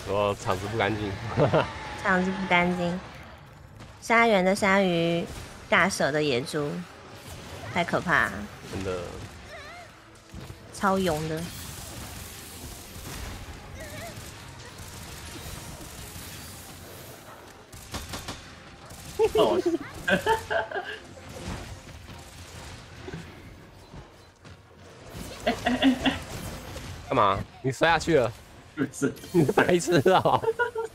说场子不干净。场子不干净。杀人的鲨鱼，大蛇的野猪，太可怕，真的，超勇的。哦，<laughs> 干嘛？你摔下去了？不 <laughs> 是，你白痴哦、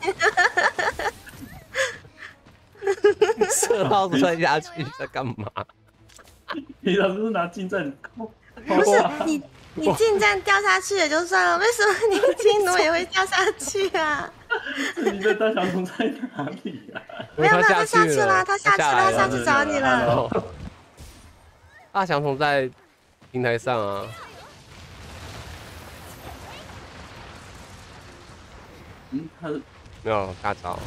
<laughs> 射到摔下去在干嘛？你老是拿近战扣，不是你，你近战掉下去也就算了，为什么你金弩也会掉下去啊？你的大小虫在哪里 <laughs> 呀、没有没有他他下去了他下去了来他下去找你了了。大翔虫在平台上啊，嗯，他是没有大招。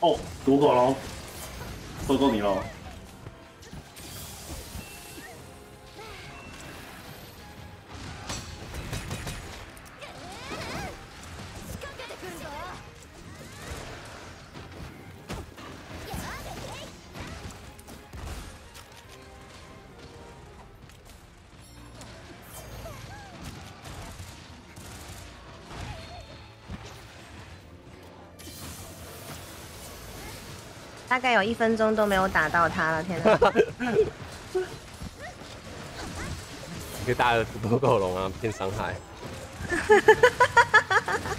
哦，毒狗喽，收购你喽。大概有一分钟都没有打到他了，天哪！<laughs> 一个大的土狗龙啊，骗伤害。<laughs>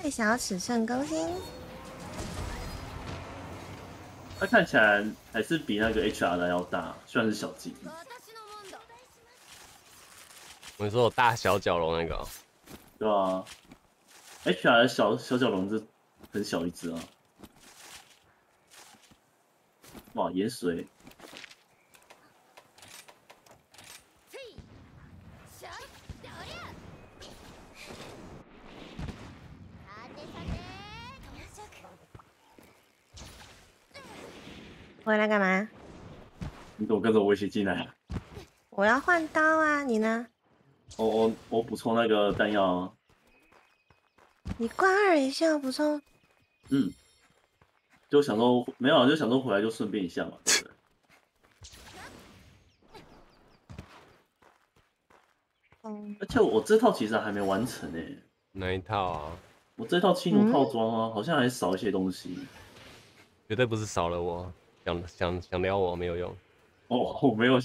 太想要尺寸更新，它看起来还是比那个 HR 的要大，虽然是小鸡。私のもんだ我跟你说我大小角龙那个哦、对啊，HR 的小小角龙是很小一只啊。哇，盐水， 回来干嘛？你怎么跟着我一起进来？我要换刀啊！你呢？我我我补充那个弹药啊。你关二也需要补充？嗯，就想说没有啊，就想说回来就顺便一下嘛，对不对？嗯，而且我这套其实还没完成诶，哪一套啊？我这套青龙套装啊，好像还少一些东西。绝对不是少了我，想想想撩我没有用。哦，我没有，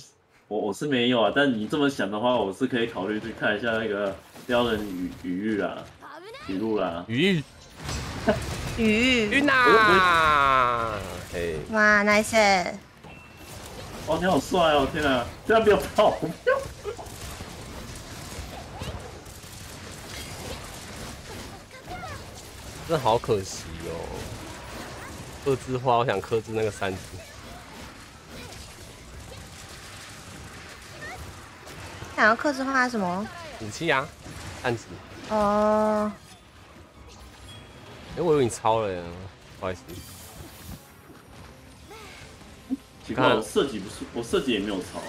我我是没有啊，但你这么想的话，我是可以考虑去看一下那个撩人语语域啦、危ない语录啦。鱼鱼晕呐！嘿，哇，nice！哦，你好帅哦！天哪，这样不要跑！真的好可惜哦。克制化，我想克制那个三只。想要克制化什么？武器啊，案子。哦，哎、我以为你超了耶，不好意思。你看，我射击不是，我射击也没有超。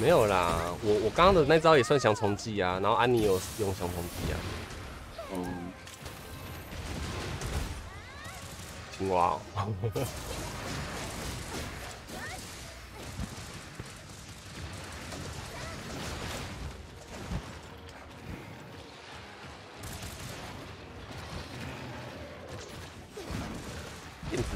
没有啦，我我刚刚的那招也算降虫技啊，然后安妮有用降虫技啊，嗯，青蛙、哦。电子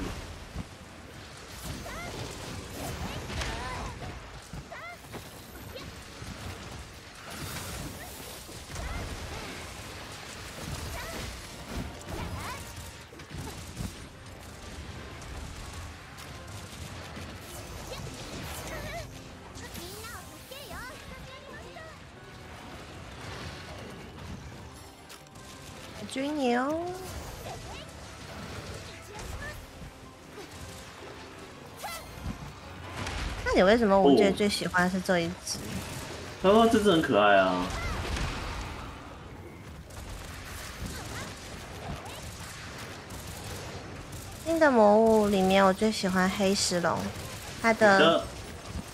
那你为什么五姐哦最喜欢是这一只？他说这只很可爱啊，新的魔物里面，我最喜欢黑石龙，它的的，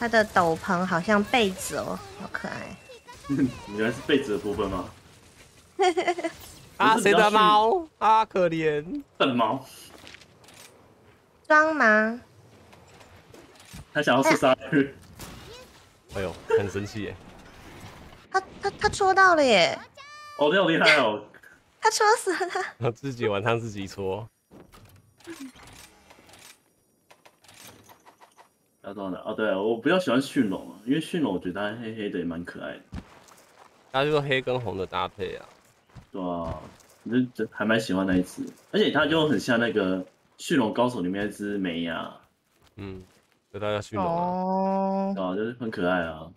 它的斗篷好像被子哦，好可爱。<laughs> 原来是被子的部分吗？啊，谁的猫啊？可怜。笨猫，装吗？他想要射杀日，哎呦，很生气耶！他他他戳到了耶！哦，你好厉害哦！他戳死了他。自己玩，他自己戳。要到哪？哦，对啊，我比较喜欢驯龙啊，因为驯龙我觉得它黑黑的也蛮可爱的，它就是黑跟红的搭配啊。对啊，我就这还蛮喜欢那一只，而且它就很像那个《驯龙高手》里面那只梅亚，嗯，就大家驯龙啊。哦，啊，就是很可爱啊。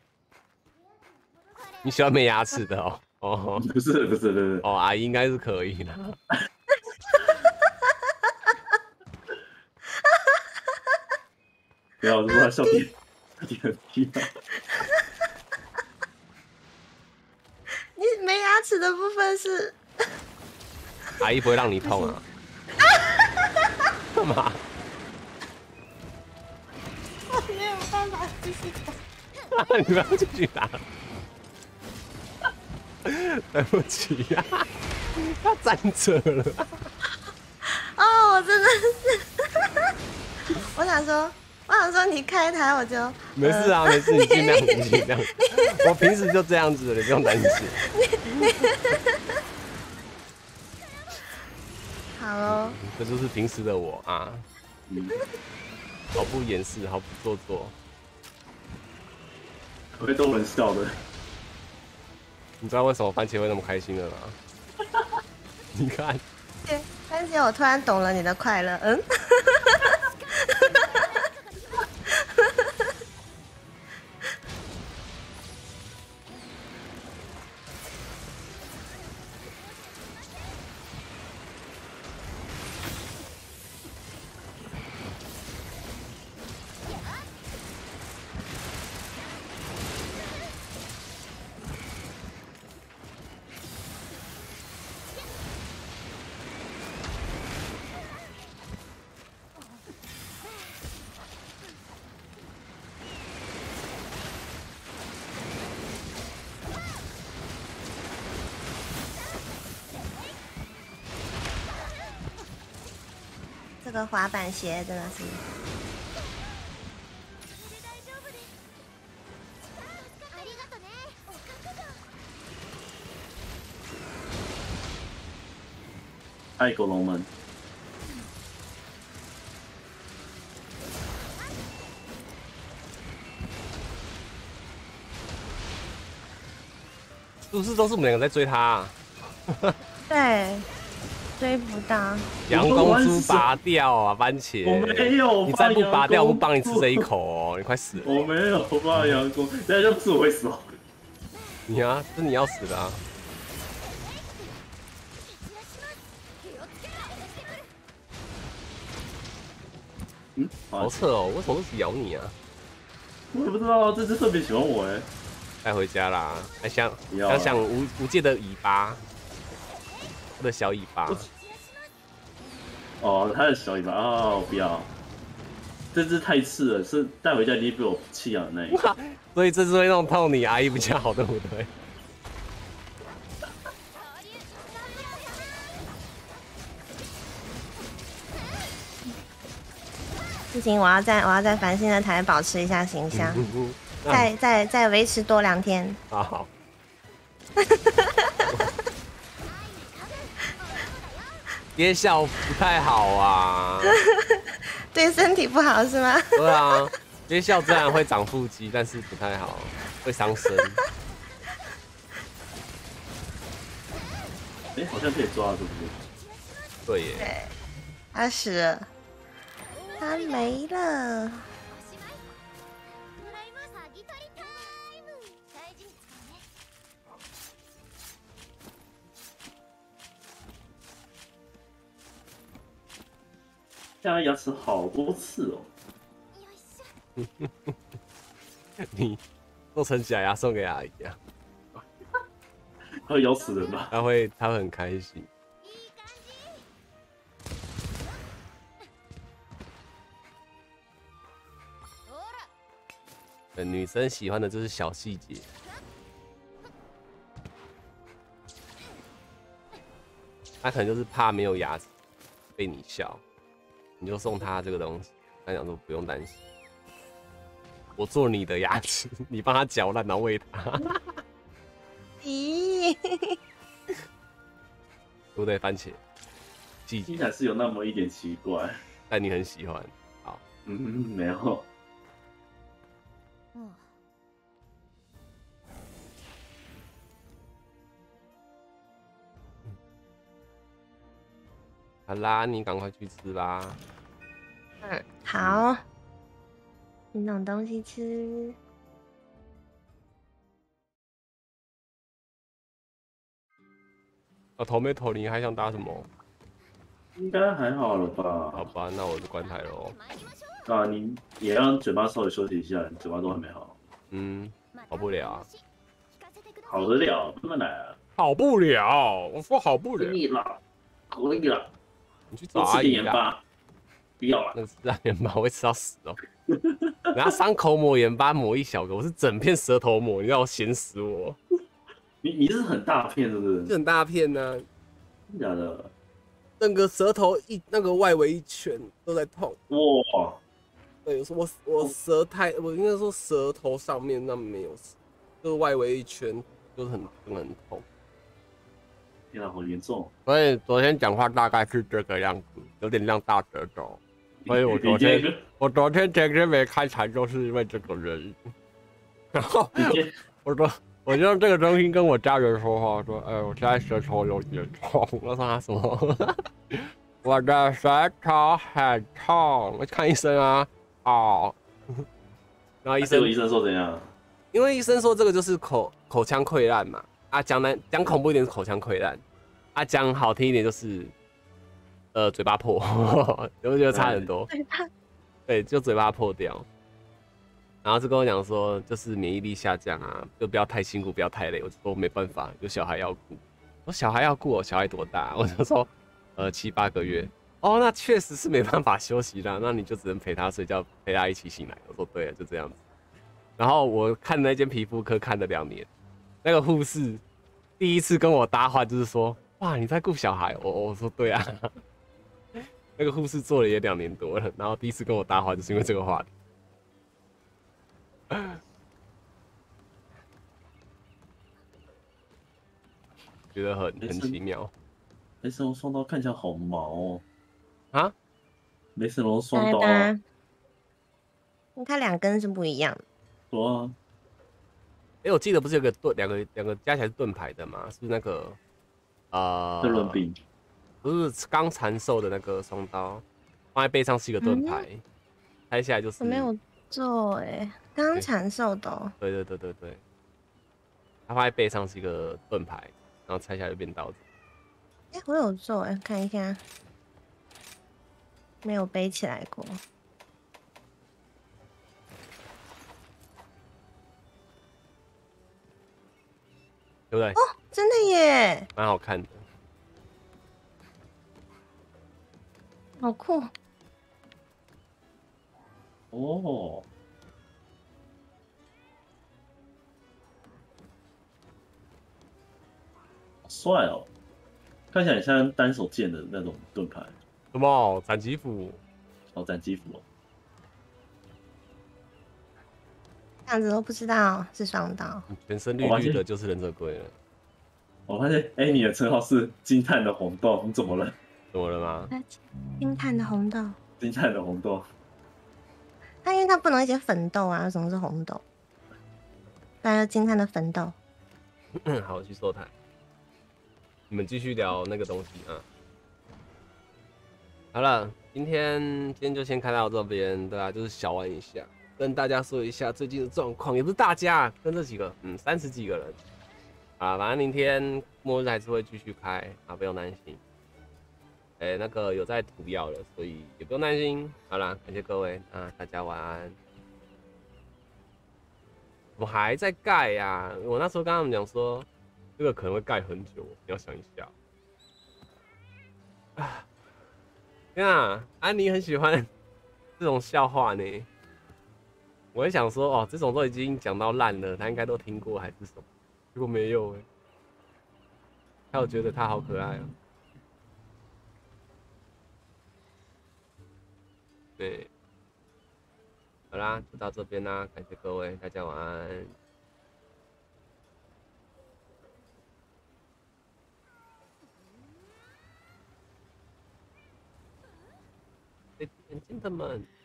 你喜欢没牙齿的哦？哦不是不是不是，哦，阿姨应该是可以的。<laughs> 不要说他笑点笑点很低啊。你没牙齿的部分是阿姨不会让你痛啊。<laughs> 干嘛？办法继续讲。你不要继续打。<laughs> 对不起呀、他站着了。哦，我真的是，我想说，我想说你开台我就没事啊，没事，你尽量，你尽量。我平时就这样子的，你不用担心。好哦。这就是平时的我啊，嗯，毫不掩饰，毫不做作。我被逗人笑的。你知道为什么番茄会那么开心了吗？<laughs> 你看，对，番茄，我突然懂了你的快乐。嗯，个滑板鞋真的是，ありがとねお覚悟爱狗龙们，是不是都是我们两个在追他、啊？<laughs> 对， 追不到。羊公猪拔掉啊，番茄！我没有你再不拔掉，我不帮你吃放这一口哦，你快死了！我没有放阳光，等下就是我会死哦。你啊，是你要死的啊！嗯，好好，扯哦，为什么都是咬你啊？我也不知道这只特别喜欢我哎。带回家啦，还想想想无无界的尾巴，它的小尾巴，哦，他的小尾巴哦，不要。这只太次了，是带回家一定被我弃养的那一个。所以这只会弄痛你阿姨比较好，对不对？不行，我要在我要在繁星的台保持一下形象，嗯再再再维持多两天。好好。<laughs> 憋笑不太好啊，<laughs> 对身体不好是吗？对啊，憋笑自然会长腹肌，但是不太好，会伤身。哎，好像可以抓，是不是？对耶，对，他死了，他没了。现在牙齿好多次哦。よいし<laughs> ょ你做成假牙送给阿姨啊，他会咬死人吧？她会她会很开心。いい感じほら呃女生喜欢的就是小细节。她可能就是怕没有牙齿被你笑， 你就送他这个东西，他讲说不用担心，我做你的牙齿，<laughs> 你帮他嚼烂，然后喂他，<laughs> 咦，对不对？番茄，听起来是有那么一点奇怪。但你很喜欢。好，嗯，没有。も好啦，你赶快去吃吧。嗯，好，你弄东西吃。我头没头，你还想打什么？应该还好了吧？好吧，那我就关台喽。参りましょう啊，你也让嘴巴稍微休息一下，你嘴巴都还没好，嗯，また好不了啊話聞かせてください好得了，慢慢来啊。好不了，我说好不可以了，可以了， 你去找阿姨啦。点盐巴。不要了，那个是让盐巴会吃到死哦。然后伤口抹盐巴抹一小个，我是整片舌头抹，你让我咸死我。你你是很大片是不是？很大片呢、真的假的？整个舌头一那个外围一圈都在痛。哇，对，我我我舌苔，我应该说舌头上面那没有，就是外围一圈就是很很痛。天啊，好严重！所以昨天讲话大概是这个样子，有点像大舌头。所以我昨天我昨天前天没开台，就是因为这个原因。然后 <laughs> 我说，我就用这个东西跟我家人说话，说，哎，我现在舌头有点痛。我说他什么？<laughs> 我的舌头很痛，我去看医生啊。哦。<laughs> 然后医生医生说怎样？因为医生说这个就是口口腔溃烂嘛，啊讲难讲恐怖一点是口腔溃烂，啊讲好听一点就是，呃嘴巴破，<laughs> 有没有觉得差很多？对？<laughs> 对，就嘴巴破掉。然后就跟我讲说，就是免疫力下降啊，就不要太辛苦，不要太累。我就说没办法，有小孩要顾。我小孩要顾，我小孩多大？<laughs> 我就说，呃七八个月。哦，那确实是没办法休息啦，那你就只能陪他睡觉，陪他一起醒来。我说对了，就这样子。然后我看那间皮肤科看了两年，那个护士第一次跟我搭话就是说，哇，你在顾小孩？我我说对啊。<laughs> 那个护士做了也两年多了，然后第一次跟我搭话就是因为这个话题。<laughs> 觉得很很奇妙雷神龙双刀看起来好毛哦。啊！雷神龙双刀啊，拜拜。它两根是不一样的。对啊，哎、我记得不是有个盾，两个两个加起来是盾牌的吗？是不是那个呃，这轮柄不是刚缠兽的那个双刀，放在背上是一个盾牌，拆下来就是我没有做哎、刚对传授的、哦。对对对对对，它放在背上是一个盾牌，然后拆下来就变刀子。哎、我有做哎、看一下，没有背起来过。对不对？哦真的耶，蛮好看的。好酷！哦。好帅哦，看起来很像单手剑的那种盾牌，什么斩击斧？哦，斩击斧哦。样子都不知道是双刀，全身绿绿的，就是忍者龟了。我发现，哎、你的称号是惊叹的红豆，你怎么了？怎么了吗？惊叹的红豆。惊叹的红豆，它因为它不能写粉豆啊，为什么是红豆？那就惊叹的粉豆。<coughs> 好，我去收台。你们继续聊那个东西啊。好了，今天今天就先开到这边，对啊，就是小玩一下，跟大家说一下最近的状况，也不是大家，跟这几个，嗯，三十几个人啊，反正明天末日还是会继续开啊，不用担心。哎、那个有在涂药了，所以也不用担心。好啦，感谢各位，啊大家晚安。我还在盖呀、我那时候跟他们讲说，这个可能会盖很久，你要想一下。啊，天啊，安妮很喜欢这种笑话呢。我也想说，哦，这种都已经讲到烂了，他应该都听过还是什么？如果没有哎。还有觉得他好可爱啊、对，好啦，就到这边啦，感谢各位，大家晚安。Ladies and gentlemen。